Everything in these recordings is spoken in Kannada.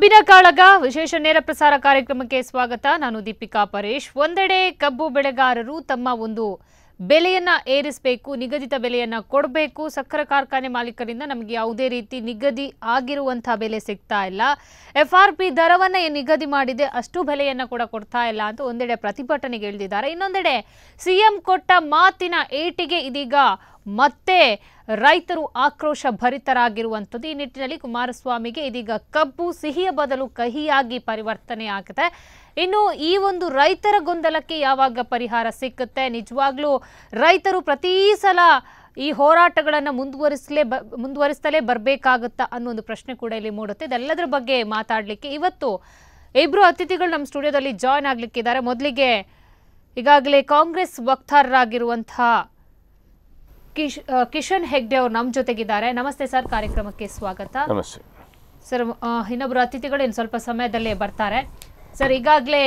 ಕಬ್ಬಿನ ಕಾಳಗ ವಿಶೇಷ ನೇರ ಪ್ರಸಾರ ಕಾರ್ಯಕ್ರಮಕ್ಕೆ ಸ್ವಾಗತ. ನಾನು ದೀಪಿಕಾ ಪರೇಶ್. ಒಂದೆಡೆ ಕಬ್ಬು ಬೆಳೆಗಾರರು ತಮ್ಮ ಒಂದು ಬೆಲೆಯನ್ನ ಏರಿಸಬೇಕು, ನಿಗದಿತ ಬೆಲೆಯನ್ನ ಕೊಡಬೇಕು. ಸಕ್ಕರೆ ಕಾರ್ಖಾನೆ ಮಾಲೀಕರಿಂದ ನಮಗೆ ಯಾವುದೇ ರೀತಿ ನಿಗದಿ ಆಗಿರುವಂತಹ ಬೆಲೆ ಸಿಗ್ತಾ ಇಲ್ಲ. ಎಫ್ ಆರ್ ಪಿ ದರವನ್ನ ನಿಗದಿ ಮಾಡಿದೆ, ಅಷ್ಟು ಬೆಲೆಯನ್ನ ಕೂಡ ಕೊಡ್ತಾ ಇಲ್ಲ ಅಂತ ಒಂದೆಡೆ ಪ್ರತಿಭಟನೆಗೆ ಇಳಿದಿದ್ದಾರೆ. ಇನ್ನೊಂದೆಡೆ ಸಿಎಂ ಕೊಟ್ಟ ಮಾತಿನ ಏಟಿಗೆ ಇದೀಗ ಮತ್ತೆ ರೈತರು ಆಕ್ರೋಶ ಭರಿತರಾಗಿರುವಂಥದ್ದು ಈ ನಿಟ್ಟಿನಲ್ಲಿ ಕುಮಾರಸ್ವಾಮಿಗೆ ಇದೀಗ ಕಬ್ಬು ಸಿಹಿಯ ಬದಲು ಕಹಿಯಾಗಿ ಪರಿವರ್ತನೆ ಆಗಿದೆ. ಇನ್ನು ಈ ಒಂದು ರೈತರ ಗೊಂದಲಕ್ಕೆ ಯಾವಾಗ ಪರಿಹಾರ ಸಿಕ್ಕುತ್ತೆ? ನಿಜವಾಗ್ಲೂ ರೈತರು ಪ್ರತಿ ಸಲ ಈ ಹೋರಾಟಗಳನ್ನು ಮುಂದುವರಿಸಲೇ ಬ, ಮುಂದುವರಿಸ್ತಲೇ ಬರಬೇಕಾಗುತ್ತಾ ಅನ್ನೋ ಒಂದು ಪ್ರಶ್ನೆ ಕೂಡ ಇಲ್ಲಿ ಮೂಡುತ್ತೆ. ಇದೆಲ್ಲದರ ಬಗ್ಗೆ ಮಾತಾಡಲಿಕ್ಕೆ ಇವತ್ತು ಇಬ್ಬರು ಅತಿಥಿಗಳು ನಮ್ಮ ಸ್ಟುಡಿಯೋದಲ್ಲಿ ಜಾಯ್ನ್ ಆಗಲಿಕ್ಕಿದ್ದಾರೆ. ಮೊದಲಿಗೆ ಈಗಾಗಲೇ ಕಾಂಗ್ರೆಸ್ ವಕ್ತಾರರಾಗಿರುವಂತಹ ಕಿಶ್ ಕಿಶನ್ ಹೆಗ್ಡೆ ಅವರು ನಮ್ಮ ಜೊತೆಗಿದ್ದಾರೆ. ನಮಸ್ತೆ ಸರ್ ಕಾರ್ಯಕ್ರಮಕ್ಕೆ ಸ್ವಾಗತ. ನಮಸ್ತೆ. ಸರ್ ಇನ್ನೊಬ್ರು ಅತಿಥಿಗಳು ಇನ್ನು ಸ್ವಲ್ಪ ಸಮಯದಲ್ಲೇ ಬರ್ತಾರೆ. ಸರ್ ಈಗಾಗಲೇ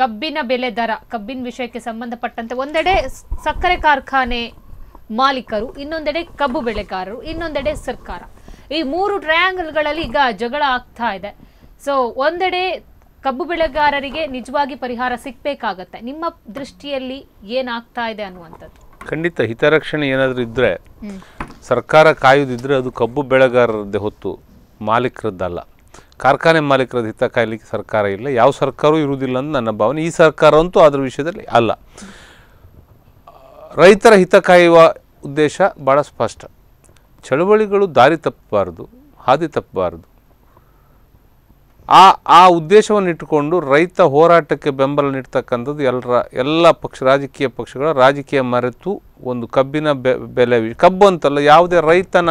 ಕಬ್ಬಿನ ಬೆಲೆ ದರ ಕಬ್ಬಿನ ವಿಷಯಕ್ಕೆ ಸಂಬಂಧಪಟ್ಟಂತೆ ಒಂದೆಡೆ ಸಕ್ಕರೆ ಕಾರ್ಖಾನೆ ಮಾಲೀಕರು ಇನ್ನೊಂದೆಡೆ ಕಬ್ಬು ಬೆಳೆಗಾರರು ಇನ್ನೊಂದೆಡೆ ಸರ್ಕಾರ. ಈ ಮೂರು ಟ್ರಯಾಂಗಲ್ಗಳಲ್ಲಿ ಈಗ ಜಗಳ ಆಗ್ತಾ ಇದೆ. ಸೊ ಒಂದೆಡೆ ಕಬ್ಬು ಬೆಳೆಗಾರರಿಗೆ ನಿಜವಾಗಿ ಪರಿಹಾರ ಸಿಗ್ಬೇಕಾಗತ್ತೆ. ನಿಮ್ಮ ದೃಷ್ಟಿಯಲ್ಲಿ ಏನಾಗ್ತಾ ಇದೆ ಅನ್ನುವಂಥದ್ದು? ಖಂಡಿತ ಹಿತರಕ್ಷಣೆ ಏನಾದರೂ ಇದ್ದರೆ ಸರ್ಕಾರ ಕಾಯುವುದಿದ್ದರೆ ಅದು ಕಬ್ಬು ಬೆಳೆಗಾರರದ್ದೇ ಹೊತ್ತು ಮಾಲೀಕರದ್ದಲ್ಲ. ಕಾರ್ಖಾನೆ ಮಾಲೀಕರದ ಹಿತ ಕಾಯಲಿಕ್ಕೆ ಸರ್ಕಾರ ಇಲ್ಲ ಯಾವ ಸರ್ಕಾರವೂ ಇರುವುದಿಲ್ಲ ಅಂತ ನನ್ನ ಭಾವನೆ. ಈ ಸರ್ಕಾರ ಅಂತೂ ಅದರ ವಿಷಯದಲ್ಲಿ ಅಲ್ಲ. ರೈತರ ಹಿತ ಕಾಯುವ ಉದ್ದೇಶ ಭಾಳ ಸ್ಪಷ್ಟ. ಚಳುವಳಿಗಳು ದಾರಿ ತಪ್ಪಬಾರ್ದು ಹಾದಿ ತಪ್ಪಬಾರದು. ಆ ಆ ಉದ್ದೇಶವನ್ನು ಇಟ್ಟುಕೊಂಡು ರೈತ ಹೋರಾಟಕ್ಕೆ ಬೆಂಬಲ ನೀಡ್ತಕ್ಕಂಥದ್ದು ಎಲ್ಲರ, ಎಲ್ಲ ಪಕ್ಷ, ರಾಜಕೀಯ ಪಕ್ಷಗಳ ರಾಜಕೀಯ ಮರೆತು ಒಂದು ಕಬ್ಬಿನ ಬೆಲೆ ಕಬ್ಬು ಅಂತಲ್ಲ, ಯಾವುದೇ ರೈತನ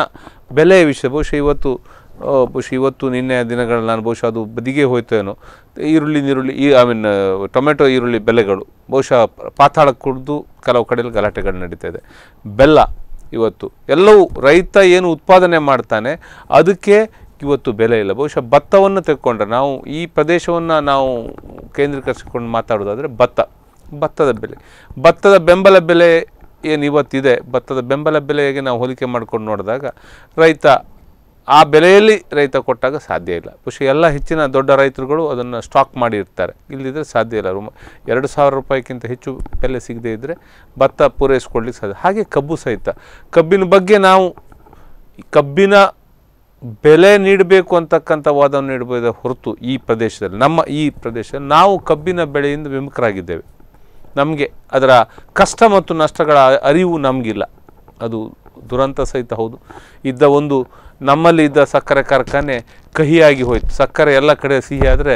ಬೆಲೆಯ ವಿಷಯ, ಬಹುಶಃ ಇವತ್ತು ಬಹುಶಃ ಇವತ್ತು ನಿನ್ನೆ ದಿನಗಳಲ್ಲಿ ನಾನು ಬಹುಶಃ ಅದು ಬದಿಗೆ ಹೋಯ್ತೇನೋ ಈರುಳ್ಳಿ, ನೀರುಳ್ಳಿ, ಈ, ಐ ಮೀನ್, ಟೊಮೆಟೊ, ಈರುಳ್ಳಿ ಬೆಲೆಗಳು, ಬಹುಶಃ ಪಾತಾಳಕ್ಕೆ ಕುಡಿದು ಕೆಲವು ಕಡೆಯಲ್ಲಿ ಗಲಾಟೆಗಳು ನಡೀತಾ ಇದೆ. ಬೆಲ್ಲ ಇವತ್ತು, ಎಲ್ಲವೂ ರೈತ ಏನು ಉತ್ಪಾದನೆ ಮಾಡ್ತಾನೆ, ಅದಕ್ಕೆ ಇವತ್ತು ಬೆಲೆ ಇಲ್ಲ. ಬಹುಶಃ ಭತ್ತವನ್ನು ತೆಗೆದುಕೊಂಡ್ರೆ ನಾವು ಈ ಪ್ರದೇಶವನ್ನು ನಾವು ಕೇಂದ್ರೀಕರಿಸಿಕೊಂಡು ಮಾತಾಡೋದಾದರೆ ಭತ್ತ. ಭತ್ತದ ಬೆಲೆ. ಭತ್ತದ ಬೆಂಬಲ ಬೆಲೆ ಏನು ಇವತ್ತಿದೆ? ಭತ್ತದ ಬೆಂಬಲ ಬೆಲೆಗೆ ನಾವು ಹೋಲಿಕೆ ಮಾಡ್ಕೊಂಡು ನೋಡಿದಾಗ ರೈತ ಆ ಬೆಲೆಯಲ್ಲಿ ರೈತ ಕೊಟ್ಟಾಗ ಸಾಧ್ಯ ಇಲ್ಲ. ಬಹುಶಃ ಎಲ್ಲ ಹೆಚ್ಚಿನ ದೊಡ್ಡ ರೈತರುಗಳು ಅದನ್ನು ಸ್ಟಾಕ್ ಮಾಡಿರ್ತಾರೆ. ಇಲ್ಲದಿದ್ದರೆ ಸಾಧ್ಯ ಇಲ್ಲ. ರುಮ- ಎರಡು ಸಾವಿರ ರೂಪಾಯಿಗಿಂತ ಹೆಚ್ಚು ಬೆಲೆ ಸಿಗದೇ ಇದ್ದರೆ ಭತ್ತ ಪೂರೈಸಿಕೊಳ್ಳಿಕ್ಕೆ ಸಾಧ್ಯ. ಹಾಗೆ ಕಬ್ಬು ಸಹಿತ. ಕಬ್ಬಿನ ಬಗ್ಗೆ ನಾವು ಕಬ್ಬಿನ ಬೆಲೆ ನೀಡಬೇಕು ಅಂತಕ್ಕಂಥ ವಾದವನ್ನು ನೀಡಬಹುದೇ ಹೊರತು ಈ ಪ್ರದೇಶದಲ್ಲಿ, ನಮ್ಮ ಈ ಪ್ರದೇಶದಲ್ಲಿ ನಾವು ಕಬ್ಬಿನ ಬೆಳೆಯಿಂದ ವಿಮುಖರಾಗಿದ್ದೇವೆ. ನಮಗೆ ಅದರ ಕಷ್ಟ ಮತ್ತು ನಷ್ಟಗಳ ಅರಿವು ನಮಗಿಲ್ಲ. ಅದು ದುರಂತ ಸಹಿತ ಹೌದು. ಇದ್ದ ಒಂದು ನಮ್ಮಲ್ಲಿ ಇದ್ದ ಸಕ್ಕರೆ ಕಾರ್ಖಾನೆ ಕಹಿಯಾಗಿ ಹೋಯಿತು. ಸಕ್ಕರೆ ಎಲ್ಲ ಕಡೆ ಸಿಹಿ ಆದರೆ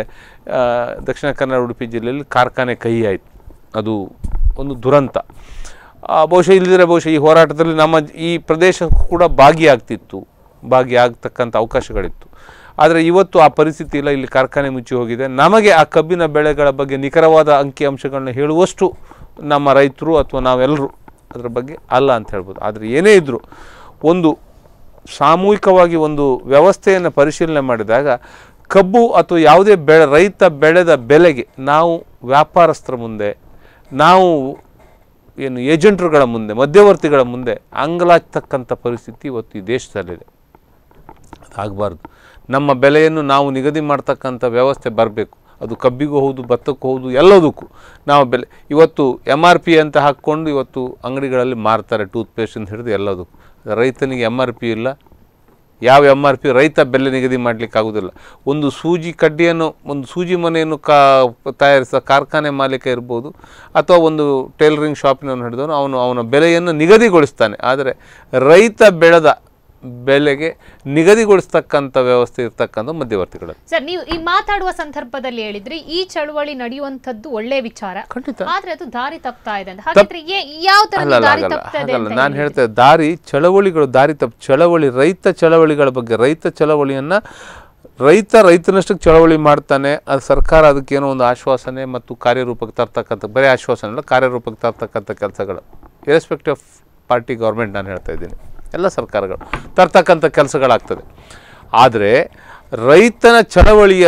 ದಕ್ಷಿಣ ಕನ್ನಡ, ಉಡುಪಿ ಜಿಲ್ಲೆಯಲ್ಲಿ ಕಾರ್ಖಾನೆ ಕಹಿ ಆಯಿತು ಅದು ಒಂದು ದುರಂತ. ಬಹುಶಃ ಇಲ್ಲದಿದ್ರೆ ಬಹುಶಃ ಈ ಹೋರಾಟದಲ್ಲಿ ನಮ್ಮ ಈ ಪ್ರದೇಶ ಕೂಡ ಭಾಗಿಯಾಗ್ತಿತ್ತು. ಭಾಗಿಯಾಗ್ತಕ್ಕಂಥ ಅವಕಾಶಗಳಿತ್ತು. ಆದರೆ ಇವತ್ತು ಆ ಪರಿಸ್ಥಿತಿ ಇಲ್ಲ, ಇಲ್ಲಿ ಕಾರ್ಖಾನೆ ಮುಚ್ಚಿ ಹೋಗಿದೆ. ನಮಗೆ ಆ ಕಬ್ಬಿನ ಬೆಳೆಗಳ ಬಗ್ಗೆ ನಿಖರವಾದ ಅಂಕಿಅಂಶಗಳನ್ನ ಹೇಳುವಷ್ಟು ನಮ್ಮ ರೈತರು ಅಥವಾ ನಾವೆಲ್ಲರೂ ಅದರ ಬಗ್ಗೆ ಅಲ್ಲ ಅಂತ ಹೇಳ್ಬೋದು. ಆದರೆ ಏನೇ ಇದ್ದರೂ ಒಂದು ಸಾಮೂಹಿಕವಾಗಿ ಒಂದು ವ್ಯವಸ್ಥೆಯನ್ನು ಪರಿಶೀಲನೆ ಮಾಡಿದಾಗ ಕಬ್ಬು ಅಥವಾ ಯಾವುದೇ ಬೆಳೆ, ರೈತ ಬೆಳೆದ ಬೆಲೆಗೆ ನಾವು ವ್ಯಾಪಾರಸ್ಥರ ಮುಂದೆ, ನಾವು ಏನು ಏಜೆಂಟ್ರುಗಳ ಮುಂದೆ, ಮಧ್ಯವರ್ತಿಗಳ ಮುಂದೆ ಅಂಗಲಾಗ್ತಕ್ಕಂಥ ಪರಿಸ್ಥಿತಿ ಇವತ್ತು ಈ ದೇಶದಲ್ಲಿದೆ. ಅದಾಗಬಾರ್ದು ನಮ್ಮ ಬೆಲೆಯನ್ನು ನಾವು ನಿಗದಿ ಮಾಡ್ತಕ್ಕಂಥ ವ್ಯವಸ್ಥೆ ಬರಬೇಕು. ಅದು ಕಬ್ಬಿಗೂ ಹೌದು, ಭತ್ತಕ್ಕೂ ಹೌದು, ಎಲ್ಲದಕ್ಕೂ. ನಾವು ಬೆಲೆ, ಇವತ್ತು ಎಂ ಆರ್ ಪಿ ಅಂತ ಹಾಕ್ಕೊಂಡು ಇವತ್ತು ಅಂಗಡಿಗಳಲ್ಲಿ ಮಾರ್ತಾರೆ ಅಂತ ಹಿಡಿದು ಎಲ್ಲದಕ್ಕೂ. ರೈತನಿಗೆ ಎಂ ಆರ್ ಪಿ ಇಲ್ಲ. ಯಾವ ಎಂ ಆರ್ ಪಿ ರೈತ ಬೆಲೆ ನಿಗದಿ ಮಾಡಲಿಕ್ಕೆ ಆಗೋದಿಲ್ಲ. ಒಂದು ಸೂಜಿ ಕಡ್ಡಿಯನ್ನು, ಒಂದು ಸೂಜಿ ಮನೆಯನ್ನು ಕಾ ತಯಾರಿಸಿದ ಕಾರ್ಖಾನೆ ಮಾಲೀಕ ಇರ್ಬೋದು, ಅಥವಾ ಒಂದು ಟೈಲರಿಂಗ್ ಶಾಪಿನವನು ಹಿಡಿದವನು, ಅವನು ಅವನ ಬೆಲೆಯನ್ನು ನಿಗದಿಗೊಳಿಸ್ತಾನೆ. ಆದರೆ ರೈತ ಬೆಳೆದ ಬೆಲೆಗೆ ನಿಗದಿಗೊಳಿಸ್ತಕ್ಕಂಥ ವ್ಯವಸ್ಥೆ ಇರ್ತಕ್ಕಂಥ ಮಧ್ಯವರ್ತಿಗಳು. ಸರ್ ನೀವು ಈ ಮಾತಾಡುವ ಸಂದರ್ಭದಲ್ಲಿ ಹೇಳಿದ್ರಿ ಈ ಚಳುವಳಿ ನಡೆಯುವಂಥದ್ದು ಒಳ್ಳೆ ವಿಚಾರ. ಖಂಡಿತ. ಆದ್ರೆ ಅದು ದಾರಿ ತಪ್ತಾ ಇದೆ ಅಂತ. ಹಾಗಿದ್ರೆ ಯಾವ ತರ ದಾರಿ ನಾನು ಹೇಳಿ? ಹೇಳ್ತೇನೆ ದಾರಿ ಚಳವಳಿಗಳು ದಾರಿ ತಪ್ಪು ಚಳವಳಿ ರೈತ ಚಳವಳಿಗಳ ಬಗ್ಗೆ ರೈತ ಚಳವಳಿಯನ್ನ ರೈತ ರೈತನಷ್ಟಕ್ಕೆ ಚಳವಳಿ ಮಾಡ್ತಾನೆ. ಅದು ಸರ್ಕಾರ ಅದಕ್ಕೇನೋ ಒಂದು ಆಶ್ವಾಸನೆ ಮತ್ತು ಕಾರ್ಯರೂಪಕ್ಕೆ ತರ್ತಕ್ಕಂಥ ಬರೀ ಆಶ್ವಾಸನೆ ಅಲ್ಲ ಕಾರ್ಯರೂಪಕ್ಕೆ ತರ್ತಕ್ಕಂಥ ಕೆಲಸಗಳು. ಇರೆಸ್ಪೆಕ್ಟ್ ಆಫ್ ಪಾರ್ಟಿ ಗೌರ್ಮೆಂಟ್ ನಾನು ಹೇಳ್ತಾ ಇದ್ದೀನಿ. ಎಲ್ಲ ಸರ್ಕಾರಗಳು ತರ್ತಕ್ಕಂಥ ಕೆಲಸಗಳಾಗ್ತದೆ. ಆದರೆ ರೈತನ ಚಳವಳಿಯ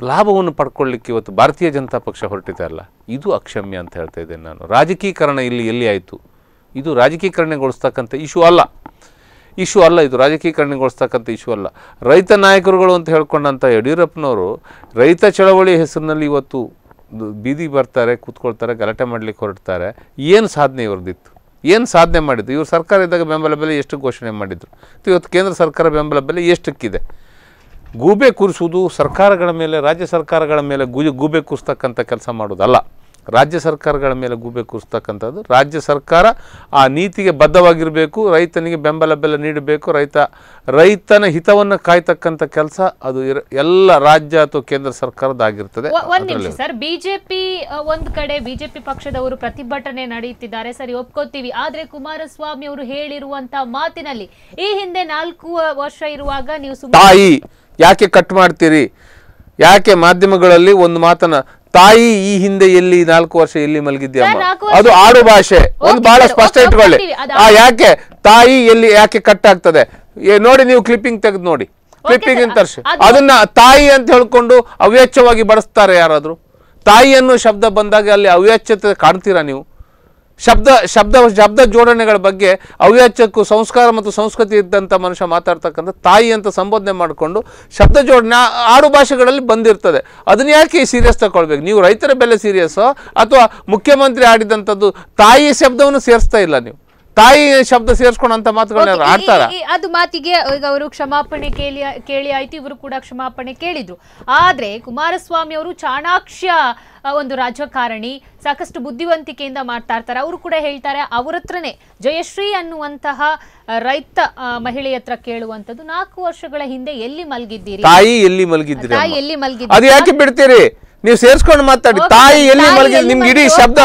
ಲಾಭವನ್ನು ಪಡ್ಕೊಳ್ಳಿಕ್ಕೆ ಇವತ್ತು ಭಾರತೀಯ ಜನತಾ ಪಕ್ಷ ಹೊರಟಿದೆ ಅಲ್ಲ? ಇದು ಅಕ್ಷಮ್ಯ ಅಂತ ಹೇಳ್ತಾ ಇದ್ದೇನೆ ನಾನು. ರಾಜಕೀಕರಣ ಇಲ್ಲಿ ಎಲ್ಲಿ ಆಯಿತು? ಇದು ರಾಜಕೀಕರಣಗೊಳಿಸ್ತಕ್ಕಂಥ ಇಶ್ಯೂ ಅಲ್ಲ. ಇಶ್ಯೂ ಅಲ್ಲ, ಇದು ರಾಜಕೀಕರಣಗೊಳಿಸ್ತಕ್ಕಂಥ ಇಶ್ಯೂ ಅಲ್ಲ. ರೈತ ನಾಯಕರುಗಳು ಅಂತ ಹೇಳ್ಕೊಂಡಂಥ ಯಡಿಯೂರಪ್ಪನವರು ರೈತ ಚಳವಳಿ ಹೆಸರಿನಲ್ಲಿ ಇವತ್ತು ಬೀದಿ ಬರ್ತಾರೆ, ಕೂತ್ಕೊಳ್ತಾರೆ, ಗಲಾಟೆ ಮಾಡಲಿಕ್ಕೆ ಹೊರಡ್ತಾರೆ. ಏನು ಸಾಧನೆ ಇವ್ರದ್ದಿತ್ತು? ಏನು ಸಾಧನೆ ಮಾಡಿದ್ದು ಇವರು ಸರ್ಕಾರ ಇದ್ದಾಗ ಬೆಂಬಲ ಬೆಲೆ ಎಷ್ಟು ಘೋಷಣೆ ಮಾಡಿದ್ರು? ಇವತ್ತು ಕೇಂದ್ರ ಸರ್ಕಾರ ಬೆಂಬಲ ಬೆಲೆ ಎಷ್ಟಕ್ಕಿದೆ? ಗೂಬೆ ಕೂರಿಸುವುದು ಸರ್ಕಾರಗಳ ಮೇಲೆ, ರಾಜ್ಯ ಸರ್ಕಾರಗಳ ಮೇಲೆ ಗೂಜು, ಗೂಬೆ ಕೂರಿಸ್ತಕ್ಕಂಥ ಕೆಲಸ ಮಾಡೋದಲ್ಲ ರಾಜ್ಯ ಸರ್ಕಾರಗಳ ಮೇಲೆ ಗೂಬೆ ಕೂರಿಸ್ತಕ್ಕಂಥದ್ದು. ರಾಜ್ಯ ಸರ್ಕಾರ ಆ ನೀತಿಗೆ ಬದ್ಧವಾಗಿರಬೇಕು ರೈತನಿಗೆ ಬೆಂಬಲ ಬೆಲೆ ನೀಡಬೇಕು ರೈತ ರೈತನ ಹಿತವನ್ನು ಕಾಯ್ತಕ್ಕಂಥ ಕೆಲಸ ಅದು ಎಲ್ಲ ರಾಜ್ಯ ಅಥವಾ ಕೇಂದ್ರ ಸರ್ಕಾರದ ಆಗಿರ್ತದೆ ಸರ್ ಬಿಜೆಪಿ ಒಂದು ಕಡೆ ಬಿಜೆಪಿ ಪಕ್ಷದವರು ಪ್ರತಿಭಟನೆ ನಡೆಯುತ್ತಿದ್ದಾರೆ ಸರಿ ಒಪ್ಕೋತೀವಿ. ಆದ್ರೆ ಕುಮಾರಸ್ವಾಮಿ ಅವರು ಹೇಳಿರುವಂತಹ ಮಾತಿನಲ್ಲಿ ಈ ಹಿಂದೆ ನಾಲ್ಕು ವರ್ಷ ಇರುವಾಗ ನೀವು ತಾಯಿ ಯಾಕೆ ಕಟ್ ಮಾಡ್ತೀರಿ? ಯಾಕೆ ಮಾಧ್ಯಮಗಳಲ್ಲಿ ಒಂದು ಮಾತನ್ನ ತಾಯಿ ಈ ಹಿಂದೆ ಎಲ್ಲಿ ನಾಲ್ಕು ವರ್ಷ ಎಲ್ಲಿ ಮಲಗಿದ್ಯಮ್ಮ ಅದು ಆಡು ಭಾಷೆ. ಒಂದು ಬಹಳ ಸ್ಪಷ್ಟ ಇಟ್ಕೊಳ್ಳಿ. ಆ ಯಾಕೆ? ತಾಯಿ ಎಲ್ಲಿ ಯಾಕೆ ಕಟ್ ಆಗ್ತದೆ? ನೋಡಿ ನೀವು ಕ್ಲಿಪ್ಪಿಂಗ್ ತೆಗೆದು ನೋಡಿ. ಕ್ಲಿಪ್ಪಿಂಗ್ ತರ್ಸಿ. ಅದನ್ನ ತಾಯಿ ಅಂತ ಹೇಳ್ಕೊಂಡು ಅವ್ಯಚ್ಛವಾಗಿ ಬಳಸ್ತಾರೆ ಯಾರಾದ್ರೂ. ತಾಯಿ ಅನ್ನೋ ಶಬ್ದ ಬಂದಾಗ ಅಲ್ಲಿ ಅವ್ಯಾಚ್ಯತೆ ಕಾಣ್ತೀರಾ ನೀವು? ಶಬ್ದ ಶಬ್ದ ಶಬ್ದ ಜೋಡಣೆಗಳ ಬಗ್ಗೆ ಅವ್ಯಾಚ್ಯಕ್ಕೂ ಸಂಸ್ಕಾರ ಮತ್ತು ಸಂಸ್ಕೃತಿ ಇದ್ದಂಥ ಮನುಷ್ಯ ಮಾತಾಡ್ತಕ್ಕಂಥ ತಾಯಿ ಅಂತ ಸಂಬೋಧನೆ ಮಾಡಿಕೊಂಡು ಶಬ್ದ ಜೋಡಣೆ ಆಡು ಭಾಷೆಗಳಲ್ಲಿ ಬಂದಿರ್ತದೆ. ಅದನ್ನ ಯಾಕೆ ಸೀರಿಯಸ್ ತಗೊಳ್ಬೇಕು? ನೀವು ರೈತರ ಬೆಲೆ ಸೀರಿಯಸ್ಸೋ ಅಥವಾ ಮುಖ್ಯಮಂತ್ರಿ ಆಡಿದಂಥದ್ದು ತಾಯಿ ಶಬ್ದವನ್ನು ಸೇರಿಸ್ತಾ ಇಲ್ಲ ನೀವು? ತಾಯಿ ಶಬ್ದ ಸೇರಿಸ್ಕೊಂಡಂತ ಮಾತುಗಳನ್ನ ಆಡ್ತಾರ? ಅದು ಮಾತಿಗೆ ಈಗ ಅವರು ಕ್ಷಮಾಪಣೆ ಕೇಳಿ ಕೇಳಿ ಆಯ್ತು ಇವರು ಕೂಡ ಕ್ಷಮಾಪಣೆ ಕೇಳಿದ್ರು. ಆದ್ರೆ ಕುಮಾರಸ್ವಾಮಿ ಅವರು ಚಾಣಾಕ್ಷ ಒಂದು ರಾಜಕಾರಣಿ ಸಾಕಷ್ಟು ಬುದ್ಧಿವಂತಿಕೆಯಿಂದ ಮಾಡ್ತಾ ಇರ್ತಾರೆ. ಅವರು ಕೂಡ ಹೇಳ್ತಾರೆ ಅವ್ರ ಹತ್ರನೇ ಜಯಶ್ರೀ ಅನ್ನುವಂತಹ ರೈತ ಮಹಿಳೆಯ ಮಹಿಳೆ ಹತ್ರ ಕೇಳುವಂತದ್ದು ನಾಲ್ಕು ವರ್ಷಗಳ ಹಿಂದೆ ಎಲ್ಲಿ ಮಲಗಿದ್ದೀರಿ? ತಾಯಿ ಎಲ್ಲಿ ಮಲಗಿದ್ದೀರಿ ತಾಯಿ? ಎಲ್ಲಿ ಅದು ಮಲಗಿದ್ದೀರಿ ಯಾಕೆ ಬಿಡ್ತೀರಿ? ನೀವು ಸೇರಿಸ್ಕೊಂಡು ಮಾತಾಡಿ. ತಾಯಿ ಎಲ್ಲಿ ಮಲಗಿದ ನಿಮ್ಗೆ ಇಡೀ ಶಬ್ದ.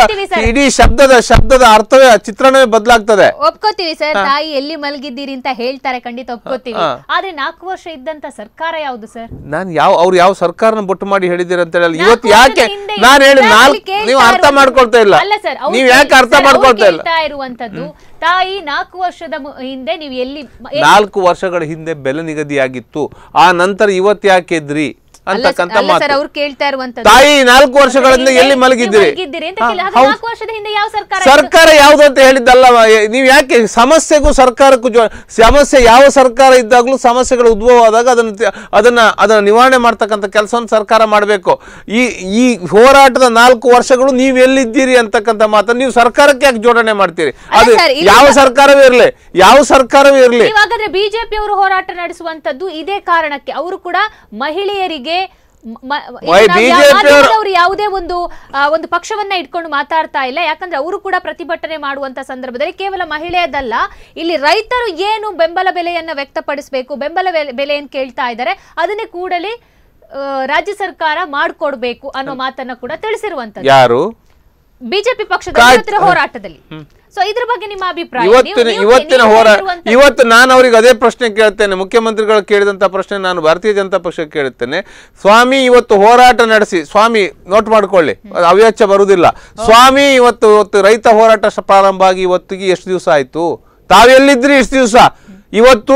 ಇಡೀ ಶಬ್ದದ ಶಬ್ದದ ಅರ್ಥವೇ ಚಿತ್ರಣವೇ ಬದಲಾಗ್ತದೆ. ಒಪ್ಕೋತೀವಿ ಸರ್ ತಾಯಿ ಎಲ್ಲಿ ಮಲಗಿದ್ದೀರಿ ಅಂತ ಹೇಳ್ತಾರೆ ಖಂಡಿತ ಒಪ್ಕೋತೀವಿ. ಆದ್ರೆ ನಾಲ್ಕು ವರ್ಷ ಇದ್ದಂತ ಸರ್ಕಾರ ಯಾವ್ದು ಸರ್? ನಾನು ಯಾವ ಅವ್ರು ಯಾವ ಸರ್ಕಾರನ ಬೊಟ್ಟು ಮಾಡಿ ಹೇಳಿದಿರ ಅಂತ ಹೇಳಿ ಇವತ್ತು ಯಾಕೆ ನಾನು ಹೇಳಿ ನಾಲ್ಕು ನೀವು ಅರ್ಥ ಮಾಡ್ಕೊಳ್ತಾ ಇಲ್ಲ. ನೀವು ಯಾಕೆ ಅರ್ಥ ಮಾಡ್ಕೊಳ್ತಾ ಇಲ್ಲ? ಇರುವಂತದ್ದು ತಾಯಿ ನಾಲ್ಕು ವರ್ಷದ ಹಿಂದೆ ನೀವು ಎಲ್ಲಿ ನಾಲ್ಕು ವರ್ಷಗಳ ಹಿಂದೆ ಬೆಲೆ ನಿಗದಿಯಾಗಿತ್ತು. ಆ ನಂತರ ಇವತ್ತು ಯಾಕೆ ಎದ್ರಿ? ಅಲ್ಲ ಮಾತು. ಅವ್ರು ಕೇಳ್ತಾ ಇರುವಂತದ್ದು ತಾಯಿ ನಾಲ್ಕು ವರ್ಷಗಳಿಂದ ಎಲ್ಲಿ ಮಲಗಿದ್ದೀರಿ? ಸರ್ಕಾರ ಯಾವ್ದು ಸರ್ಕಾರ ಯಾವುದು ಅಂತ ಹೇಳಿದ್ದಲ್ಲ ನೀವು ಯಾಕೆ ಸಮಸ್ಯೆಗೂ ಸರ್ಕಾರಕ್ಕೂ ಸಮಸ್ಯೆ ಯಾವ ಸರ್ಕಾರ ಇದ್ದಾಗಲೂ ಸಮಸ್ಯೆಗಳು ಉದ್ಭವ ಆದಾಗ ಅದನ್ನ ಅದನ್ನ ಅದನ್ನ ನಿವಾರಣೆ ಮಾಡ್ತಕ್ಕಂಥ ಕೆಲಸವನ್ನು ಸರ್ಕಾರ ಮಾಡಬೇಕು. ಈ ಈ ಹೋರಾಟದ ನಾಲ್ಕು ವರ್ಷಗಳು ನೀವು ಎಲ್ಲಿದ್ದೀರಿ ಅಂತಕ್ಕಂಥ ಮಾತನ್ನು ನೀವು ಸರ್ಕಾರಕ್ಕೆ ಯಾಕೆ ಜೋಡಣೆ ಮಾಡ್ತೀರಿ? ಅದು ಯಾವ ಸರ್ಕಾರವೇ ಇರಲಿ ಯಾವ ಸರ್ಕಾರವೇ ಇರಲಿ. ಹಾಗಾದ್ರೆ ಬಿಜೆಪಿ ಅವರು ಹೋರಾಟ ನಡೆಸುವಂತದ್ದು ಇದೇ ಕಾರಣಕ್ಕೆ. ಅವರು ಕೂಡ ಮಹಿಳೆಯರಿಗೆ BJP ಅವರು- ಯಾವುದೇ ಒಂದು ಒಂದು ಪಕ್ಷವನ್ನ ಇಟ್ಕೊಂಡು ಮಾತಾಡ್ತಾ ಇಲ್ಲ. ಯಾಕಂದ್ರೆ ಅವರು ಕೂಡ ಪ್ರತಿಭಟನೆ ಮಾಡುವಂತ ಸಂದರ್ಭದಲ್ಲಿ ಕೇವಲ ಮಹಿಳೆಯದಲ್ಲ. ಇಲ್ಲಿ ರೈತರು ಏನು ಬೆಂಬಲ ಬೆಲೆಯನ್ನ ವ್ಯಕ್ತಪಡಿಸಬೇಕು ಬೆಂಬಲ ಬೆಲೆ- ಬೆಲೆಯನ್ನು ಕೇಳ್ತಾ ಇದ್ದಾರೆ ಅದನ್ನೇ ಕೂಡಲೇ ರಾಜ್ಯ ಸರ್ಕಾರ ಮಾಡಿಕೊಡ್ಬೇಕು ಅನ್ನೋ ಮಾತನ್ನ ಕೂಡ ತಿಳಿಸಿರುವಂತದ್ದು. ಯಾರು? ಬಿಜೆಪಿ ಪಕ್ಷದ ಹೋರಾಟದಲ್ಲಿ. ಸೊ ಇದ್ರ ಬಗ್ಗೆ ನಿಮ್ಮ ಅಭಿಪ್ರಾಯ ಇವತ್ತಿನ ಇವತ್ತಿನ ಹೋರಾಟ ಇವತ್ತು ನಾನು ಅವರಿಗೆ ಅದೇ ಪ್ರಶ್ನೆ ಕೇಳ್ತೇನೆ. ಮುಖ್ಯಮಂತ್ರಿಗಳು ಕೇಳಿದಂಥ ಪ್ರಶ್ನೆ ನಾನು ಭಾರತೀಯ ಜನತಾ ಪಕ್ಷಕ್ಕೆ ಕೇಳುತ್ತೇನೆ. ಸ್ವಾಮಿ ಇವತ್ತು ಹೋರಾಟ ನಡೆಸಿ ಸ್ವಾಮಿ ನೋಟ್ ಮಾಡ್ಕೊಳ್ಳಿ. ಅವ್ಯಾಚ ಅವ್ಯಾಚ್ಯ ಬರುವುದಿಲ್ಲ. ಸ್ವಾಮಿ ಇವತ್ತು ಇವತ್ತು ರೈತ ಹೋರಾಟ ಪ್ರಾರಂಭ ಆಗಿ ಇವತ್ತಿಗೆ ಎಷ್ಟು ದಿವಸ ಆಯ್ತು? ತಾವೆಲ್ಲಿದ್ರಿ ಎಷ್ಟು ದಿವಸ? ಇವತ್ತು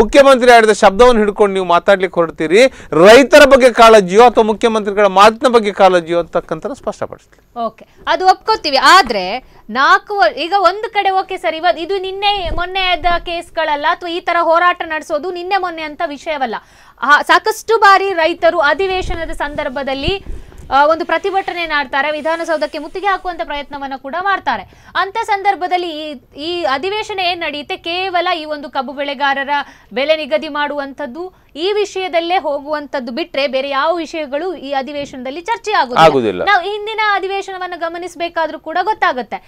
ಮುಖ್ಯಮಂತ್ರಿ ಆಡಿದ ಶಬ್ದವನ್ನು ಹಿಡ್ಕೊಂಡು ನೀವು ಮಾತಾಡ್ಲಿಕ್ಕೆ ಹೊರಡ್ತೀರಿ. ರೈತರ ಬಗ್ಗೆ ಕಾಳಜಿಯೋ ಅಥವಾ ಮುಖ್ಯಮಂತ್ರಿಗಳ ಮಾತಿನ ಬಗ್ಗೆ ಕಾಳಜಿಯೋ ಅಂತಕ್ಕಂಥ ಸ್ಪಷ್ಟಪಡಿಸ್ತೀವಿ ಓಕೆ, ಅದು ಒಪ್ಕೋತೀವಿ. ಆದ್ರೆ ನಾಲ್ಕು ಈಗ ಒಂದು ಕಡೆ ಓಕೆ ಸರ್ ಇವತ್ತು ಇದು ನಿನ್ನೆ ಮೊನ್ನೆದ ಕೇಸ್ಗಳಲ್ಲ ಅಥವಾ ಈ ತರ ಹೋರಾಟ ನಡೆಸೋದು ನಿನ್ನೆ ಮೊನ್ನೆ ಅಂತ ವಿಷಯವಲ್ಲ. ಸಾಕಷ್ಟು ಬಾರಿ ರೈತರು ಅಧಿವೇಶನದ ಸಂದರ್ಭದಲ್ಲಿ ಒಂದು ಪ್ರತಿಭಟನೆ ಮಾಡ್ತಾರೆ ವಿಧಾನಸೌಧಕ್ಕೆ ಮುತ್ತಿಗೆ ಹಾಕುವಂತ ಪ್ರಯತ್ನವನ್ನ ಕೂಡ ಮಾಡ್ತಾರೆ. ಅಂತ ಸಂದರ್ಭದಲ್ಲಿ ಈ ಈ ಅಧಿವೇಶನ ಏನ್ ನಡೆಯುತ್ತೆ? ಕೇವಲ ಈ ಒಂದು ಕಬ್ಬು ಬೆಳೆಗಾರರ ಬೆಲೆ ನಿಗದಿ ಮಾಡುವಂತದ್ದು ಈ ವಿಷಯದಲ್ಲೇ ಹೋಗುವಂತದ್ದು ಬಿಟ್ರೆ ಬೇರೆ ಯಾವ ವಿಷಯಗಳು ಈ ಅಧಿವೇಶನದಲ್ಲಿ ಚರ್ಚೆ ಆಗುವುದಿಲ್ಲ ಆಗುದಿಲ್ಲ. ನಾವು ಹಿಂದಿನ ಅಧಿವೇಶನವನ್ನ ಗಮನಿಸಬೇಕಾದ್ರೂ ಕೂಡ ಗೊತ್ತಾಗುತ್ತೆ.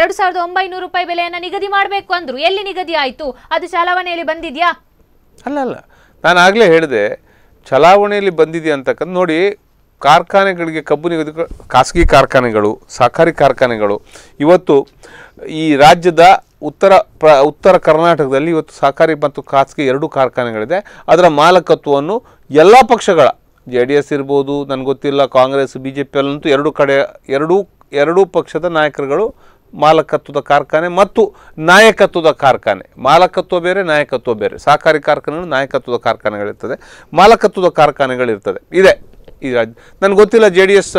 ಎರಡು ಸಾವಿರದ ಒಂಬೈನೂರು ರೂಪಾಯಿ ಬೆಲೆಯನ್ನು ನಿಗದಿ ಮಾಡಬೇಕು ಅಂದ್ರು ಎಲ್ಲಿ ನಿಗದಿ ಆಯ್ತು? ಅದು ಚಲಾವಣೆಯಲ್ಲಿ ಬಂದಿದ್ಯಾ? ಅಲ್ಲ ಅಲ್ಲ ನಾನು ಆಗಲೇ ಹೇಳಿದೆ ಚಲಾವಣೆಯಲ್ಲಿ ಬಂದಿದೆ ಅಂತಕ್ಕಂಥ ನೋಡಿ ಕಾರ್ಖಾನೆಗಳಿಗೆ ಕಬ್ಬು ನಿಗದಿ ಖಾಸಗಿ ಕಾರ್ಖಾನೆಗಳು, ಸಹಕಾರಿ ಕಾರ್ಖಾನೆಗಳು, ಇವತ್ತು ಈ ರಾಜ್ಯದ ಉತ್ತರ ಪ್ರ ಉತ್ತರ ಕರ್ನಾಟಕದಲ್ಲಿ ಇವತ್ತು ಸಹಕಾರಿ ಮತ್ತು ಖಾಸಗಿ ಎರಡೂ ಕಾರ್ಖಾನೆಗಳಿದೆ. ಅದರ ಮಾಲಕತ್ವವನ್ನು ಎಲ್ಲ ಪಕ್ಷಗಳ, ಜೆ ಡಿ ಎಸ್ ಇರ್ಬೋದು, ನನಗೆ ಗೊತ್ತಿಲ್ಲ, ಕಾಂಗ್ರೆಸ್, ಬಿ ಜೆ ಪಿಯಲ್ಲಂತೂ ಎರಡು ಕಡೆ, ಎರಡೂ ಎರಡೂ ಪಕ್ಷದ ನಾಯಕರುಗಳು ಮಾಲಕತ್ವದ ಕಾರ್ಖಾನೆ ಮತ್ತು ನಾಯಕತ್ವದ ಕಾರ್ಖಾನೆ. ಮಾಲಕತ್ವ ಬೇರೆ, ನಾಯಕತ್ವ ಬೇರೆ. ಸಹಕಾರಿ ಕಾರ್ಖಾನೆಗಳು ನಾಯಕತ್ವದ ಕಾರ್ಖಾನೆಗಳಿರ್ತದೆ. ಮಾಲಕತ್ವದ ಕಾರ್ಖಾನೆಗಳಿರ್ತದೆ. ಇದೆ. ಈ ರಾಜ್ಯ ನನಗೆ ಗೊತ್ತಿಲ್ಲ ಜೆ ಡಿ ಎಸ್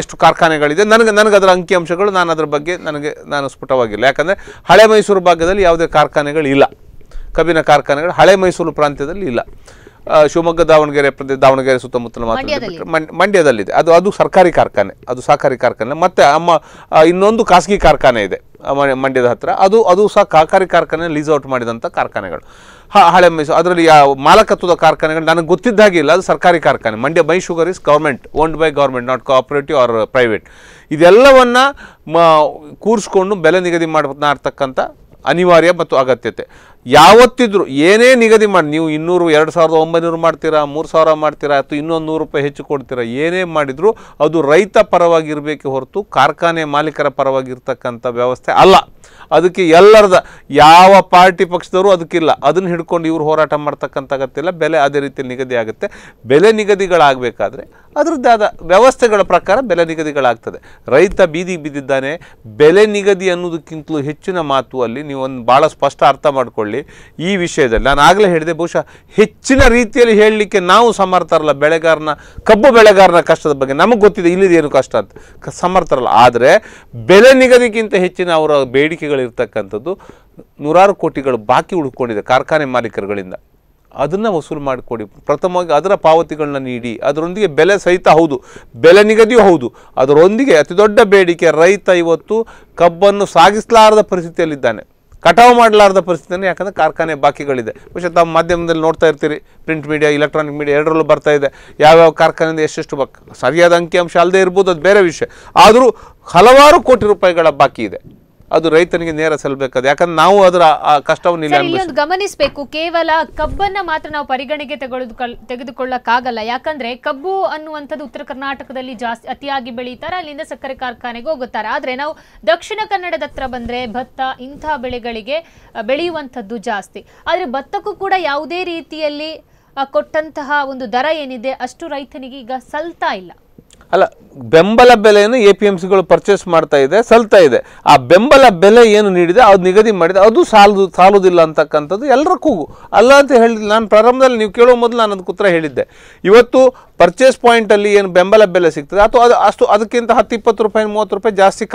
ಎಷ್ಟು ಕಾರ್ಖಾನೆಗಳಿದೆ. ನನಗೆ ನನಗೆ ಅದರ ಅಂಕಿಅಂಶಗಳು ನಾನು ಅದರ ಬಗ್ಗೆ ನನಗೆ ನಾನು ಸ್ಫುಟವಾಗಿಲ್ಲ. ಯಾಕಂದರೆ ಹಳೆ ಮೈಸೂರು ಭಾಗದಲ್ಲಿ ಯಾವುದೇ ಕಾರ್ಖಾನೆಗಳಿಲ್ಲ ಕಬ್ಬಿನ ಕಾರ್ಖಾನೆಗಳು ಹಳೆ ಮೈಸೂರು ಪ್ರಾಂತ್ಯದಲ್ಲಿ ಇಲ್ಲ. ಶಿವಮೊಗ್ಗ ದಾವಣಗೆರೆ ಪ್ರದೇಶ ದಾವಣಗೆರೆ ಸುತ್ತಮುತ್ತಲ ಮಾತ್ರ ಮಂಡ್ಯದಲ್ಲಿದೆ. ಅದು ಅದು ಸರ್ಕಾರಿ ಕಾರ್ಖಾನೆ ಅದು ಸಹಕಾರಿ ಕಾರ್ಖಾನೆ. ಮತ್ತು ಅಮ್ಮ ಇನ್ನೊಂದು ಖಾಸಗಿ ಕಾರ್ಖಾನೆ ಇದೆ ಮಂಡ್ಯದ ಹತ್ರ. ಅದು ಅದು ಸಹ ಸಹಕಾರಿ ಕಾರ್ಖಾನೆ ಲೀಸ್ ಔಟ್ ಮಾಡಿದಂಥ ಕಾರ್ಖಾನೆಗಳು. ಹಳೆ ಮೈಸೂರು ಅದರಲ್ಲಿ ಯಾವ ಮಾಲಕತ್ವದ ಕಾರ್ಖಾನೆಗಳು ನನಗೆ ಗೊತ್ತಿದ್ದ ಹಾಗೆ ಇಲ್ಲ. ಅದು ಸರ್ಕಾರಿ ಕಾರ್ಖಾನೆ. Mandya by sugar is government. Owned by government, not cooperative or private. ಇದೆಲ್ಲವನ್ನ ಮ, ಕೂರಿಸ್ಕೊಂಡು ಬೆಲೆ ನಿಗದಿ ಮಾಡ್ತಕ್ಕಂಥ ಅನಿವಾರ್ಯ ಮತ್ತು ಅಗತ್ಯತೆ. ಯಾವತ್ತಿದ್ರು ಏನೇ ನಿಗದಿ ಮಾಡಿ, ನೀವು ಇನ್ನೂರು, ಎರಡು ಸಾವಿರದ ಒಂಬೈನೂರು ಮಾಡ್ತೀರಾ, ಮೂರು ಸಾವಿರ ಮಾಡ್ತೀರಾ, ಅಥವಾ ಇನ್ನೊಂದು ನೂರು ರೂಪಾಯಿ ಹೆಚ್ಚು ಕೊಡ್ತೀರಾ, ಏನೇ ಮಾಡಿದರೂ ಅದು ರೈತ ಪರವಾಗಿರಬೇಕೆ ಹೊರತು ಕಾರ್ಖಾನೆ ಮಾಲೀಕರ ಪರವಾಗಿರ್ತಕ್ಕಂಥ ವ್ಯವಸ್ಥೆ ಅಲ್ಲ. ಅದಕ್ಕೆ ಎಲ್ಲರದ, ಯಾವ ಪಾರ್ಟಿ ಪಕ್ಷದವರು ಅದಕ್ಕಿಲ್ಲ. ಅದನ್ನು ಹಿಡ್ಕೊಂಡು ಇವರು ಹೋರಾಟ ಮಾಡ್ತಕ್ಕಂಥ ಅಗತ್ಯ ಇಲ್ಲ. ಬೆಲೆ ಅದೇ ರೀತಿ ನಿಗದಿ ಆಗುತ್ತೆ. ಬೆಲೆ ನಿಗದಿಗಳಾಗಬೇಕಾದ್ರೆ ಅದರದ್ದಾದ ವ್ಯವಸ್ಥೆಗಳ ಪ್ರಕಾರ ಬೆಲೆ ನಿಗದಿಗಳಾಗ್ತದೆ. ರೈತ ಬೀದಿ ಬಿದ್ದಿದ್ದಾನೆ. ಬೆಲೆ ನಿಗದಿ ಅನ್ನೋದಕ್ಕಿಂತಲೂ ಹೆಚ್ಚಿನ ಮಾತು ಅಲ್ಲಿ ನೀವು ಒಂದು ಭಾಳ ಸ್ಪಷ್ಟ ಅರ್ಥ ಮಾಡ್ಕೊಳ್ಳಿ. ಈ ವಿಷಯದಲ್ಲಿ ನಾನು ಆಗಲೇ ಹೇಳಿದೆ, ಬಹುಶಃ ಹೆಚ್ಚಿನ ರೀತಿಯಲ್ಲಿ ಹೇಳಲಿಕ್ಕೆ ನಾವು ಸಮರ್ಥರಲ್ಲ ಬೆಳೆಗಾರನ, ಕಬ್ಬು ಬೆಳೆಗಾರನ ಕಷ್ಟದ ಬಗ್ಗೆ ನಮಗೆ ಗೊತ್ತಿದೆ ಇಲ್ಲಿದೇನು ಕಷ್ಟ ಅಂತ. ಸಮರ್ಥ ಸಮರ್ಥರಲ್ಲ ಆದರೆ ಬೆಲೆ ನಿಗದಿಗಿಂತ ಹೆಚ್ಚಿನ ಅವರ ಬೇಡಿಕೆಗಳಿರ್ತಕ್ಕಂಥದ್ದು ನೂರಾರು ಕೋಟಿಗಳು ಬಾಕಿ ಉಳ್ಕೊಂಡಿದೆ ಕಾರ್ಖಾನೆ ಮಾಲೀಕರುಗಳಿಂದ. ಅದನ್ನು ವಸೂಲು ಮಾಡಿಕೊಡಿ. ಪ್ರಥಮವಾಗಿ ಅದರ ಪಾವತಿಗಳನ್ನ ನೀಡಿ. ಅದರೊಂದಿಗೆ ಬೆಲೆ ಸಹಿತ ಹೌದು. ಬೆಲೆ ನಿಗದಿಯೂ ಹೌದು. ಅದರೊಂದಿಗೆ ಅತಿ ದೊಡ್ಡ ಬೇಡಿಕೆ ರೈತ ಇವತ್ತು ಕಬ್ಬನ್ನು ಸಾಗಿಸಲಾರದ ಪರಿಸ್ಥಿತಿಯಲ್ಲಿದ್ದಾನೆ. ಕಟಾವು ಮಾಡಲಾರದ ಪರಿಸ್ಥಿತಿಯನ್ನು ಯಾಕಂದರೆ ಕಾರ್ಖಾನೆ ಬಾಕಿಗಳಿದೆ. ಬಹುಶಃ ತಾವು ಮಾಧ್ಯಮದಲ್ಲಿ ನೋಡ್ತಾ ಇರ್ತೀರಿ ಪ್ರಿಂಟ್ ಮೀಡಿಯಾ ಇಲೆಕ್ಟ್ರಾನಿಕ್ ಮೀಡಿಯಾ ಎರಡರಲ್ಲೂ ಬರ್ತಾ ಇದೆ. ಯಾವ್ಯಾವ ಕಾರ್ಖಾನೆಯಿಂದ ಎಷ್ಟೆಷ್ಟು ಬಾಕಿ, ಸರಿಯಾದ ಅಂಕಿಅಂಶ ಅಲ್ಲದೆ ಇರ್ಬೋದು, ಅದು ಬೇರೆ ವಿಷಯ. ಆದರೂ ಹಲವಾರು ಕೋಟಿ ರೂಪಾಯಿಗಳ ಬಾಕಿ ಇದೆ. ಅದು ರೈತನಿಗೆ ನೇರ ಸಲ್ಲಬೇಕಾದ ಯಾಕಂದ್ರೆ ನಾವು ಅದರ ಆ ಕಷ್ಟವನ್ನು ಇಲ್ಲಿ ಒಂದು ಗಮನಿಸಬೇಕು ಕೇವಲ ಕಬ್ಬನ್ನ ಮಾತ್ರ ನಾವು ಪರಿಗಣೆಗೆ ತೆಗೆದುಕೊಳ್ ತೆಗೆದುಕೊಳ್ಳಕ್ಕಾಗಲ್ಲ. ಯಾಕಂದ್ರೆ ಕಬ್ಬು ಅನ್ನುವಂಥದ್ದು ಉತ್ತರ ಕರ್ನಾಟಕದಲ್ಲಿ ಜಾಸ್ತಿ ಅತಿಯಾಗಿ ಬೆಳೀತಾರೆ ಅಲ್ಲಿಂದ ಸಕ್ಕರೆ ಕಾರ್ಖಾನೆಗೆ ಹೋಗುತ್ತಾರೆ. ಆದ್ರೆ ನಾವು ದಕ್ಷಿಣ ಕನ್ನಡದ ಹತ್ರ ಬಂದ್ರೆ ಭತ್ತ ಇಂಥ ಬೆಳೆಗಳಿಗೆ ಬೆಳೆಯುವಂಥದ್ದು ಜಾಸ್ತಿ. ಆದ್ರೆ ಭತ್ತಕ್ಕೂ ಕೂಡ ಯಾವುದೇ ರೀತಿಯಲ್ಲಿ ಕೊಟ್ಟಂತಹ ಒಂದು ದರ ಏನಿದೆ ಅಷ್ಟು ರೈತನಿಗೆ ಈಗ ಸಲ್ತಾ ಇಲ್ಲ. ಅಲ್ಲ, ಬೆಂಬಲ ಬೆಲೆಯನ್ನು ಎ ಪಿ ಎಂ ಸಿಗಳು ಪರ್ಚೇಸ್ ಮಾಡ್ತಾ ಇದೆ, ಸಲ್ತಾ ಇದೆ. ಆ ಬೆಂಬಲ ಬೆಲೆ ಏನು ನೀಡಿದೆ ಅದು ನಿಗದಿ ಮಾಡಿದೆ, ಅದು ಸಾಲದು, ಸಾಲುದಿಲ್ಲ ಅಂತಕ್ಕಂಥದ್ದು ಎಲ್ಲರ ಕೂಗು ಅಲ್ಲ ಅಂತ ಹೇಳಿಲ್ಲ ನಾನು ಪ್ರಾರಂಭದಲ್ಲಿ ನೀವು ಕೇಳೋ ಮೊದಲು ನಾನು ಅದಕ್ಕೆ ಉತ್ತರ ಹೇಳಿದ್ದೆ. ಇವತ್ತು ಪರ್ಚೇಸ್ ಪಾಯಿಂಟಲ್ಲಿ ಏನು ಬೆಂಬಲ ಬೆಲೆ ಸಿಗ್ತದೆ, ಅಥವಾ ಅದು ಅಷ್ಟು, ಅದಕ್ಕಿಂತ ಹತ್ತು, ಇಪ್ಪತ್ತು ರೂಪಾಯಿ, ಮೂವತ್ತು ರೂಪಾಯಿ ಜಾಸ್ತಿ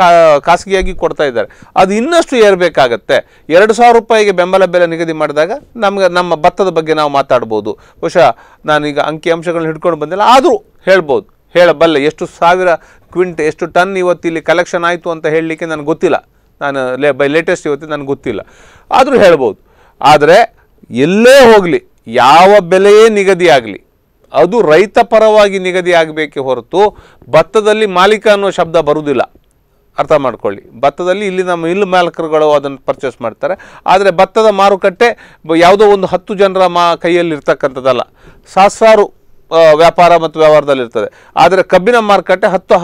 ಖಾಸಗಿಯಾಗಿ ಕೊಡ್ತಾ ಇದ್ದಾರೆ. ಅದು ಇನ್ನಷ್ಟು ಏರಬೇಕಾಗತ್ತೆ. ಎರಡು ಸಾವಿರ ರೂಪಾಯಿಗೆ ಬೆಂಬಲ ಬೆಲೆ ನಿಗದಿ ಮಾಡಿದಾಗ ನಮಗೆ, ನಮ್ಮ ಭತ್ತದ ಬಗ್ಗೆ ನಾವು ಮಾತಾಡ್ಬೋದು. ಬಹುಶಃ ನಾನೀಗ ಅಂಕಿಅಂಶಗಳನ್ನ ಹಿಡ್ಕೊಂಡು ಬಂದಿಲ್ಲ, ಆದರೂ ಹೇಳ್ಬೋದು. ಹೇಳಬಲ್ಲೆ, ಎಷ್ಟು ಸಾವಿರ ಕ್ವಿಂಟ್, ಎಷ್ಟು ಟನ್ ಇವತ್ತು ಇಲ್ಲಿ ಕಲೆಕ್ಷನ್ ಆಯಿತು ಅಂತ ಹೇಳಲಿಕ್ಕೆ ನನಗೆ ಗೊತ್ತಿಲ್ಲ. ನಾನು ಲೇ, ಬೈ ಲೇಟೆಸ್ಟ್ ಇವತ್ತು ನನಗೆ ಗೊತ್ತಿಲ್ಲ. ಆದರೂ ಹೇಳ್ಬೋದು. ಆದರೆ ಎಲ್ಲೇ ಹೋಗಲಿ, ಯಾವ ಬೆಲೆಯೇ ನಿಗದಿಯಾಗಲಿ ಅದು ರೈತ ಪರವಾಗಿ ನಿಗದಿಯಾಗಬೇಕೆ ಹೊರತು ಭತ್ತದಲ್ಲಿ ಮಾಲೀಕ ಅನ್ನೋ ಶಬ್ದ ಬರುವುದಿಲ್ಲ ಅರ್ಥ ಮಾಡ್ಕೊಳ್ಳಿ. ಭತ್ತದಲ್ಲಿ ಇಲ್ಲಿ ನಮ್ಮ ಮಿಲ್ ಮಾಲಕರುಗಳು ಅದನ್ನು ಪರ್ಚೇಸ್ ಮಾಡ್ತಾರೆ. ಆದರೆ ಭತ್ತದ ಮಾರುಕಟ್ಟೆ ಯಾವುದೋ ಒಂದು ಹತ್ತು ಜನರ ಮಾ ಕೈಯಲ್ಲಿ ಇರ್ತಕ್ಕಂಥದ್ದಲ್ಲ ಸಹಸ್ರಾರು ವ್ಯಾಪಾರ ಮತ್ತು ವ್ಯವಹಾರದಲ್ಲಿ ಇರ್ತದೆ ಆದರೆ ಕಬ್ಬಿನ ಮಾರುಕಟ್ಟೆ ಹತ್ತು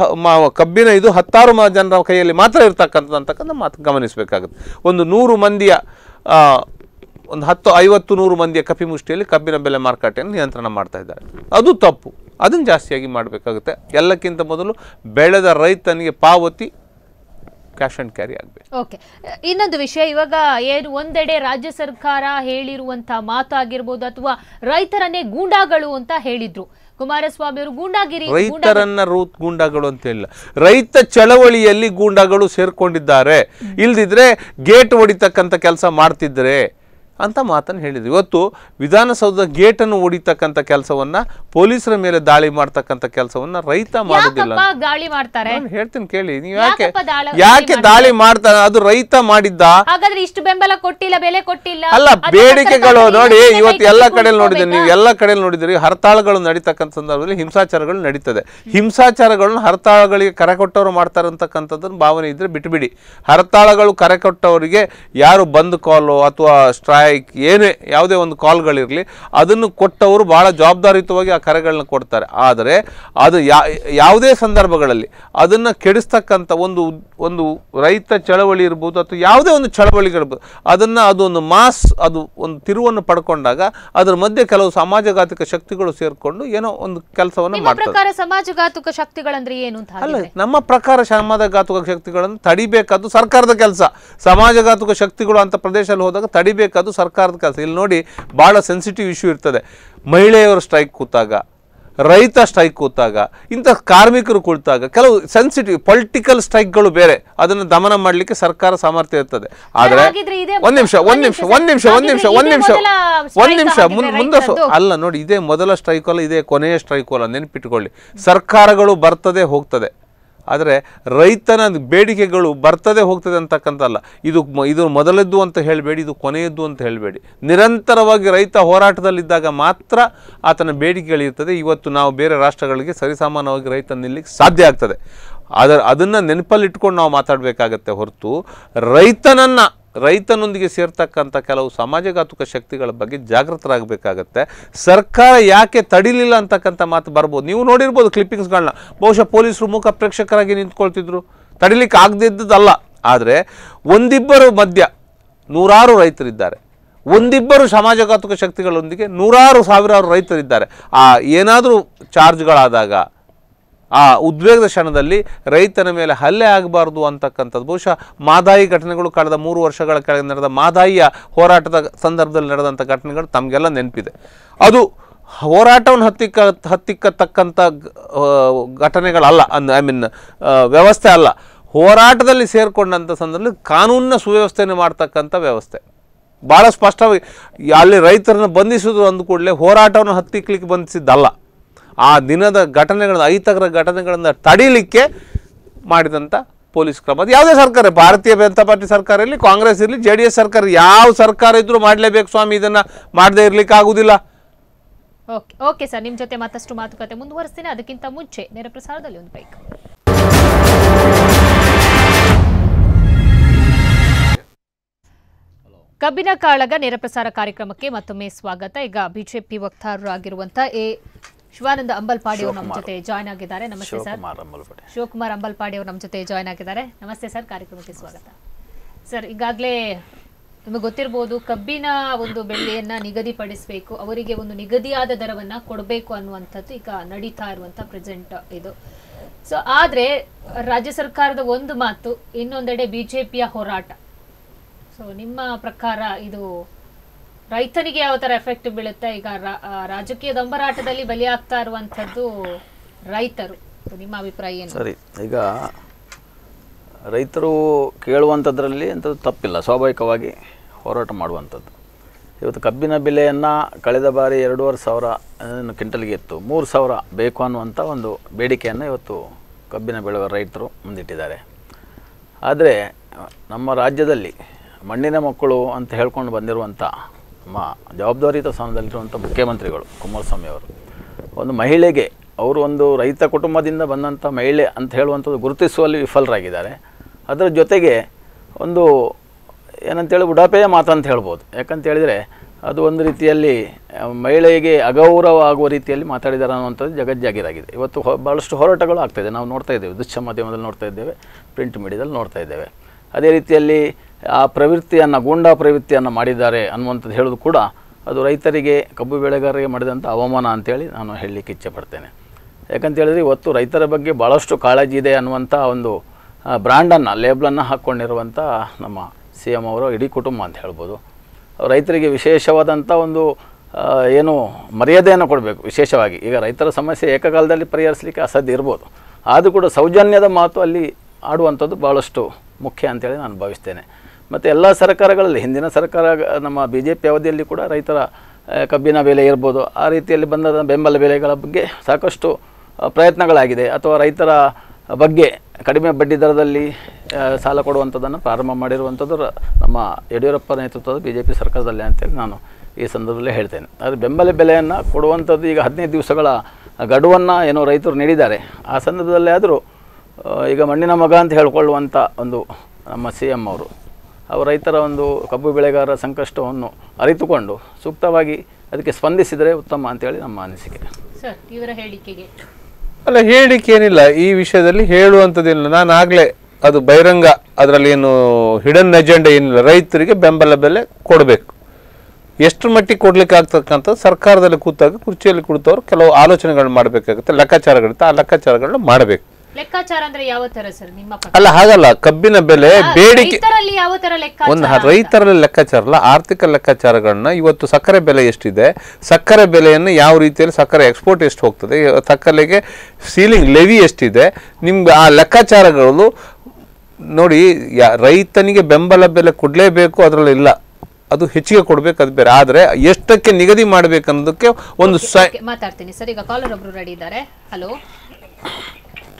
ಕಬ್ಬಿನ ಇದು ಹತ್ತಾರು ಜನರ ಕೈಯಲ್ಲಿ ಮಾತ್ರ ಇರ್ತಕ್ಕಂಥದ್ದು ಅಂತಕ್ಕಂಥ ಮಾತು ಗಮನಿಸಬೇಕಾಗುತ್ತೆ. ಒಂದು ನೂರು ಮಂದಿಯ ಒಂದು ಹತ್ತು, ಐವತ್ತು, ನೂರು ಮಂದಿಯ ಕಪಿಮುಷ್ಟಿಯಲ್ಲಿ ಕಬ್ಬಿನ ಬೆಲೆ ಮಾರುಕಟ್ಟೆಯನ್ನು ನಿಯಂತ್ರಣ ಮಾಡ್ತಾ ಇದ್ದಾರೆ. ಅದು ತಪ್ಪು. ಅದನ್ನು ಜಾಸ್ತಿಯಾಗಿ ಮಾಡಬೇಕಾಗುತ್ತೆ. ಎಲ್ಲಕ್ಕಿಂತ ಮೊದಲು ಬೆಳೆದ ರೈತನಿಗೆ ಪಾವತಿ ಕ್ಯಾಶ್ ಆ್ಯಂಡ್ ಕ್ಯಾರಿ ಆಗಬೇಕು. ಓಕೆ ಇನ್ನೊಂದು ವಿಷಯ ಇವಾಗ ಏನು ಒಂದೆಡೆ ರಾಜ್ಯ ಸರ್ಕಾರ ಹೇಳಿರುವಂತಹ ಮಾತು ಆಗಿರ್ಬೋದು ಅಥವಾ ರೈತರನ್ನೇ ಗೂಂಡಾಗಳು ಅಂತ ಹೇಳಿದ್ರು. ಕುಮಾರಸ್ವಾಮಿ ಅವರು ಗೂಂಡಾಗಿರಿ ಗೂಂಡಾ- ರೈತರನ್ನ ರೂತ್ ಗೂಂಡಾಗಳು ಅಂತ ಹೇಳಿಲ್ಲ ರೈತ ಚಳವಳಿಯಲ್ಲಿ ಗೂಂಡಾಗಳು ಸೇರ್ಕೊಂಡಿದ್ದಾರೆ. ಇಲ್ದಿದ್ರೆ ಗೇಟ್ ಹೊಡಿತಕ್ಕಂಥ ಕೆಲಸ ಮಾಡ್ತಿದ್ರೆ ಅಂತ ಮಾತನ್ನು ಹೇಳಿದರು. ಇವತ್ತು ವಿಧಾನಸೌಧದ ಗೇಟನ್ನು ಹೊಡಿತಕ್ಕಂಥ ಕೆಲಸವನ್ನ ಪೊಲೀಸರ ಮೇಲೆ ದಾಳಿ ಮಾಡ್ತಕ್ಕಂಥ ಕೆಲಸವನ್ನ ರೈತ ಮಾಡೋದಿಲ್ಲ ನಾನು ಹೇಳ್ತೀನಿ ಕೇಳಿ ನೀವು ಯಾಕೆ ಯಾಕೆ ದಾಳಿ ಮಾಡ್ತಾರೆ ಅದು ರೈತ ಮಾಡಿದ್ದ? ಇಷ್ಟು ಬೆಂಬಲ ಕೊಟ್ಟಿಲ್ಲ ಬೆಲೆ ಕೊಟ್ಟಿಲ್ಲ? ಅಲ್ಲ ಬೇಡಿಕೆಗಳು ನೋಡಿ ಇವತ್ತು ಎಲ್ಲ ಕಡೆಯಲ್ಲಿ ಕಡೆ ನೋಡಿದ್ರೆ ನೀವು? ಎಲ್ಲ ಕಡೆ ನೋಡಿದ್ರಿ ಹರ್ತಾಳಗಳು ನಡೀತಕ್ಕಂಥ ಸಂದರ್ಭದಲ್ಲಿ ಹಿಂಸಾಚಾರಗಳು ನಡೀತದೆ. ಹಿಂಸಾಚಾರಗಳನ್ನು ಹರ್ತಾಳಗಳಿಗೆ ಕರೆ ಕೊಟ್ಟವರು ಮಾಡ್ತಾರೆ ಅಂತಕ್ಕಂಥದ್ದನ್ನು ಭಾವನೆ ಇದ್ರೆ ಬಿಟ್ಬಿಡಿ. ಹರ್ತಾಳಗಳು ಕರೆ ಕೊಟ್ಟವರಿಗೆ ಯಾರು ಬಂದ್ ಕಾಲು ಅಥವಾ ಸ್ಟ್ರೈಕ್ ಏನೇ ಯಾವುದೇ ಒಂದು ಕಾಲ್ಗಳಿರಲಿ ಅದನ್ನು ಕೊಟ್ಟವರು ಭಾಳ ಜವಾಬ್ದಾರಿಯುತವಾಗಿ ಆ ಕರೆಗಳನ್ನ ಕೊಡ್ತಾರೆ. ಆದರೆ ಅದು ಯಾವುದೇ ಸಂದರ್ಭಗಳಲ್ಲಿ ಅದನ್ನು ಕೆಡಿಸ್ತಕ್ಕಂಥ ಒಂದು ಒಂದು ರೈತ ಚಳವಳಿ ಇರ್ಬೋದು ಅಥವಾ ಯಾವುದೇ ಒಂದು ಚಳವಳಿಗಳಿರ್ಬೋದು ಅದನ್ನು ಒಂದು ಮಾಸ್ ಅದು ಒಂದು ತಿರುವನ್ನು ಪಡ್ಕೊಂಡಾಗ ಅದರ ಮಧ್ಯೆ ಕೆಲವು ಸಮಾಜಘಾತಕ ಶಕ್ತಿಗಳು ಸೇರಿಕೊಂಡು ಏನೋ ಒಂದು ಕೆಲಸವನ್ನು ಮಾಡ್ತಾರೆ ಸಮಾಜಘಾತಕ ಶಕ್ತಿಗಳಂದ್ರೆ ಏನು ಅಲ್ಲ ನಮ್ಮ ಪ್ರಕಾರ ಸಮಾಜಘಾತಕ ಶಕ್ತಿಗಳನ್ನು ತಡಿಬೇಕಾದ್ದು ಸರ್ಕಾರದ ಕೆಲಸ. ಸಮಾಜಘಾತಕ ಶಕ್ತಿಗಳು ಅಂತ ಪ್ರದೇಶದಲ್ಲಿ ಹೋದಾಗ ತಡಿಬೇಕಾದ್ದು ಸರ್ಕಾರದ ಕೆಲಸ. ಇಲ್ಲಿ ನೋಡಿ ಭಾಳ ಸೆನ್ಸಿಟಿವ್ ಇಶ್ಯೂ ಇರ್ತದೆ. ಮಹಿಳೆಯವರು ಸ್ಟ್ರೈಕ್ ಕೂತಾಗ ರೈತ ಸ್ಟ್ರೈಕ್ ಕೂತಾಗ ಇಂಥ ಕಾರ್ಮಿಕರು ಕುಳಿತಾಗ ಕೆಲವು ಸೆನ್ಸಿಟಿವ್ ಪೊಲಿಟಿಕಲ್ ಸ್ಟ್ರೈಕ್ಗಳು ಬೇರೆ. ಅದನ್ನು ದಮನ ಮಾಡಲಿಕ್ಕೆ ಸರ್ಕಾರ ಸಾಮರ್ಥ್ಯ ಇರ್ತದೆ. ಆದರೆ ಒಂದ್ ನಿಮಿಷ ಒಂದ್ ನಿಮಿಷ ಒಂದ್ ನಿಮಿಷ ಒಂದ್ ನಿಮಿಷ ಒಂದ್ ನಿಮಿಷ ಒಂದ್ ನಿಮಿಷ ಮುಂದೆ ಅಲ್ಲ ನೋಡಿ ಇದೇ ಮೊದಲ ಸ್ಟ್ರೈಕ್ ಅಲ್ಲ ಇದೇ ಕೊನೆಯ ಸ್ಟ್ರೈಕ್ ಅಲ್ಲ ನೆನಪಿಟ್ಕೊಳ್ಳಿ. ಸರ್ಕಾರಗಳು ಬರ್ತದೆ ಹೋಗ್ತದೆ. ಆದರೆ ರೈತನ ಬೇಡಿಕೆಗಳು ಬರ್ತದೆ ಹೋಗ್ತದೆ ಅಂತಕ್ಕಂಥಲ್ಲ. ಇದು ಇದು ಮೊದಲದ್ದು ಅಂತ ಹೇಳಬೇಡಿ, ಇದು ಕೊನೆಯದ್ದು ಅಂತ ಹೇಳಬೇಡಿ. ನಿರಂತರವಾಗಿ ರೈತ ಹೋರಾಟದಲ್ಲಿದ್ದಾಗ ಮಾತ್ರ ಆತನ ಬೇಡಿಕೆಗಳಿರ್ತದೆ ಇವತ್ತು ನಾವು ಬೇರೆ ರಾಷ್ಟ್ರಗಳಿಗೆ ಸರಿಸಮಾನವಾಗಿ ರೈತ ನಿಲ್ಲಿಕ್ಕೆ ಸಾಧ್ಯ ಆಗ್ತದೆ. ಅದರ ಅದನ್ನು ನೆನಪಲ್ಲಿಟ್ಕೊಂಡು ನಾವು ಮಾತಾಡಬೇಕಾಗತ್ತೆ ಹೊರತು ರೈತನನ್ನು ರೈತನೊಂದಿಗೆ ಸೇರ್ತಕ್ಕಂಥ ಕೆಲವು ಸಮಾಜಘಾತುಕ ಶಕ್ತಿಗಳ ಬಗ್ಗೆ ಜಾಗೃತರಾಗಬೇಕಾಗತ್ತೆ. ಸರ್ಕಾರ ಯಾಕೆ ತಡಿಲಿಲ್ಲ ಅಂತಕ್ಕಂಥ ಮಾತು ಬರ್ಬೋದು. ನೀವು ನೋಡಿರ್ಬೋದು ಕ್ಲಿಪ್ಪಿಂಗ್ಸ್ಗಳನ್ನ ಬಹುಶಃ ಪೊಲೀಸರು ಮುಖ ಪ್ರೇಕ್ಷಕರಾಗಿ ನಿಂತ್ಕೊಳ್ತಿದ್ರು. ತಡಿಲಿಕ್ಕೆ ಆಗದಿದ್ದದಲ್ಲ ಆದರೆ ಒಂದಿಬ್ಬರು ಮಧ್ಯ ನೂರಾರು ರೈತರಿದ್ದಾರೆ. ಒಂದಿಬ್ಬರು ಸಮಾಜಘಾತುಕ ಶಕ್ತಿಗಳೊಂದಿಗೆ ನೂರಾರು ಸಾವಿರಾರು ರೈತರಿದ್ದಾರೆ. ಆ ಏನಾದರೂ ಚಾರ್ಜ್ಗಳಾದಾಗ ಆ ಉದ್ವೇಗದ ಕ್ಷಣದಲ್ಲಿ ರೈತನ ಮೇಲೆ ಹಲ್ಲೆ ಆಗಬಾರ್ದು ಅಂತಕ್ಕಂಥದ್ದು. ಬಹುಶಃ ಮಾದಾಯಿ ಘಟನೆಗಳು ಕಳೆದ ಮೂರು ವರ್ಷಗಳ ಕೆಳಗೆ ನಡೆದ ಮಾದಾಯಿಯ ಹೋರಾಟದ ಸಂದರ್ಭದಲ್ಲಿ ನಡೆದಂಥ ಘಟನೆಗಳು ತಮಗೆಲ್ಲ ನೆನಪಿದೆ. ಅದು ಹೋರಾಟವನ್ನು ಹತ್ತಿಕ್ಕ, ಹತ್ತಿಕ್ಕತಕ್ಕಂಥ ಘಟನೆಗಳಲ್ಲ ಅಂದ್ ಐ ಮೀನ್ ವ್ಯವಸ್ಥೆ ಅಲ್ಲ. ಹೋರಾಟದಲ್ಲಿ ಸೇರಿಕೊಂಡಂಥ ಸಂದರ್ಭದಲ್ಲಿ ಕಾನೂನಿನ ಸುವ್ಯವಸ್ಥೆಯನ್ನು ಮಾಡ್ತಕ್ಕಂಥ ವ್ಯವಸ್ಥೆ. ಭಾಳ ಸ್ಪಷ್ಟವಾಗಿ, ಅಲ್ಲಿ ರೈತರನ್ನು ಬಂಧಿಸೋದು ಅಂದ ಕೂಡಲೇ ಹೋರಾಟವನ್ನು ಹತ್ತಿಕ್ಲಿಕ್ಕೆ ಬಂಧಿಸಿದ್ದಲ್ಲ. ಆ ದಿನದ ಘಟನೆಗಳನ್ನ, ಅಹಿತಕರ ಘಟನೆಗಳನ್ನು ತಡೀಲಿಕ್ಕೆ ಮಾಡಿದಂಥ ಪೊಲೀಸ್ ಕ್ರಮ. ಅದು ಯಾವುದೇ ಸರ್ಕಾರ, ಭಾರತೀಯ ಜನತಾ ಪಾರ್ಟಿ ಸರ್ಕಾರ ಇರಲಿ, ಕಾಂಗ್ರೆಸ್ ಇರಲಿ, ಜೆ ಡಿ ಎಸ್ ಸರ್ಕಾರ ಯಾವ ಸರ್ಕಾರ ಇದ್ರೂ ಮಾಡಲೇಬೇಕು ಸ್ವಾಮಿ, ಇದನ್ನು ಮಾಡದೇ ಇರಲಿಕ್ಕೆ ಆಗುವುದಿಲ್ಲ ಓಕೆ ಓಕೆ ಸರ್ ನಿಮ್ಮ ಜೊತೆ ಮತ್ತಷ್ಟು ಮಾತುಕತೆ ಮುಂದುವರಿಸ್ತೀನಿ. ಅದಕ್ಕಿಂತ ಮುಂಚೆ ನೇರ ಪ್ರಸಾರದಲ್ಲಿ ಒಂದು ಬೈಕ್ ಕಬ್ಬಿನ ಕಾಳಗ ನೇರ ಪ್ರಸಾರ ಕಾರ್ಯಕ್ರಮಕ್ಕೆ ಮತ್ತೊಮ್ಮೆ ಸ್ವಾಗತ. ಈಗ ಬಿಜೆಪಿ ವಕ್ತಾರರಾಗಿರುವಂತ ಎ ಶಿವಾನಂದ ಅಂಬಲ್ಪಾಡಿ ಅವರು ನಮ್ಮ ಜೊತೆ ಜಾಯ್ನ್ ಆಗಿದ್ದಾರೆ. ನಮಸ್ತೆ ಸರ್. ಶಿವಕುಮಾರ್ ಅಂಬಲ್ಪಾಡಿ. ಅವರು ನಮ್ಮ ಜೊತೆ ಜಾಯ್ನ್ ಆಗಿದ್ದಾರೆ. ನಮಸ್ತೆ ಸರ್. ಕಾರ್ಯಕ್ರಮಕ್ಕೆ ಸ್ವಾಗತ. ಸರ್ ಈಗಾಗಲೇ ನಿಮಗೆ ಗೊತ್ತಿರಬಹುದು ಕಬ್ಬಿನ ಒಂದು ಬೆಳೆಯನ್ನ ನಿಗದಿಪಡಿಸಬೇಕು. ಅವರಿಗೆ ಒಂದು ನಿಗದಿಯಾದ ದರವನ್ನ ಕೊಡಬೇಕು ಅನ್ನುವಂಥದ್ದು ಈಗ ನಡೀತಾ ಇರುವಂತ ಪ್ರೆಸೆಂಟ್ ಇದು. ಸೊ ಆದ್ರೆ ರಾಜ್ಯ ಸರ್ಕಾರದ ಒಂದು ಮಾತು ಇನ್ನೊಂದೆಡೆ ಬಿಜೆಪಿಯ ಹೋರಾಟ. ಸೊ ನಿಮ್ಮ ಪ್ರಕಾರ ಇದು ರೈತನಿಗೆ ಯಾವ ತರ ಎಫೆಕ್ಟ್ ಬೀಳುತ್ತೆ? ಈಗ ರಾಜಕೀಯ ದೊಂಬರಾಟದಲ್ಲಿ ಬಲಿಯಾಗ್ತಾ ಇರುವಂತದ್ದು ರೈತರು. ನಿಮ್ಮ ಅಭಿಪ್ರಾಯ ಏನು? ಸರಿ, ಈಗ ರೈತರು ಕೇಳುವಂಥದ್ರಲ್ಲಿ ಅಂಥದ್ದು ತಪ್ಪಿಲ್ಲ. ಸ್ವಾಭಾವಿಕವಾಗಿ ಹೋರಾಟ ಮಾಡುವಂಥದ್ದು. ಇವತ್ತು ಕಬ್ಬಿನ ಬೆಲೆಯನ್ನು ಕಳೆದ ಬಾರಿ ಎರಡೂವರೆ ಸಾವಿರ ಕ್ವಿಂಟಲ್ಗೆ ಇತ್ತು. ಮೂರು ಸಾವಿರ ಬೇಕು ಅನ್ನುವಂಥ ಒಂದು ಬೇಡಿಕೆಯನ್ನು ಇವತ್ತು ಕಬ್ಬಿನ ಬೆಳೆಯುವ ರೈತರು ಮುಂದಿಟ್ಟಿದ್ದಾರೆ. ಆದರೆ ನಮ್ಮ ರಾಜ್ಯದಲ್ಲಿ ಮಣ್ಣಿನ ಮಕ್ಕಳು ಅಂತ ಹೇಳ್ಕೊಂಡು ಬಂದಿರುವಂಥ ನಮ್ಮ ಜವಾಬ್ದಾರಿಯುತ ಸ್ಥಾನದಲ್ಲಿರುವಂಥ ಮುಖ್ಯಮಂತ್ರಿಗಳು, ಕುಮಾರಸ್ವಾಮಿ ಅವರು. ಒಂದು ಮಹಿಳೆಗೆ ಅವರು ಒಂದು ರೈತ ಕುಟುಂಬದಿಂದ ಬಂದಂಥ ಮಹಿಳೆ ಅಂತ ಹೇಳುವಂಥದ್ದು ಗುರುತಿಸುವಲ್ಲಿ ವಿಫಲರಾಗಿದ್ದಾರೆ. ಅದರ ಜೊತೆಗೆ ಒಂದು ಏನಂತೇಳಿ ಉಡಾಪೆಯ ಮಾತಂತ ಹೇಳ್ಬೋದು. ಯಾಕಂತ ಹೇಳಿದರೆ ಅದು ಒಂದು ರೀತಿಯಲ್ಲಿ ಮಹಿಳೆಗೆ ಅಗೌರವ ಆಗುವ ರೀತಿಯಲ್ಲಿ ಮಾತಾಡಿದ್ದಾರೆ ಅನ್ನುವಂಥದ್ದು ಜಗಜ್ಜಾಗಿರಾಗಿದೆ. ಇವತ್ತು ಭಾಳಷ್ಟು ಹೋರಾಟಗಳು ಆಗ್ತಾಯಿದೆ ನಾವು ನೋಡ್ತಾ ಇದ್ದೇವೆ. ದೃಶ್ಯ ಮಾಧ್ಯಮದಲ್ಲಿ ನೋಡ್ತಾ ಇದ್ದೇವೆ. ಪ್ರಿಂಟ್ ಮೀಡಿಯಾದಲ್ಲಿ ನೋಡ್ತಾ ಇದ್ದೇವೆ. ಅದೇ ರೀತಿಯಲ್ಲಿ ಆ ಪ್ರವೃತ್ತಿಯನ್ನು, ಗೂಂಡಾ ಪ್ರವೃತ್ತಿಯನ್ನು ಮಾಡಿದ್ದಾರೆ ಅನ್ನುವಂಥದ್ದು ಹೇಳೋದು ಕೂಡ ಅದು ರೈತರಿಗೆ, ಕಬ್ಬು ಬೆಳೆಗಾರರಿಗೆ ಮಾಡಿದಂಥ ಅವಮಾನ ಅಂತೇಳಿ ನಾನು ಹೇಳಲಿಕ್ಕೆ ಇಚ್ಛೆಪಡ್ತೇನೆ ಯಾಕಂತ ಹೇಳಿದ್ರೆ ಇವತ್ತು ರೈತರ ಬಗ್ಗೆ ಭಾಳಷ್ಟು ಕಾಳಜಿ ಇದೆ ಅನ್ನುವಂಥ ಒಂದು ಬ್ರ್ಯಾಂಡನ್ನು ಲೇಬಲನ್ನು ಹಾಕ್ಕೊಂಡಿರುವಂಥ ನಮ್ಮ ಸಿ ಎಂ ಅವರು ಇಡೀ ಕುಟುಂಬ ಅಂತ ಹೇಳ್ಬೋದು. ರೈತರಿಗೆ ವಿಶೇಷವಾದಂಥ ಒಂದು ಏನು ಮರ್ಯಾದೆಯನ್ನು ಕೊಡಬೇಕು ವಿಶೇಷವಾಗಿ. ಈಗ ರೈತರ ಸಮಸ್ಯೆ ಏಕಕಾಲದಲ್ಲಿ ಪರಿಹರಿಸಲಿಕ್ಕೆ ಅಸಾಧ್ಯ ಇರ್ಬೋದು. ಆದರೂ ಕೂಡ ಸೌಜನ್ಯದ ಮಾತು ಅಲ್ಲಿ ಆಡುವಂಥದ್ದು ಭಾಳಷ್ಟು ಮುಖ್ಯ ಅಂತೇಳಿ ನಾನು ಭಾವಿಸ್ತೇನೆ. ಮತ್ತು ಎಲ್ಲ ಸರ್ಕಾರಗಳಲ್ಲಿ, ಹಿಂದಿನ ಸರ್ಕಾರ, ನಮ್ಮ ಬಿ ಜೆ ಪಿ ಅವಧಿಯಲ್ಲಿ ಕೂಡ ರೈತರ ಕಬ್ಬಿನ ಬೆಲೆ ಇರ್ಬೋದು ಆ ರೀತಿಯಲ್ಲಿ ಬಂದ ಬೆಂಬಲ ಬೆಲೆಗಳ ಬಗ್ಗೆ ಸಾಕಷ್ಟು ಪ್ರಯತ್ನಗಳಾಗಿದೆ. ಅಥವಾ ರೈತರ ಬಗ್ಗೆ ಕಡಿಮೆ ಬಡ್ಡಿ ದರದಲ್ಲಿ ಸಾಲ ಕೊಡುವಂಥದ್ದನ್ನು ಪ್ರಾರಂಭ ಮಾಡಿರುವಂಥದ್ದು ನಮ್ಮ ಯಡಿಯೂರಪ್ಪ ನೇತೃತ್ವದ ಬಿ ಜೆ ಪಿ ಸರ್ಕಾರದಲ್ಲಿ ಅಂತೇಳಿ ನಾನು ಈ ಸಂದರ್ಭದಲ್ಲಿ ಹೇಳ್ತೇನೆ. ಆದರೆ ಬೆಂಬಲ ಬೆಲೆಯನ್ನು ಕೊಡುವಂಥದ್ದು ಈಗ ಹದಿನೈದು ದಿವಸಗಳ ಗಡುವನ್ನು ಏನೋ ರೈತರು ನೀಡಿದ್ದಾರೆ. ಆ ಸಂದರ್ಭದಲ್ಲಿ ಆದರೂ ಈಗ ಮಣ್ಣಿನ ಮಗ ಅಂತ ಹೇಳಿಕೊಳ್ಳುವಂಥ ಒಂದು ನಮ್ಮ ಸಿ ಅವರು ಅವರು ರೈತರ ಒಂದು ಕಬ್ಬು ಬೆಳೆಗಾರರ ಸಂಕಷ್ಟವನ್ನು ಅರಿತುಕೊಂಡು ಸೂಕ್ತವಾಗಿ ಅದಕ್ಕೆ ಸ್ಪಂದಿಸಿದರೆ ಉತ್ತಮ ಅಂತೇಳಿ ನಮ್ಮ ಅನಿಸಿಕೆ. ಸರ್ ಇವರ ಹೇಳಿಕೆಗೆ. ಅಲ್ಲ ಹೇಳಿಕೆ ಏನಿಲ್ಲ ಈ ವಿಷಯದಲ್ಲಿ ಹೇಳುವಂಥದ್ದಿಲ್ಲ ನಾನು ಆಗಲೇ ಅದು ಬಹಿರಂಗ ಅದರಲ್ಲಿ ಏನು ಹಿಡನ್ ಅಜೆಂಡಾ ಏನಿಲ್ಲ. ರೈತರಿಗೆ ಬೆಂಬಲ ಬೆಲೆ ಕೊಡಬೇಕು. ಎಷ್ಟು ಮಟ್ಟಿಗೆ ಕೊಡ್ಲಿಕ್ಕೆ ಆಗ್ತಕ್ಕಂಥ ಸರ್ಕಾರದಲ್ಲಿ ಕೂತಾಗ ಕುರ್ಚಿಯಲ್ಲಿ ಕುಳಿತವ್ರು ಕೆಲವು ಆಲೋಚನೆಗಳನ್ನ ಮಾಡಬೇಕಾಗುತ್ತೆ ಲೆಕ್ಕಾಚಾರಗಳಿರುತ್ತೆ ಆ ಲೆಕ್ಕಾಚಾರಗಳನ್ನ ಮಾಡಬೇಕು. ಲೆಕ್ಕಾಚಾರ ಅಂದ್ರೆ ಯಾವ ತರ ಸರ್ ನಿಮ್ಮ? ಅಲ್ಲ ಹಾಗಲ್ಲ. ಕಬ್ಬಿನ ಬೆಲೆ ಬೇಡಿಕೆ ಯಾವ ತರ ಒಂದು ರೈತರ ಲೆಕ್ಕಾಚಾರ ಅಲ್ಲ ಆರ್ಥಿಕ ಲೆಕ್ಕಾಚಾರಗಳನ್ನ ಇವತ್ತು ಸಕ್ಕರೆ ಬೆಲೆ ಎಷ್ಟಿದೆ ಸಕ್ಕರೆ ಬೆಲೆಯನ್ನು ಯಾವ ರೀತಿಯಲ್ಲಿ ಸಕ್ಕರೆ ಎಕ್ಸ್ಪೋರ್ಟ್ ಎಷ್ಟು ಹೋಗ್ತದೆ ಸಕ್ಕರೆಗೆ ಸೀಲಿಂಗ್ ಲೆವಿ ಎಷ್ಟಿದೆ ನಿಮ್ಗೆ ಆ ಲೆಕ್ಕಾಚಾರಗಳು ನೋಡಿ ಯಾ- ರೈತನಿಗೆ ಬೆಂಬಲ ಬೆಲೆ ಕೊಡಲೇಬೇಕು ಅದರಲ್ಲಿ ಇಲ್ಲ. ಅದು ಹೆಚ್ಚಿಗೆ ಕೊಡ್ಬೇಕು ಅದು ಬೇರೆ. ಆದ್ರೆ ಎಷ್ಟಕ್ಕೆ ನಿಗದಿ ಮಾಡ್ಬೇಕನ್ನೋದಕ್ಕೆ ಒಂದು ಸ ಮಾತಾಡ್ತೀನಿ. ಸರ್ ಈಗ ಕಾಲರ್ ಒಬ್ರು ರೆಡಿ ಇದ್ದಾರೆ. ಹಲೋ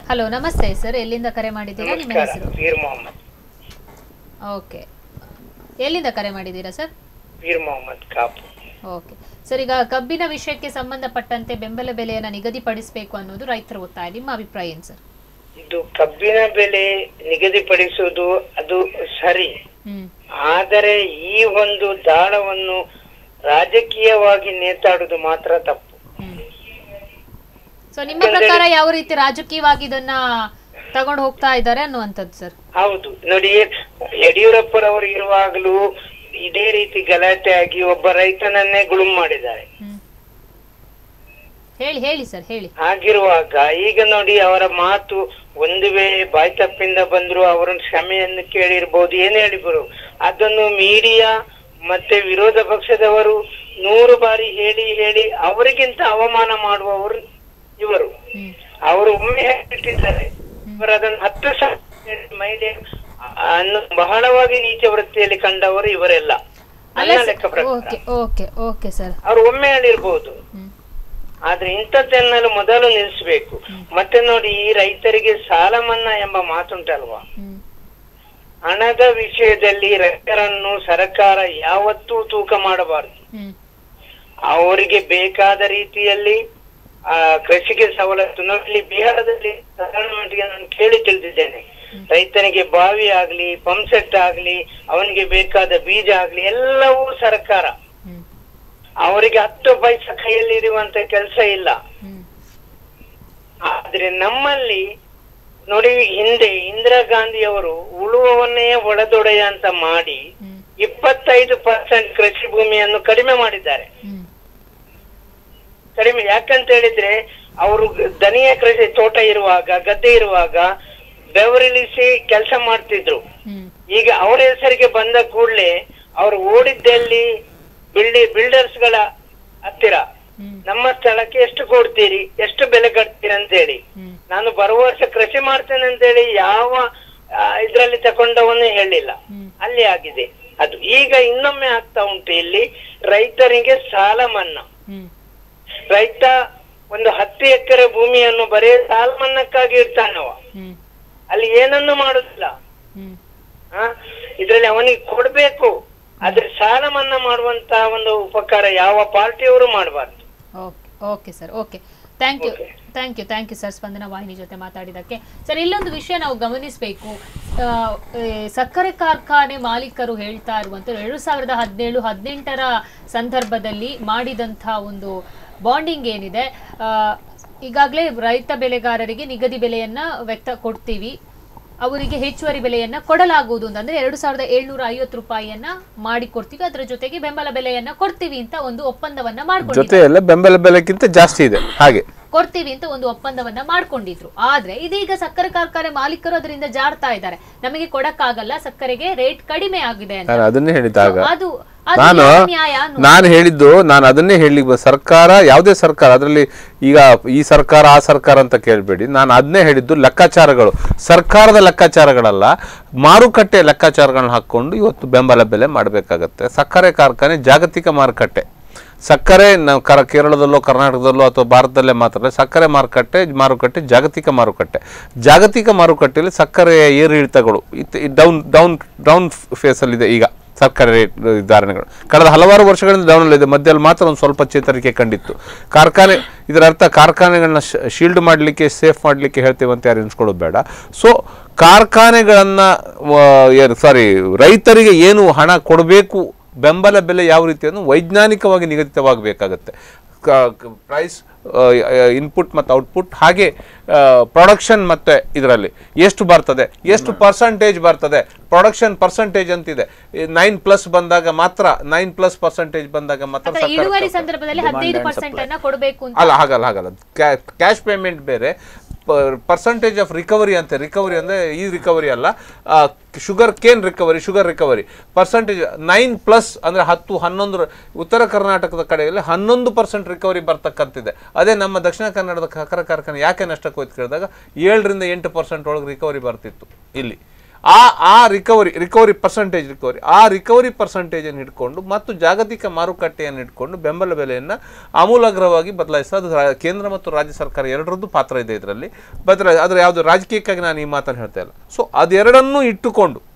ಹಲೋ ನಮಸ್ತೆ ಸರ್ ಎಲ್ಲಿಂದ ಕರೆ ಮಾಡಿದ್ದೀರಾ? ನಿಮ್ಮ ಹೆಸರು? ಪೀರ್ ಮೊಹಮ್ಮದ್. ಓಕೆ ಎಲ್ಲಿಂದ ಕರೆ ಮಾಡಿದ್ದೀರಾ sir Peer Mohammed Kapu. Okay sir ಈಗ ಕಬ್ಬಿನ ವಿಷಯಕ್ಕೆ ಸಂಬಂಧಪಟ್ಟಂತೆ ಬೆಂಬಲ ಬೆಲೆಯನ್ನು ನಿಗದಿಪಡಿಸಬೇಕು ಅನ್ನೋದು ರೈತರ ಒತ್ತಾಯ. ನಿಮ್ಮ ಅಭಿಪ್ರಾಯ ಏನು ಸರ್ ಇದು ಕಬ್ಬಿನ ಬೆಲೆ ನಿಗದಿಪಡಿಸುವುದು ಅದು ಸರಿ. ಆದರೆ ಈ ಒಂದು ದಾಳವನ್ನು ರಾಜಕೀಯವಾಗಿ ನೇತಾಡುವುದು ಮಾತ್ರ ತಪ್ಪು. ಸೊ ನಿಮ್ಮ ಪ್ರಕಾರ ಯಾವ ರೀತಿ ರಾಜಕೀಯವಾಗಿ ಇದನ್ನ ತಗೊಂಡು ಹೋಗ್ತಾ ಇದ್ದಾರೆ ಅನ್ನುವಂಥದ್ದು ಸರ್ ಹೌದು. ನೋಡಿ ಯಡಿಯೂರಪ್ಪರವರು ಇರುವಾಗಲೂ ಇದೇ ರೀತಿ ಗಲಾಟೆ ಆಗಿ ಒಬ್ಬ ರೈತನನ್ನೇ ಗುಳುಮ್ ಮಾಡಿದ್ದಾರೆ. ಹೇಳಿ ಹೇಳಿ ಸರ್ ಹೇಳಿ. ಹಾಗಿರುವಾಗ ಈಗ ನೋಡಿ ಅವರ ಮಾತು ಒಂದು ವೇಳೆ ಬಾಯ್ ತಪ್ಪಿಂದ ಬಂದ್ರು ಅವರ ಕ್ಷಮೆಯನ್ನು ಕೇಳಿರ್ಬೋದು. ಏನ್ ಹೇಳಿದ್ರು ಅದನ್ನು ಮೀಡಿಯಾ ಮತ್ತೆ ವಿರೋಧ ಪಕ್ಷದವರು ನೂರು ಬಾರಿ ಹೇಳಿ ಹೇಳಿ ಅವರಿಗಿಂತ ಅವಮಾನ ಮಾಡುವವರು ಇವರು. ಅವರು ಒಮ್ಮೆ ಹೇಳ್ತಿದ್ದಾರೆ. ಇವರು ಅದನ್ನು ಹತ್ತು ಸಾವಿರ ಮಹಿಳೆ ಅನ್ನು ಬಹಳವಾಗಿ ನೀಚ ವೃತ್ತಿಯಲ್ಲಿ ಕಂಡವರು ಇವರೆಲ್ಲ. ಲೆಕ್ಕ ಪ್ರಕಾರ. ಅವರು ಒಮ್ಮೆ ಹೇಳಿರ್ಬಹುದು ಆದ್ರೆ ಇಂಥದ್ದನ್ನೆಲ್ಲ ಮೊದಲು ನಿಲ್ಲಿಸಬೇಕು. ಮತ್ತೆ ನೋಡಿ ಈ ರೈತರಿಗೆ ಸಾಲ ಮನ್ನಾ ಎಂಬ ಮಾತುಂಟಲ್ವಾ? ಹಣದ ವಿಷಯದಲ್ಲಿ ರೈತರನ್ನು ಸರ್ಕಾರ ಯಾವತ್ತೂ ತೂಕ ಮಾಡಬಾರದು. ಅವರಿಗೆ ಬೇಕಾದ ರೀತಿಯಲ್ಲಿ ಆ ಕೃಷಿಗೆ ಸವಲತ್ತು ನೋಡಿ ಬಿಹಾರದಲ್ಲಿ ಮಟ್ಟಿಗೆ ನಾನು ಕೇಳಿ ತಿಳಿದಿದ್ದೇನೆ. ರೈತನಿಗೆ ಬಾವಿ ಆಗ್ಲಿ ಪಂಪ್ಸೆಟ್ ಆಗ್ಲಿ, ಅವನಿಗೆ ಬೇಕಾದ ಬೀಜ ಆಗ್ಲಿ, ಎಲ್ಲವೂ ಸರ್ಕಾರ. ಅವರಿಗೆ ಹತ್ತು ಕೈಯಲ್ಲಿ ಇರುವಂತ ಕೆಲಸ ಇಲ್ಲ. ಆದ್ರೆ ನಮ್ಮಲ್ಲಿ ನೋಡಿ, ಹಿಂದೆ ಇಂದಿರಾ ಗಾಂಧಿಯವರು ಉಳುವವನ್ನೇ ಒಳದೊಡೆಯ ಅಂತ ಮಾಡಿ ಇಪ್ಪತ್ತೈದು ಪರ್ಸೆಂಟ್ ಕೃಷಿ ಭೂಮಿಯನ್ನು ಕಡಿಮೆ ಮಾಡಿದ್ದಾರೆ. ಕಡಿಮೆ. ಯಾಕಂತ ಹೇಳಿದ್ರೆ ಅವರು ದನಿಯ ಕೃಷಿ ತೋಟ ಇರುವಾಗ ಗದ್ದೆ ಇರುವಾಗ ಬೆವರಿಳಿಸಿ ಕೆಲಸ ಮಾಡ್ತಿದ್ರು. ಈಗ ಅವರ ಹೆಸರಿಗೆ ಬಂದ ಕೂಡಲೇ ಅವರು ಓಡಿದ್ದಲ್ಲಿ ಬಿಲ್ಡಿ ಬಿಲ್ಡರ್ಸ್ಗಳ ಹತ್ತಿರ ನಮ್ಮ ಸ್ಥಳಕ್ಕೆ ಎಷ್ಟು ಕೊಡ್ತೀರಿ ಎಷ್ಟು ಬೆಲೆ ಕಟ್ತೀರಿ ಅಂತ ಹೇಳಿ. ನಾನು ಬರುವ ವರ್ಷ ಕೃಷಿ ಮಾಡ್ತೇನೆ ಅಂತ ಹೇಳಿ ಯಾವ ಇದರಲ್ಲಿ ತಕೊಂಡವನ್ನೇ ಹೇಳಿಲ್ಲ. ಅಲ್ಲಿ ಆಗಿದೆ. ಅದು ಈಗ ಇನ್ನೊಮ್ಮೆ ಆಗ್ತಾ ಉಂಟು ಇಲ್ಲಿ ರೈತರಿಗೆ ಸಾಲ ಮನ್ನಾ. ರೈತ ಒಂದು ಹತ್ತು ಎಕರೆ ಭೂಮಿಯನ್ನು ಬರೇ ಸಾಲ ಮನ್ನಕ್ಕಾಗಿ ಇರ್ತಾನವ ಅಲ್ಲಿ ಏನನ್ನು ಮಾಡುದಿಲ್ಲ. ಇದರಲ್ಲಿ ಇದ್ರಲ್ಲಿ ಅವನಿಗೆ ಕೊಡ್ಬೇಕು. ಆದ್ರೆ ಸಾಲ ಮನ್ನಾ ಮಾಡುವಂತ ಒಂದು ಉಪಕಾರ ಯಾವ ಪಾರ್ಟಿಯವರು ಮಾಡಬಾರ್ದು. Okay okay sir okay. Thank you thank you thank you sir Spandana ವಾಹಿನಿ ಜೊತೆ ಮಾತಾಡಿದಕ್ಕೆ ಸರ್ ಇಲ್ಲೊಂದು ವಿಷಯ ನಾವು ಗಮನಿಸಬೇಕು. ಸಕ್ಕರೆ ಕಾರ್ಖಾನೆ ಮಾಲೀಕರು ಹೇಳ್ತಾ ಇರುವಂಥದ್ದು ಎರಡು ಸಾವಿರದ ಹದಿನೇಳು ಹದಿನೆಂಟರ ಸಂದರ್ಭದಲ್ಲಿ ಮಾಡಿದಂಥ ಒಂದು ಬಾಂಡಿಂಗ್ ಏನಿದೆ ಈಗಾಗಲೇ ರೈತ ಬೆಳೆಗಾರರಿಗೆ ನಿಗದಿ ಬೆಲೆಯನ್ನ ವ್ಯಕ್ತ ಕೊಡ್ತೀವಿ. ಅವರಿಗೆ ಹೆಚ್ಚುವರಿ ಬೆಲೆಯನ್ನ ಕೊಡಲಾಗುವುದು ಅಂತಂದ್ರೆ ಎರಡು ಸಾವಿರದ ಏಳ್ನೂರ ಐವತ್ತು ರೂಪಾಯಿಯನ್ನ ಮಾಡಿ ಕೊಡ್ತೀವಿ ಅದರ ಜೊತೆಗೆ ಬೆಂಬಲ ಬೆಲೆಯನ್ನ ಕೊಡ್ತೀವಿ ಅಂತ ಒಂದು ಒಪ್ಪಂದವನ್ನ ಮಾಡಿಕೊಡ್ತೀವಿ ಬೆಂಬಲ ಬೆಲೆಗಿಂತ ಜಾಸ್ತಿ ಇದೆ. ಹಾಗೆ. ಕೊಡ್ತೀವಿ ಅಂತ ಒಂದು ಒಪ್ಪಂದವನ್ನ ಮಾಡ್ಕೊಂಡಿದ್ರು. ಆದ್ರೆ ಇದೀಗ ಸಕ್ಕರೆ ಕಾರ್ಖಾನೆ ಮಾಲೀಕರು ಅದರಿಂದ ಜಾಡ್ತಾ ಇದ್ದಾರೆ. ನಮಗೆ ಕೊಡಕ್ಕಾಗಲ್ಲ ಸಕ್ಕರೆಗೆ ರೇಟ್ ಕಡಿಮೆ ಆಗಿದೆ ಅಂತ. ಅದನ್ನೇ ಅದು ನಾನು ನಾನು ಹೇಳಿದ್ದು ನಾನು ಅದನ್ನೇ ಹೇಳಿ ಸರ್ಕಾರ ಯಾವುದೇ ಸರ್ಕಾರ ಅದರಲ್ಲಿ ಈಗ ಈ ಸರ್ಕಾರ ಆ ಸರ್ಕಾರ ಅಂತ ಕೇಳಬೇಡಿ. ನಾನು ಅದನ್ನೇ ಹೇಳಿದ್ದು ಲೆಕ್ಕಾಚಾರಗಳು. ಸರ್ಕಾರದ ಲೆಕ್ಕಾಚಾರಗಳಲ್ಲ ಮಾರುಕಟ್ಟೆ ಲೆಕ್ಕಾಚಾರಗಳನ್ನ ಹಾಕ್ಕೊಂಡು ಇವತ್ತು ಬೆಂಬಲ ಬೆಲೆ ಮಾಡಬೇಕಾಗತ್ತೆ. ಸಕ್ಕರೆ ಕಾರ್ಖಾನೆ ಜಾಗತಿಕ ಮಾರುಕಟ್ಟೆ. ಸಕ್ಕರೆ ನಾವು ಕರ ಕೇರಳದಲ್ಲೋ, ಕರ್ನಾಟಕದಲ್ಲೋ ಅಥವಾ ಭಾರತದಲ್ಲೇ ಮಾತ್ರ ಸಕ್ಕರೆ ಮಾರುಕಟ್ಟೆ ಮಾರುಕಟ್ಟೆ, ಜಾಗತಿಕ ಮಾರುಕಟ್ಟೆ. ಜಾಗತಿಕ ಮಾರುಕಟ್ಟೆಯಲ್ಲಿ ಸಕ್ಕರೆಯ ಏರಿಳಿತಗಳು ಡೌನ್ ಡೌನ್ ಡೌನ್ ಫೇಸಲ್ಲಿದೆ ಈಗ ಸರ್ಕಾರಿ ರೇಟ್ ಧಾರಣೆಗಳು. ಕಳೆದ ಹಲವಾರು ವರ್ಷಗಳಿಂದ ಡೌನಲ್ಲಿದೆ ಮಧ್ಯದಲ್ಲಿ ಮಾತ್ರ ಒಂದು ಸ್ವಲ್ಪ ಚೇತರಿಕೆ ಕಂಡಿತ್ತು. ಕಾರ್ಖಾನೆ, ಇದರ ಅರ್ಥ ಕಾರ್ಖಾನೆಗಳನ್ನ ಶೀಲ್ಡ್ ಮಾಡಲಿಕ್ಕೆ ಸೇಫ್ ಮಾಡಲಿಕ್ಕೆ ಹೇಳ್ತೇವೆ ಅಂತ ಯಾರು ಎನ್ಸ್ಕೊಳ್ಳೋದು ಬೇಡ. ಸೊ ಕಾರ್ಖಾನೆಗಳನ್ನು ಸಾರಿ ರೈತರಿಗೆ ಏನು ಹಣ ಕೊಡಬೇಕು ಬೆಂಬಲ ಬೆಲೆ ಯಾವ ರೀತಿಯನ್ನು ವೈಜ್ಞಾನಿಕವಾಗಿ ನಿಗದಿತವಾಗಬೇಕಾಗತ್ತೆ. ಪ್ರೈಸ್ ಇನ್ಪುಟ್ ಮತ್ತು ಔಟ್ಪುಟ್ ಹಾಗೆ ಪ್ರೊಡಕ್ಷನ್ ಮತ್ತು ಇದರಲ್ಲಿ ಎಷ್ಟು ಬರ್ತದೆ ಎಷ್ಟು ಪರ್ಸಂಟೇಜ್ ಬರ್ತದೆ ಪ್ರೊಡಕ್ಷನ್ ಪರ್ಸಂಟೇಜ್ ಅಂತಿದೆ. ನೈನ್ ಪ್ಲಸ್ ಬಂದಾಗ ಮಾತ್ರ ನೈನ್ ಪ್ಲಸ್ ಪರ್ಸಂಟೇಜ್ ಬಂದಾಗ ಮಾತ್ರ ಅಥವಾ ಸಂದರ್ಭದಲ್ಲಿ ಹದಿನೈದು ಪರ್ಸೆಂಟ್ ಅನ್ನ ಕೊಡಬೇಕು ಅಂತ? ಅಲ್ಲ ಹಾಗಲ್ಲ ಹಾಗಲ್ಲ. ಕ್ಯಾಶ್ ಪೇಮೆಂಟ್ ಬೇರೆ. ಪರ್ಸಂಟೇಜ್ ಆಫ್ ರಿಕವರಿ ಅಂತ. ರಿಕವರಿ ಅಂದರೆ ಈ ರಿಕವರಿ ಅಲ್ಲ. Sugarcane recovery sugar recovery percentage nine plus ಅಂದರೆ ಹತ್ತು, ಹನ್ನೊಂದು ಉತ್ತರ ಕರ್ನಾಟಕದ ಕಡೆಯಲ್ಲಿ ಹನ್ನೊಂದು ಪರ್ಸೆಂಟ್ ರಿಕವರಿ ಬರ್ತಕ್ಕಂತಿದೆ. ಅದೇ ನಮ್ಮ ದಕ್ಷಿಣ ಕನ್ನಡದ ಸಕ್ಕರೆ ಕಾರ್ಖಾನೆ ಯಾಕೆ ನಷ್ಟಕ್ಕೆ ಹೋಯ್ತು ಕೇಳಿದಾಗ ಏಳರಿಂದ ಎಂಟು ಪರ್ಸೆಂಟ್ ಒಳಗೆ ರಿಕವರಿ ಬರ್ತಿತ್ತು ಇಲ್ಲಿ. ಆ ಆ ರಿಕವರಿ ರಿಕವರಿ ಪರ್ಸೆಂಟೇಜ್ ರಿಕವರಿ ಆ ರಿಕವರಿ ಪರ್ಸೆಂಟೇಜನ್ನು ಹಿಡ್ಕೊಂಡು ಮತ್ತು ಜಾಗತಿಕ ಮಾರುಕಟ್ಟೆಯನ್ನು ಇಟ್ಕೊಂಡು ಬೆಂಬಲ ಬೆಲೆಯನ್ನು ಆಮೂಲಾಗ್ರವಾಗಿ ರಾ- ಕೇಂದ್ರ ಮತ್ತು ರಾಜ್ಯ ಸರ್ಕಾರ ಎರಡರದ್ದು ಪಾತ್ರ ಇದೆ ಇದರಲ್ಲಿ. ಬದಲಾಯ್, ಆದರೆ ಯಾವುದು ರಾಜಕೀಯಕ್ಕಾಗಿ ನಾನು ಈ ಮಾತನ್ನು ಹೇಳ್ತಾ ಇಲ್ಲ. ಸೊ ಅದೆರಡನ್ನೂ ಇಟ್ಟುಕೊಂಡು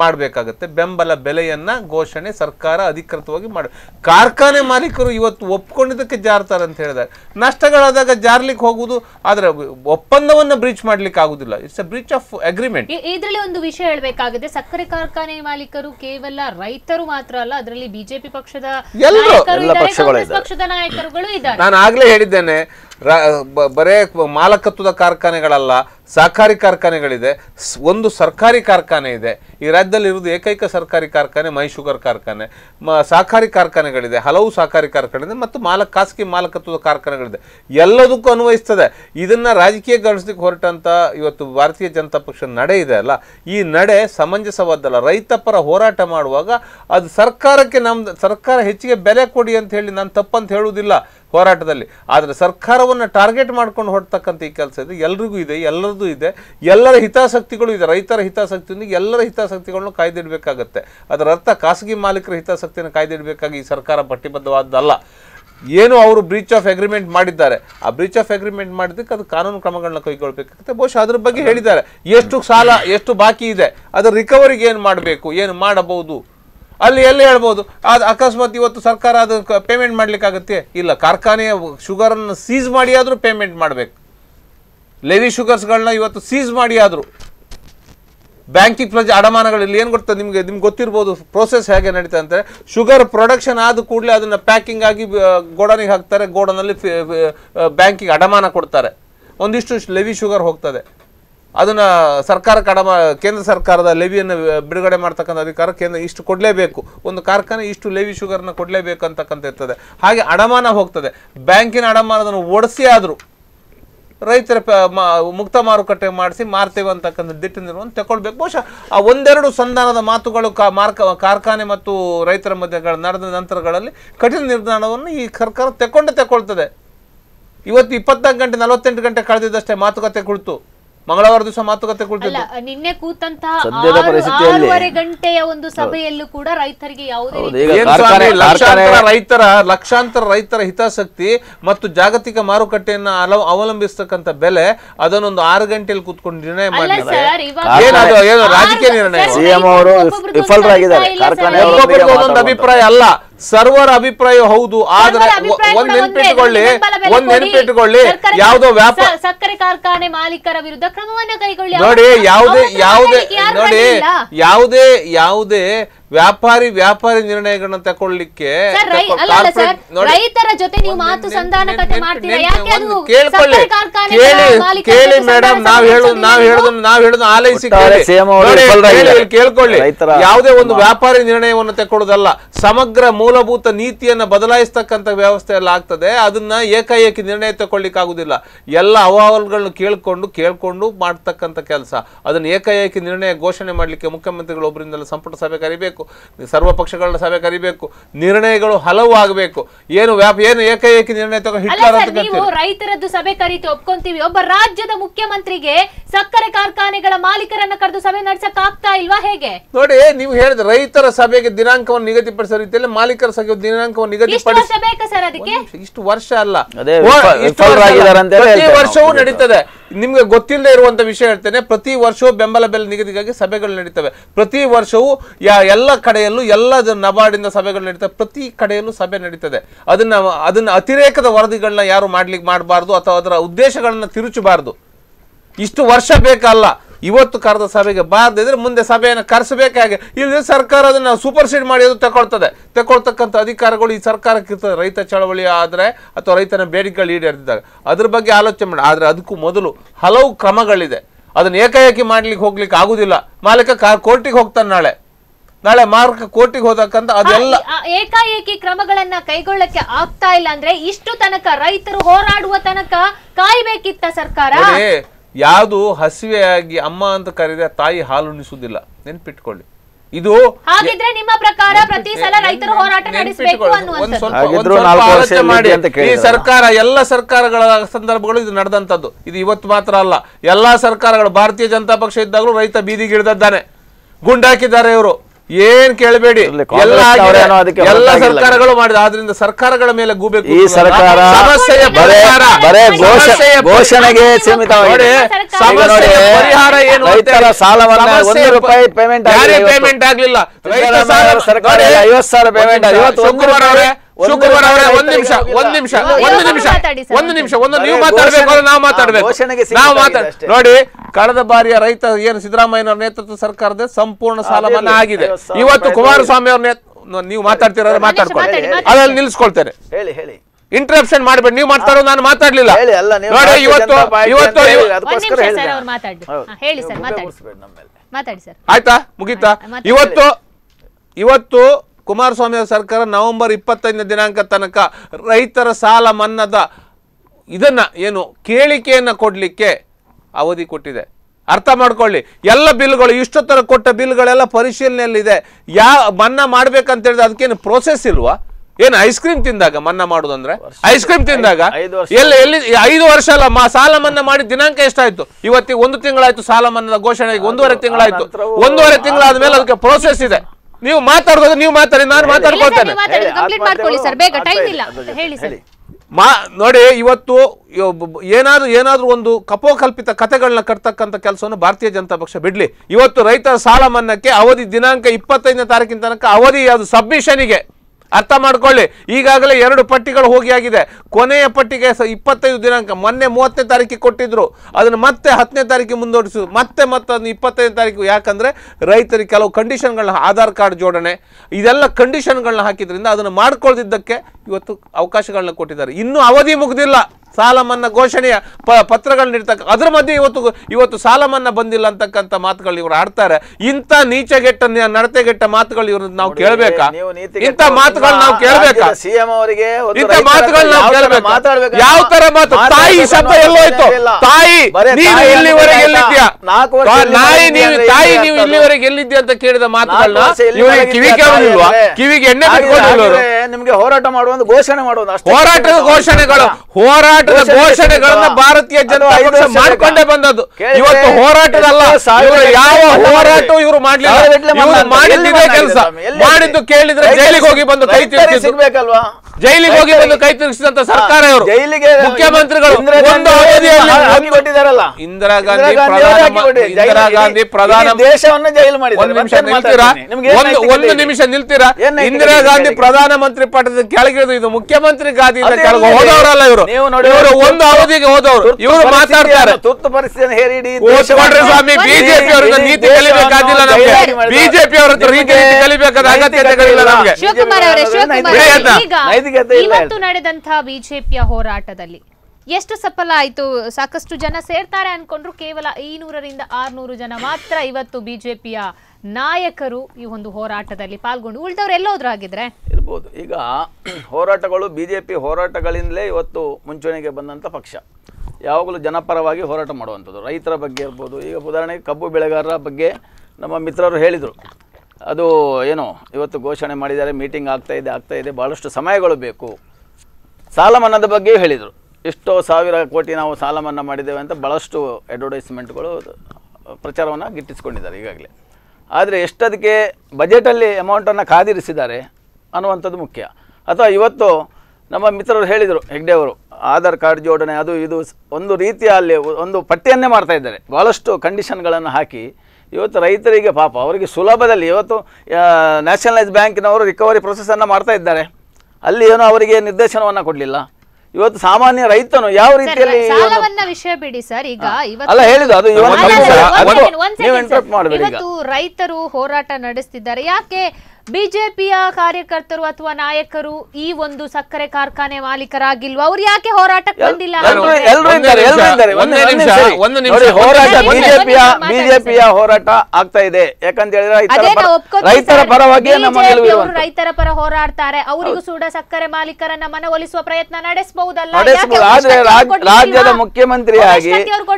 ಮಾಡಬೇಕಾಗತ್ತೆ. ಬೆಂಬಲ ಬೆಲೆಯನ್ನ ಘೋಷಣೆ ಸರ್ಕಾರ ಅಧಿಕೃತವಾಗಿ ಮಾಡ ಕಾರ್ಖಾನೆ ಮಾಲೀಕರು ಇವತ್ತು ಒಪ್ಕೊಂಡಿದ್ದಕ್ಕೆ ಜಾರ್ತಾರೆ ಅಂತ ಹೇಳಿದ್ದಾರೆ. ನಷ್ಟಗಳಾದಾಗ ಜಾರ್ಲಿಕ್ಕೆ ಹೋಗುವುದು ಆದರೆ ಒಪ್ಪಂದವನ್ನು ಬ್ರೀಚ್ ಮಾಡ್ಲಿಕ್ಕೆ ಆಗುದಿಲ್ಲ. It's a breach of agreement ಇದರಲ್ಲಿ ಒಂದು ವಿಷಯ ಹೇಳಬೇಕಾಗುತ್ತೆ. ಸಕ್ಕರೆ ಕಾರ್ಖಾನೆ ಮಾಲೀಕರು ಕೇವಲ ರೈತರು ಮಾತ್ರ ಅಲ್ಲ ಅದರಲ್ಲಿ ಬಿಜೆಪಿ ಪಕ್ಷದ. ಪಕ್ಷದ ನಾಯಕರುಗಳು ಇದ್ದಾರೆ. ನಾನು ಆಗ್ಲೇ ಹೇಳಿದ್ದೇನೆ ರ- ಬರೇ ಮಾಲಕತ್ವದ ಕಾರ್ಖಾನೆಗಳಲ್ಲ, ಸಹಕಾರಿ ಕಾರ್ಖಾನೆಗಳಿದೆ. ಒಂದು ಸರ್ಕಾರಿ ಕಾರ್ಖಾನೆ ಇದೆ. ಈ ರಾಜ್ಯದಲ್ಲಿ ಇರುವುದು ಏಕೈಕ ಸರ್ಕಾರಿ ಕಾರ್ಖಾನೆ, ಮೈ ಶುಗರ್ ಕಾರ್ಖಾನೆ. ಮ, ಸಹಕಾರಿ ಕಾರ್ಖಾನೆಗಳಿದೆ. ಹಲವು ಸಹಕಾರಿ ಕಾರ್ಖಾನೆ ಮತ್ತು ಮಾಲ, ಖಾಸಗಿ ಮಾಲಕತ್ವದ ಕಾರ್ಖಾನೆಗಳಿದೆ. ಎಲ್ಲದಕ್ಕೂ ಅನ್ವಯಿಸ್ತದೆ. ಇದನ್ನು ರಾಜಕೀಯ ಗಳಿಸ್ಲಿಕ್ಕೆ ಹೊರಟಂಥ ಇವತ್ತು ಭಾರತೀಯ ಜನತಾ ಪಕ್ಷ ನಡೆ ಇದೆ ಅಲ್ಲ? ಈ ನಡೆ ಸಮಂಜಸವಾದ್ದಲ್ಲ. ರೈತ ಪರ ಹೋರಾಟ ಮಾಡುವಾಗ ಅದು ಸರ್ಕಾರಕ್ಕೆ ನಮ್ದು, ಸರ್ಕಾರ ಹೆಚ್ಚಿಗೆ ಬೆಲೆ ಕೊಡಿ ಅಂತ ಹೇಳಿ ನಾನು ತಪ್ಪಂತ ಹೇಳುವುದಿಲ್ಲ. ಹೋರಾಟದಲ್ಲಿ. ಆದರೆ ಸರ್ಕಾರವನ್ನು ಟಾರ್ಗೆಟ್ ಮಾಡ್ಕೊಂಡು ಹೊಡ್ತಕ್ಕಂಥ ಈ ಕೆಲಸ ಇದೆ. ಎಲ್ರಿಗೂ ಇದೆ, ಎಲ್ಲರದ್ದು ಇದೆ. ಎಲ್ಲರ ಹಿತಾಸಕ್ತಿಗಳು ಇದೆ. ರೈತರ ಹಿತಾಸಕ್ತಿಯೊಂದಿಗೆ ಎಲ್ಲರ ಹಿತಾಸಕ್ತಿಗಳನ್ನು ಕಾಯ್ದಿಡಬೇಕಾಗತ್ತೆ. ಅದರ ಅರ್ಥ ಖಾಸಗಿ ಮಾಲೀಕರ ಹಿತಾಸಕ್ತಿಯನ್ನು ಕಾಯ್ದಿಡಬೇಕಾಗಿ ಈ ಸರ್ಕಾರ ಪಟ್ಟಿಬದ್ಧವಾದ್ದಲ್ಲ ಏನು ಅವರು ಬ್ರೀಚ್ ಆಫ್ ಅಗ್ರಿಮೆಂಟ್ ಮಾಡಿದ್ದಾರೆ. ಆ ಬ್ರೀಚ್ ಆಫ್ ಅಗ್ರಿಮೆಂಟ್ ಮಾಡಿದ್ದಕ್ಕೆ ಅದು ಕಾನೂನು ಕ್ರಮಗಳನ್ನ ಕೈಗೊಳ್ಳಬೇಕಾಗುತ್ತೆ ಬಹುಶಃ ಅದ್ರ ಬಗ್ಗೆ ಹೇಳಿದ್ದಾರೆ. ಎಷ್ಟು ಸಾಲ, ಎಷ್ಟು ಬಾಕಿ ಇದೆ. ಅದರ ರಿಕವರಿಗೆ ಏನು ಮಾಡಬೇಕು, ಏನು ಮಾಡಬಹುದು? ಅಲ್ಲಿ ಎಲ್ಲಿ ಹೇಳ್ಬೋದು? ಅದು ಅಕಸ್ಮಾತ್ ಇವತ್ತು ಸರ್ಕಾರ ಅದು ಪೇಮೆಂಟ್ ಮಾಡ್ಲಿಕ್ಕಾಗತ್ತೆ? ಇಲ್ಲ, ಕಾರ್ಖಾನೆಯ ಶುಗರನ್ನು ಸೀಸ್ ಮಾಡಿ ಆದರೂ ಪೇಮೆಂಟ್ ಮಾಡಬೇಕು. ಲೆವಿ ಶುಗರ್ಸ್ಗಳನ್ನ ಇವತ್ತು ಸೀಸ್ ಮಾಡಿ ಆದರೂ. ಬ್ಯಾಂಕಿಂಗ್ ಪ್ಲಜ್ ಅಡಮಾನಗಳಲ್ಲಿ ಏನು ಗೊತ್ತಾ ನಿಮಗೆ? ನಿಮ್ಗೆ ಗೊತ್ತಿರ್ಬೋದು ಪ್ರೋಸೆಸ್ ಹೇಗೆ ನಡೀತಾ ಅಂತ ಶುಗರ್ ಪ್ರೊಡಕ್ಷನ್ ಆದ ಕೂಡಲೇ ಅದನ್ನು ಪ್ಯಾಕಿಂಗ್ ಆಗಿ ಗೋಡನಿಗೆ ಹಾಕ್ತಾರೆ. ಗೋಡನಲ್ಲಿ ಬ್ಯಾಂಕಿಗೆ ಅಡಮಾನ ಕೊಡ್ತಾರೆ. ಒಂದಿಷ್ಟು ಲೆವಿ ಶುಗರ್ ಹೋಗ್ತದೆ. ಅದನ್ನ ಸರ್ಕಾರ ಅಡಮ ಕೇಂದ್ರ ಸರ್ಕಾರದ ಲೆವಿಯನ್ನು ಬಿಡುಗಡೆ ಮಾಡ್ತಕ್ಕಂಥ ಅಧಿಕಾರ ಕೇಂದ್ರ ಇಷ್ಟು ಕೊಡಲೇಬೇಕು. ಒಂದು ಕಾರ್ಖಾನೆ ಇಷ್ಟು ಲೆವಿ ಶುಗರ್ನ ಕೊಡಲೇಬೇಕು ಅಂತಕ್ಕಂಥ ಇರ್ತದೆ. ಹಾಗೆ ಅಡಮಾನ ಹೋಗ್ತದೆ. ಬ್ಯಾಂಕಿನ ಅಡಮಾನದನ್ನು ಒಡಿಸಿ ಆದರೂ ರೈತರ ಮುಕ್ತ ಮಾರುಕಟ್ಟೆ ಮಾಡಿಸಿ ಮಾರ್ತೇವೆ ಅಂತಕ್ಕಂಥ ದಿಟ್ಟ ನಿರ್ವಹಣೆ ತಗೊಳ್ಬೇಕು. ಬಹುಶಃ ಆ ಒಂದೆರಡು ಸಂಧಾನದ ಮಾತುಗಳು ಕಾ, ಮಾರ್ಕ, ಕಾರ್ಖಾನೆ ಮತ್ತು ರೈತರ ಮಧ್ಯೆ ನಡೆದ ನಂತರಗಳಲ್ಲಿ ಕಠಿಣ ನಿರ್ಧಾರವನ್ನು ಈ ಸರ್ಕಾರ ತಗೊಂಡೇ ತಗೊಳ್ತದೆ ಇವತ್ತು ಇಪ್ಪತ್ನಾಲ್ಕು ಗಂಟೆ, ನಲವತ್ತೆಂಟು ಗಂಟೆ ಕಳೆದಿದ್ದಷ್ಟೇ ಮಾತುಕತೆ ಕುಳಿತು. ಮಂಗಳವಾರ ದಿವಸ ಮಾತುಕತೆ ಅಲ್ಲ ನಿನ್ನೆ ಕೂತಂತಹ ಆರೂವರೆ ಗಂಟೆಯ ಒಂದು ಸಭೆಯಲ್ಲೂ ಕೂಡ ರೈತರಿಗೆ ಯಾವುದೇ ರೈತರ ಲಕ್ಷಾಂತರ ರೈತರ ಹಿತಾಸಕ್ತಿ ಮತ್ತು ಜಾಗತಿಕ ಮಾರುಕಟ್ಟೆಯನ್ನ ಅವಲಂಬಿಸತಕ್ಕಂತ ಅವಲಂಬಿಸ್ತಕ್ಕಂಥ ಬೆಲೆ ಅದನ್ನೊಂದು ಆರು ಗಂಟೆಯಲ್ಲಿ ಕೂತ್ಕೊಂಡು ನಿರ್ಣಯ ಅಲ್ಲ ಮಾಡಿದ್ದಾರೆ ಸರ್ ಇವಾಗ ಏನು ರಾಜಕೀಯ ನಿರ್ಣಯ? ಸಿಎಂ ಅವರು ವಿಫಲರಾಗಿದ್ದಾರೆ. ಒಂದೊಂದು ಅಭಿಪ್ರಾಯ ಅಲ್ಲ. ಸರ್ವರ ಅಭಿಪ್ರಾಯ ಹೌದು ಆದ್ರೆ ಒಂದ್ ನೆನ್ಪಿಟ್ಕೊಳ್ಳಿ ಒಂದ್. ನೆನ್ಪಿಟ್ಕೊಳ್ಳಿ ಸರ್ಕಾರಿ- ವ್ಯಾಪಾರ ಸಕ್ಕರೆ ಕಾರ್ಖಾನೆ ಮಾಲೀಕರ ವಿರುದ್ಧ ಕ್ರಮವನ್ನ ಕೈಗೊಳ್ಳಿ ನೋಡಿ ಯಾವುದೇ ಯಾವುದೇ ನೋಡಿ? ಯಾವುದೇ ಯಾವುದೇ ವ್ಯಾಪಾರಿ ವ್ಯಾಪಾರಿ ನಿರ್ಣಯಗಳನ್ನ ತಗೊಳ್ಳಿಕ್ಕೆ ಸರ್, ರೈ- ತಕೊ- ಅಲ್ಲ ಅಲ್ಲ ಸರ್, ರೈತರ ಜೊತೆ ನೀವು ಮಾತು ಸಂಧಾನಕತೆ ಕೇಳ್ಕೊಳ್ಳಿ. ಕೇಳಿ ಮೇಡಮ್ ನಾವ್ ಹೇಳುದು ನಾವ್? ಹೇಳುದು ನಾವ್ ಹೇಳುದು ಆಲೈಸಿ ಕೇಳ್ಕೊಳ್ಳಿ. ಯಾವುದೇ ಒಂದು ವ್ಯಾಪಾರಿ ನಿರ್ಣಯವನ್ನು ತಗೊಳ್ಳೋದಲ್ಲ ಸಮಗ್ರ ಮೂಲಭೂತ ನೀತಿಯನ್ನ ಬದಲಾಯಿಸ್ತಕ್ಕಂತ ವ್ಯವಸ್ಥೆ ಎಲ್ಲ ಆಗ್ತದೆ. ಅದನ್ನ ಏಕಾಏಕಿ ನಿರ್ಣಯ ತಗೊಳ್ಳಿಕ್ಕೆ ಆಗುದಿಲ್ಲ. ಎಲ್ಲ ಅಹವಾಲುಗಳನ್ನು ಕೇಳ್ಕೊಂಡು ಕೇಳ್ಕೊಂಡು ಮಾಡ್ತಕ್ಕಂಥ ಕೆಲಸ. ಅದನ್ನ ಏಕಾಏಕಿ ನಿರ್ಣಯ ಘೋಷಣೆ ಮಾಡ್ಲಿಕ್ಕೆ ಮುಖ್ಯಮಂತ್ರಿಗಳು ಒಬ್ಬರಿಂದಲೇ ಸಂಪುಟ ಸಭೆ ಕರಿಬೇಕು ಸರ್ವ ಪಕ್ಷಗಳ ಸಭೆ ಕರಿಬೇಕು. ನಿರ್ಣಯಗಳು ಹಲವು ಆಗಬೇಕು. ಏನು ವ್ಯಾಪ ಏನು ಏಕೈಕಿ ನಿರ್ಣಯ ಹಿಟ್ಲರ್ ರೈತರದ್ದು ಸಭೆ ಕರೀತಿ ಒಪ್ಕೊಂತೀವಿ. ಒಬ್ಬ ರಾಜ್ಯದ ಮುಖ್ಯಮಂತ್ರಿಗೆ ಸಕ್ಕರೆ ಕಾರ್ಖಾನೆಗಳ ಮಾಲೀಕರನ್ನ ಕರೆದು ಸಭೆ ನಡೆಸಕ್ ಆಗ್ತಾ ಇಲ್ವಾ ಹೇಗೆ? ನೋಡಿ ನೀವು ಹೇಳಿದ ರೈತರ ಸಭೆಗೆ ದಿನಾಂಕವನ್ನು ನಿಗದಿಪಡಿಸೋ ರೀತಿಯಲ್ಲಿ ಮಾಲೀಕರ ಸಭೆ ದಿನಾಂಕವನ್ನು ನಿಗದಿಪಡಿಸಬೇಕು ನಿಗದಿಪಡಿಸಿ ಬೇಕಾ ಸರ್ ಅದಕ್ಕೆ? ಇಷ್ಟು ವರ್ಷ ಅಲ್ಲ. ಪ್ರತಿ ವರ್ಷವೂ. ನಡೀತದೆ. ನಿಮ್ಗೆ ಗೊತ್ತಿಲ್ಲದೆ ಇರುವಂತ ವಿಷಯ ಹೇಳ್ತೇನೆ, ಪ್ರತಿ ವರ್ಷವೂ ಬೆಂಬಲ ಬೆಲೆ ನಿಗದಿಗಾಗಿ ಸಭೆಗಳು ನಡೀತವೆ. ಪ್ರತಿ ವರ್ಷವೂ ಯಾ ಎಲ್ಲ ಕಡೆಯಲ್ಲೂ ಎಲ್ಲ ನಬಾರ್ಡಿಂದ ಸಭೆಗಳು ನಡೀತವೆ. ಪ್ರತಿ ಕಡೆಯಲ್ಲೂ ಸಭೆ ನಡೀತದೆ. ಅದನ್ನ ಅದನ್ನ ಅತಿರೇಕದ ವರದಿಗಳನ್ನ ಯಾರು ಮಾಡ್ಲಿಕ್ಕೆ ಮಾಡಬಾರ್ದು ಅಥವಾ ಅದರ ಉದ್ದೇಶಗಳನ್ನ ತಿರುಚಬಾರ್ದು. ಇಷ್ಟು ವರ್ಷ ಬೇಕಲ್ಲ. ಇವತ್ತು ಕರೆದ ಸಭೆಗೆ ಬಾರದಿದ್ರೆ ಮುಂದೆ ಸಭೆಯನ್ನು ಕರೆಸಬೇಕಾಗಿ. ಇಲ್ಲಿ ಸರ್ಕಾರ ಅದನ್ನ ಸೂಪರ್ಸೀಡ್ ಮಾಡಿ ಅದು ತಗೊಳ್ತದೆ ತಗೊಳ್ತಕ್ಕಂಥ ಅಧಿಕಾರಗಳು ಈ ಸರ್ಕಾರಕ್ಕೆ ಇರ್ತದೆ. ರೈತ ಚಳವಳಿ ಆದರೆ ಅಥವಾ ರೈತನ ಬೇಡಿಕೆಗಳು ಈಡೇರಿದಾಗ ಅದ್ರ ಬಗ್ಗೆ ಆಲೋಚನೆ ಮಾಡಿ. ಆದರೆ ಅದಕ್ಕೂ ಮೊದಲು ಹಲವು ಕ್ರಮಗಳಿದೆ. ಅದನ್ನ ಏಕಾಏಕಿ ಮಾಡ್ಲಿಕ್ಕೆ ಹೋಗ್ಲಿಕ್ಕೆ ಆಗುದಿಲ್ಲ. ಮಾಲೀಕ ಕಾರ್ ಕೋರ್ಟಿಗೆ ಹೋಗ್ತಾನೆ ನಾಳೆ. ನಾಳೆ ಮಾರ್ಕ ಕೋರ್ಟಿಗೆ ಹೋದಕ್ಕಂತ ಅದೆಲ್ಲ ಏಕಾಏಕಿ ಕ್ರಮಗಳನ್ನ ಕೈಗೊಳ್ಳಕ್ಕೆ ಆಗ್ತಾ ಇಲ್ಲ ಅಂದ್ರೆ ಇಷ್ಟು ತನಕ ರೈತರು ಹೋರಾಡುವ ತನಕ ಕಾಯ್ಬೇಕಿತ್ತ ಸರ್ಕಾರ? ಯಾವುದು ಹಸಿವೆಯಾಗಿ ಅಮ್ಮ ಅಂತ ಕರೆದ ತಾಯಿ ಹಾಲು ಉಣಿಸುವುದಿಲ್ಲ. ನೆನ್ಪಿಟ್ಕೊಳ್ಳಿ. ಇದು ಹಾಗಿದ್ರೆ ನಿಮ್ಮ ಪ್ರಕಾರ ಪ್ರತಿ ಸಲ ರೈತರು ಹೋರಾಟ ನಡೆಸಬೇಕು. ಅನ್ನುವಂಥದ್ದು. ಮಾಡಿ. ಈ ಸರ್ಕಾರ ಎಲ್ಲ ಸರ್ಕಾರಗಳ ಸಂದರ್ಭಗಳು ಇದು ನಡೆದಂತದ್ದು ಇದು ಇವತ್ತು ಮಾತ್ರ ಅಲ್ಲ. ಎಲ್ಲಾ ಸರ್ಕಾರಗಳು ಭಾರತೀಯ ಜನತಾ ಪಕ್ಷ ಇದ್ದಾಗಲೂ ರೈತ ಬೀದಿಗಿಳಿದಿದ್ದಾನೆ. ಗುಂಡಾಕಿದ್ದಾರೆ ಇವರು. ಏನ್ ಕೇಳಬೇಡಿ. ಎಲ್ಲ ಆಗಿದೆ. ಅವರೇನೋ ಅದಕ್ಕೆ ಎಲ್ಲ ಸರ್ಕಾರಗಳು ಮಾಡಿದ ಆದ್ರಿಂದ ಸರ್ಕಾರಗಳ ಮೇಲೆ ಗೂಬೆ ಈ ಸರ್ಕಾರ ಘೋಷಣೆಗೆ ಸೀಮಿತವಾಗಿದೆ. ಪರಿಹಾರ ಏನು ಅಂತ ರೈತರ ಸಾಲವನ್ನ ಒಂದು ರೂಪಾಯಿ ಪೇಮೆಂಟ್ ಪೇಮೆಂಟ್ ಆಗ್ಲಿಲ್ಲ. ಸಾಲ ಸರ್ಕಾರ ಐವತ್ ಐವತ್ತು ಸಾವಿರ ಪೇಮೆಂಟ್ ಐವತ್ತು ಇವತ್ತು ನಿಮಿಷ, ಅವರೇ ಶಿವಕುಮಾರ್ ಅವರೇ ಒಂದ್ ನಿಮಿಷ ಒಂದ್ ನಿಮಿಷ. ಒಂದು ನಿಮಿಷ ಒಂದು ನಿಮಿಷ ಒಂದು ನೀವು ಮಾತಾಡ್ಬೇಕು ನಾವು ಮಾತಾಡ್ಬೇಕು. ನಾವು ಮಾತಾಡ್ ನೋಡಿ ಕಳೆದ ಬಾರಿಯ ರೈತ ಏನು ಸಿದ್ದರಾಮಯ್ಯನವರ ನೇತೃತ್ವ ಸರ್ಕಾರದ ಸಂಪೂರ್ಣ ಸಾಲ ಮನ್ನಾ ಆಗಿದೆ. ಇವತ್ತು ಕುಮಾರಸ್ವಾಮಿ ಅವ್ರ ನೀವು ಮಾತಾಡ್ತೀರ ಮಾತಾಡ್ಕೊಳ್ಳಿ. ಮಾತಾಡಿ, ಮಾತಾಡಿ. ಅದ್ರಲ್ಲಿ ನಿಲ್ಸ್ಕೊಳ್ತೇನೆ. ಹೇಳಿ ಹೇಳಿ. ಇಂಟ್ರಪ್ಷನ್ ಮಾಡ್ಬೇಡಿ ನೀವು ಮಾತಾಡೋ ನಾನು ಮಾತಾಡ್ಲಿಲ್ಲ. ಹೇಳಿ ಅಲ್ಲ ನೋಡಿ ಇವತ್ತು ಇವತ್ತು ಆಯ್ತಾ? ಮುಗೀತಾ? ಇವತ್ತು ಇವತ್ತು ಕುಮಾರಸ್ವಾಮಿ ಅವರ ಸರ್ಕಾರ ನವೆಂಬರ್ ಇಪ್ಪತ್ತೈದನೇ ದಿನಾಂಕ ತನಕ ರೈತರ ಸಾಲ ಮನ್ನಾದ ಇದನ್ನ ಏನು ಕೇಳಿಕೆಯನ್ನ ಕೊಡಲಿಕ್ಕೆ ಅವಧಿ ಕೊಟ್ಟಿದೆ. ಅರ್ಥ ಮಾಡ್ಕೊಳ್ಳಿ. ಎಲ್ಲ ಬಿಲ್ಗಳು ಇಷ್ಟೊತ್ತರ ಕೊಟ್ಟ ಬಿಲ್ಗಳೆಲ್ಲ ಪರಿಶೀಲನೆಯಲ್ಲಿದೆ. ಯಾ ಮನ್ನಾ ಮಾಡ್ಬೇಕಂತ ಹೇಳಿದ್ರೆ ಅದಕ್ಕೇನು ಪ್ರೋಸೆಸ್ ಇಲ್ವಾ? ಏನು ಐಸ್ ಕ್ರೀಮ್ ತಿಂದಾಗ ಮನ್ನಾ ಮಾಡುದಂದ್ರೆ ಐಸ್ ಕ್ರೀಮ್ ತಿಂದಾಗ. ಎಲ್ಲಿ ಎಲ್ಲಿ ಐದು ವರ್ಷ ಅಲ್ಲ ಮಾ ಸಾಲ ಮನ್ನಾ ಮಾಡಿ ದಿನಾಂಕ ಎಷ್ಟಾಯ್ತು? ಇವತ್ತಿಗೆ ಒಂದು ತಿಂಗಳಾಯ್ತು ಸಾಲ ಮನ್ನಾ ಘೋಷಣೆ ಒಂದೂವರೆ ತಿಂಗಳಾಯ್ತು. ಒಂದೂವರೆ ತಿಂಗಳಾದ ಮೇಲೆ ಅದಕ್ಕೆ ಪ್ರೋಸೆಸ್ ಇದೆ. ನೀವು ಮಾತಾಡೋದು ನೀವು ಮಾತಾಡಿ ನಾನು ಮಾತಾಡ್ಕೊಳ್ತೇನೆ. ಕಂಪ್ಲೀಟ್ ಮಾಡ್ಕೊಳ್ಳಿ ಸರ್. ಬೇಗ ಟೈಮ್ ಇಲ್ಲ. ಹೇಳಿ. ಸರ್. ಮಾ ನೋಡಿ ಇವತ್ತು ಏನಾದ್ರೂ ಏನಾದ್ರೂ ಒಂದು ಕಪೋಕಲ್ಪಿತ ಕಥೆಗಳನ್ನ ಕಟ್ತಕ್ಕಂಥ ಕೆಲಸವನ್ನು ಭಾರತೀಯ ಜನತಾ ಪಕ್ಷ ಬಿಡ್ಲಿ. ಇವತ್ತು ರೈತರ ಸಾಲ ಮನ್ನಾಕ್ಕೆ ಅವಧಿ ದಿನಾಂಕ ಇಪ್ಪತ್ತೈದನೇ ತಾರೀಕಿನ ತನಕ ಅವಧಿ ಅದು ಸಬ್ಮಿಷನಿಗೆ ಅರ್ಥ ಮಾಡ್ಕೊಳ್ಳಿ. ಈಗಾಗಲೇ ಎರಡು ಪಟ್ಟಿಗಳು ಹೋಗಿ ಆಗಿದೆ ಕೊನೆಯ ಪಟ್ಟಿಗೆ ಇಪ್ಪತ್ತೈದು ದಿನಾಂಕ, ಮೊನ್ನೆ ಮೂವತ್ತನೇ ತಾರೀಕಿಗೆ ಕೊಟ್ಟಿದ್ರು. ಅದನ್ನು ಮತ್ತೆ ಹತ್ತನೇ ತಾರೀಕಿಗೆ ಮುಂದೋಡಿಸು ಮತ್ತೆ ಮತ್ತೆ ಅದನ್ನ ಇಪ್ಪತ್ತೈದನೇ ತಾರೀಕು ಯಾಕಂದರೆ ರೈತರಿಗೆ ಕೆಲವು ಕಂಡೀಷನ್ಗಳನ್ನ ಆಧಾರ್ ಕಾರ್ಡ್ ಜೋಡಣೆ, ಇದೆಲ್ಲ ಕಂಡೀಷನ್ಗಳನ್ನ ಹಾಕಿದ್ರಿಂದ ಅದನ್ನು ಮಾಡ್ಕೊಳ್ದಿದ್ದಕ್ಕೆ ಇವತ್ತು ಅವಕಾಶಗಳನ್ನ ಕೊಟ್ಟಿದ್ದಾರೆ. ಇನ್ನೂ ಅವಧಿ ಮುಗ್ದಿಲ್ಲ. ಸಾಲ ಮನ್ನಾ ಘೋಷಣೆಯ ಪ ಪತ್ರಗಳನ್ನ ಇರ್ತಕ್ಕ ಅದ್ರ ಮಧ್ಯೆ ಇವತ್ತು ಇವತ್ತು ಸಾಲ ಮನ್ನಾ ಬಂದಿಲ್ಲ ಅಂತಕ್ಕಂಥ ಮಾತುಗಳು ಇವರು ಆಡ್ತಾರೆ. ಇಂಥ ನೀಚಗೆಟ್ಟ ನಡತೆಗೆಟ್ಟ ಮಾತುಗಳು ಇವ್ರು ನಾವು ಕೇಳಬೇಕಾ? ಕೇಳ್ಬೇಕಾ ಇಂಥ ಮಾತುಗಳು ನಾವು ಕೇಳಬೇಕಾ? ಸಿಎಂ ಅವರಿಗೆ ಇಂಥ ಮಾತುಗಳು ನಾವು ತರ ಯಾವ ತರ ಮಾತು? ತಾಯಿ ಶಬ್ದ ಎಲ್ಲೋಯ್ತು. ತಾಯಿ ನೀವು ನೀನು ಇಲ್ಲಿವರೆಗೆ ಎಲ್ಲಿದ್ಯಾ ನಾಯಿ ನೀವು ತಾಯಿ ನೀವು? ಇಲ್ಲಿವರೆಗೆ ಎಲ್ಲಿದ್ಯಾ ಅಂತ ಕೇಳಿದ ಮಾತುಗಳನ್ನ ಇವರಿಗೆ ಕಿವಿ ತಾಯಿ ಕಿವಿಗೆ ಎಣ್ಣೆ ಬಿಟ್ಕೊಂಡಿಲ್ವರು ನಿಮ್ಗೆ ಹೋರಾಟ ಮಾಡುವ ಘೋಷಣೆ ಮಾಡುವ ಹೋರಾಟದ ಘೋಷಣೆಗಳು. ಹೋರಾಟದ ಘೋಷಣೆಗಳನ್ನ ಭಾರತೀಯ ಜನತಾ ಮಾಡ್ಕೊಂಡೇ ಬಂದದ್ದು. ಇವತ್ತು ಹೋರಾಟದಲ್ಲ ಯಾವ ಹೋರಾಟ ಇವರು ಮಾಡ್ಲಿಲ್ಲ. ಮಾಡಿದ್ದೇ ಮಾಡಿದ್ದಿದೆ ಕೆಲಸ. ಮಾಡಿದ್ದು ಕೇಳಿದ್ರೆ ಜೈಲಿಗೆ ಹೋಗಿ ಬಂದು ಕೈ ತಿರುಗಿ ಸಿಗ್ಬೇಕಲ್ವಾ? ಜೈಲಿಗೆ ಹೋಗಿ ಬಂದು ಕೈ ತಿರುಗಿಸಿದಂತ ಸರ್ಕಾರ ಇವರು ಜೈಲಿಗೆ ಮುಖ್ಯಮಂತ್ರಿಗಳು ಇಂದಿರಾ ಒಂದು ಗಾಂಧಿ ಅವಧಿಯಲ್ಲಿ ಇಂದಿರಾ ಗಾಂಧಿ ಇಂದಿರಾ ಗಾಂಧಿ ಪ್ರಧಾನ ದೇಶವನ್ನ ಜೈಲು ಮಾಡಿ ಒಂದು ನಿಮಿಷ ನಿಲ್ತೀರಾ? ಒಂದು ಒಂದು ನಿಮಿಷ ನಿಲ್ತೀರಾ? ಇಂದಿರಾ ಗಾಂಧಿ ಪ್ರಧಾನ ಮಂತ್ರಿ ಪಟ್ಟದ ಕೆಳಗಿಳಿದು ಇದು ಮುಖ್ಯಮಂತ್ರಿ ಗಾದಿ ಕೆಳಗೆ. ಹೋದವರಲ್ಲ ಇವರು. ಇವರು ಒಂದು ಅವಧಿಗೆ ಹೋದವರು. ಇವರು ಮಾತಾಡ್ತಾರೆ. ತುರ್ತು ಪರಿಸ್ಥಿತಿಯನ್ನು ಹೇರಿಡಿ ಸ್ವಾಮಿ ಬಿಜೆಪಿ ಅವರ ಇಡೀ ನೀತಿ ಕಲಿಬೇಕಾಗಿಲ್ಲ ನಮಗೆ. ಬಿಜೆಪಿ ಅವರ ಹತ್ರ ನೀತಿ ಕಲಿಬೇಕಾದ ಅಗತ್ಯತೆಗಳಿಲ್ಲ ನಮಗೆ. ನೈತಿಕತೆ ಇವತ್ತು ನಡೆದಂತಹ ಬಿಜೆಪಿಯ ಹೋರಾಟದಲ್ಲಿ ಎಷ್ಟು ಸಫಲ ಆಯ್ತು? ಸಾಕಷ್ಟು ಜನ ಸೇರ್ತಾರೆ ಅನ್ಕೊಂಡ್ರು ಕೇವಲ ಐನೂರರಿಂದ ಆರ್ನೂರು ಜನ ಮಾತ್ರ ಇವತ್ತು ಬಿಜೆಪಿಯ ನಾಯಕರು ಈ ಒಂದು ಹೋರಾಟದಲ್ಲಿ ಪಾಲ್ಗೊಂಡು ಉಳಿದವ್ರು ಎಲ್ಲೋದ್ರು ಆಗಿದ್ರೆ ಇರ್ಬೋದು. ಈಗ ಹೋರಾಟಗಳು ಬಿಜೆಪಿ ಹೋರಾಟಗಳಿಂದಲೇ ಇವತ್ತು ಮುಂಚೂಣಿಗೆ ಬಂದಂಥ ಪಕ್ಷ. ಯಾವಾಗಲೂ ಜನಪರವಾಗಿ ಹೋರಾಟ ಮಾಡುವಂಥದ್ದು. ರೈತರ ಬಗ್ಗೆ ಇರ್ಬೋದು. ಈಗ ಉದಾಹರಣೆಗೆ ಕಬ್ಬು ಬೆಳೆಗಾರರ ಬಗ್ಗೆ ನಮ್ಮ ಮಿತ್ರರು ಹೇಳಿದರು. ಅದು ಏನು, ಇವತ್ತು ಘೋಷಣೆ ಮಾಡಿದ್ದಾರೆ, ಮೀಟಿಂಗ್ ಆಗ್ತಾಯಿದೆ ಆಗ್ತಾಯಿದೆ ಭಾಳಷ್ಟು ಸಮಯಗಳು ಬೇಕು. ಸಾಲ ಮನ್ನಾದ ಬಗ್ಗೆಯೂ ಹೇಳಿದರು. ಎಷ್ಟೋ ಸಾವಿರ ಕೋಟಿ ನಾವು ಸಾಲ ಮನ್ನಾ ಮಾಡಿದ್ದೇವೆ ಅಂತ ಭಾಳಷ್ಟು ಅಡ್ವರ್ಟೈಸ್ಮೆಂಟ್ಗಳು ಪ್ರಚಾರವನ್ನು ಗಿಟ್ಟಿಸ್ಕೊಂಡಿದ್ದಾರೆ ಈಗಾಗಲೇ. ಆದರೆ ಎಷ್ಟದಕ್ಕೆ ಬಜೆಟಲ್ಲಿ ಅಮೌಂಟನ್ನು ಕಾದಿರಿಸಿದ್ದಾರೆ ಅನ್ನುವಂಥದ್ದು ಮುಖ್ಯ. ಅಥವಾ ಇವತ್ತು ನಮ್ಮ ಮಿತ್ರರು ಹೇಳಿದರು, ಹೆಗ್ಡೆ ಅವರು, ಆಧಾರ್ ಕಾರ್ಡ್ ಜೋಡಣೆ, ಅದು ಇದು ಒಂದು ರೀತಿಯ ಅಲ್ಲಿ ಒಂದು ಪಟ್ಟಿಯನ್ನೇ ಮಾಡ್ತಾ ಇದ್ದಾರೆ. ಭಾಳಷ್ಟು ಕಂಡೀಷನ್ಗಳನ್ನು ಹಾಕಿ ಇವತ್ತು ರೈತರಿಗೆ ಪಾಪ, ಅವರಿಗೆ ಸುಲಭದಲ್ಲಿ ಇವತ್ತು ನ್ಯಾಷನಲೈಸ್ ಬ್ಯಾಂಕಿನವರು ರಿಕವರಿ ಪ್ರೊಸೆಸನ್ನು ಮಾಡ್ತಾ ಇದ್ದಾರೆ. ಅಲ್ಲಿ ಏನೋ ಅವರಿಗೆ ನಿರ್ದೇಶನವನ್ನು ಕೊಡಲಿಲ್ಲ. ಇವತ್ತು ಸಾಮಾನ್ಯ ರೈತನು ಯಾವ ರೀತಿಯಲ್ಲಿ ಸಾಲವನ್ನ ವಿಷಯ ಬಿಡಿ ಸರ್. ಈಗ ಇವತ್ತು ಅಲ್ಲ ಹೇಳಿದ್ದು ಅದು ನೀವು ಮಾಡಬೇಡಿ ಇವತ್ತು ರೈತರು ಹೋರಾಟ ನಡೆಸ್ತಿದ್ದಾರೆ. ಯಾಕೆ ಬಿಜೆಪಿಯ ಕಾರ್ಯಕರ್ತರು ಅಥವಾ ನಾಯಕರು ಈ ಒಂದು ಸಕ್ಕರೆ ಕಾರ್ಖಾನೆ ಮಾಲೀಕರಾಗಿಲ್ವಾ? ಅವ್ರು ಯಾಕೆ ಹೋರಾಟಕ್ಕೆ ಬಂದಿಲ್ಲ? ಬಿಜೆಪಿಯ ಬಿಜೆಪಿಯ ಹೋರಾಟ ಆಗ್ತಾ ಇದೆ. ಯಾಕಂತ ಹೇಳಿದ್ರೆ ರೈತರ ರೈತರ ಪರವಾಗಿ ಪರ ಹೋರಾಡ್ತಾರೆ. ಅವರಿಗೂ ಕೂಡ ಸಕ್ಕರೆ ಮಾಲೀಕರನ್ನ ಮನವೊಲಿಸುವ ಪ್ರಯತ್ನ ನಡೆಸಬಹುದಲ್ಲ? ನಡೆಸಬಹುದು ಆದ್ರೆ ರಾಜ್- ರಾಜ್ಯದ ಮುಖ್ಯಮಂತ್ರಿಯಾಗಿ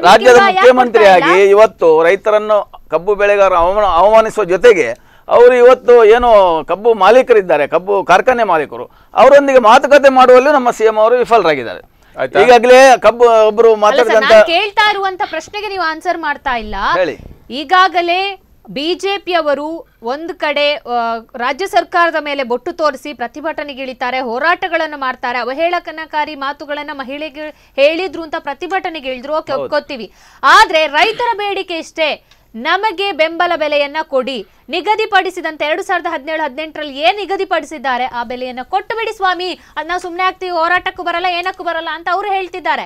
ರಾಜ್ಯದ ಮುಖ್ಯಮಂತ್ರಿಯಾಗಿ ಇವತ್ತು ರೈತರನ್ನು ಕಬ್ಬು ಬೆಳೆಗಾರ ಅವಮಾನ ಅವಮಾನಿಸುವ ಜೊತೆಗೆ ಅವರು ಇವತ್ತು ಏನು ಕಬ್ಬು ಮಾಲೀಕರಿದ್ದಾರೆ ಕಬ್ಬು ಕಾರ್ಖಾನೆ ಮಾಲೀಕರು. ಅವರೊಂದಿಗೆ ಮಾತುಕತೆ ಮಾಡುವಲ್ಲಿ ನಮ್ಮ ಸಿಎಂ ಅವರು ವಿಫಲರಾಗಿದ್ದಾರೆ? ಈಗಾಗಲೇ ಕಬ್ಬು ಮಾತಾಡಿದಂತ ನಾನು ಕೇಳ್ತಾ ಇರುವಂತ ಪ್ರಶ್ನೆಗೆ ನೀವು ಆನ್ಸರ್ ಮಾಡ್ತಾ ಇಲ್ಲ. ಹೇಳಿ. ಈಗಾಗಲೇ ಬಿಜೆಪಿಯವರು ಒಂದು ಕಡೆ ರಾಜ್ಯ ಸರ್ಕಾರದ ಮೇಲೆ ಬೊಟ್ಟು ತೋರಿಸಿ ಪ್ರತಿಭಟನೆಗೆ ಇಳಿತಾರೆ ಹೋರಾಟಗಳನ್ನು ಮಾಡ್ತಾರೆ ಅವಹೇಳಕನಕಾರಿ ಮಾತುಗಳನ್ನ ಮಹಿಳೆಗೆ ಹೇಳಿದ್ರು ಅಂತ ಪ್ರತಿಭಟನೆಗೆ ಇಳಿದ್ರು ಓಕೆ ಒಪ್ಕೋತೀವಿ. ಆದ್ರೆ ರೈತರ ಬೇಡಿಕೆ ಇಷ್ಟೇ. ನಮಗೆ ಬೆಂಬಲ ಬೆಲೆಯನ್ನ ಕೊಡಿ. ನಿಗದಿಪಡಿಸಿದಂತೆ ಎರಡು ಸಾವಿರದ ಹದಿನೇಳು ಹದಿನೆಂಟರಲ್ಲಿ ಏನ್ ನಿಗದಿಪಡಿಸಿದ್ದಾರೆ? ಆ ಬೆಲೆಯನ್ನ ಕೊಟ್ಟು ಬಿಡಿ ಸ್ವಾಮಿ. ಅದ್ ನಾವು ಸುಮ್ನೆ ಆಗ್ತೀವಿ ಹೋರಾಟಕ್ಕೂ ಬರಲ್ಲ ಏನಕ್ಕೂ ಬರಲ್ಲ ಅಂತ ಅವರು ಹೇಳ್ತಿದ್ದಾರೆ.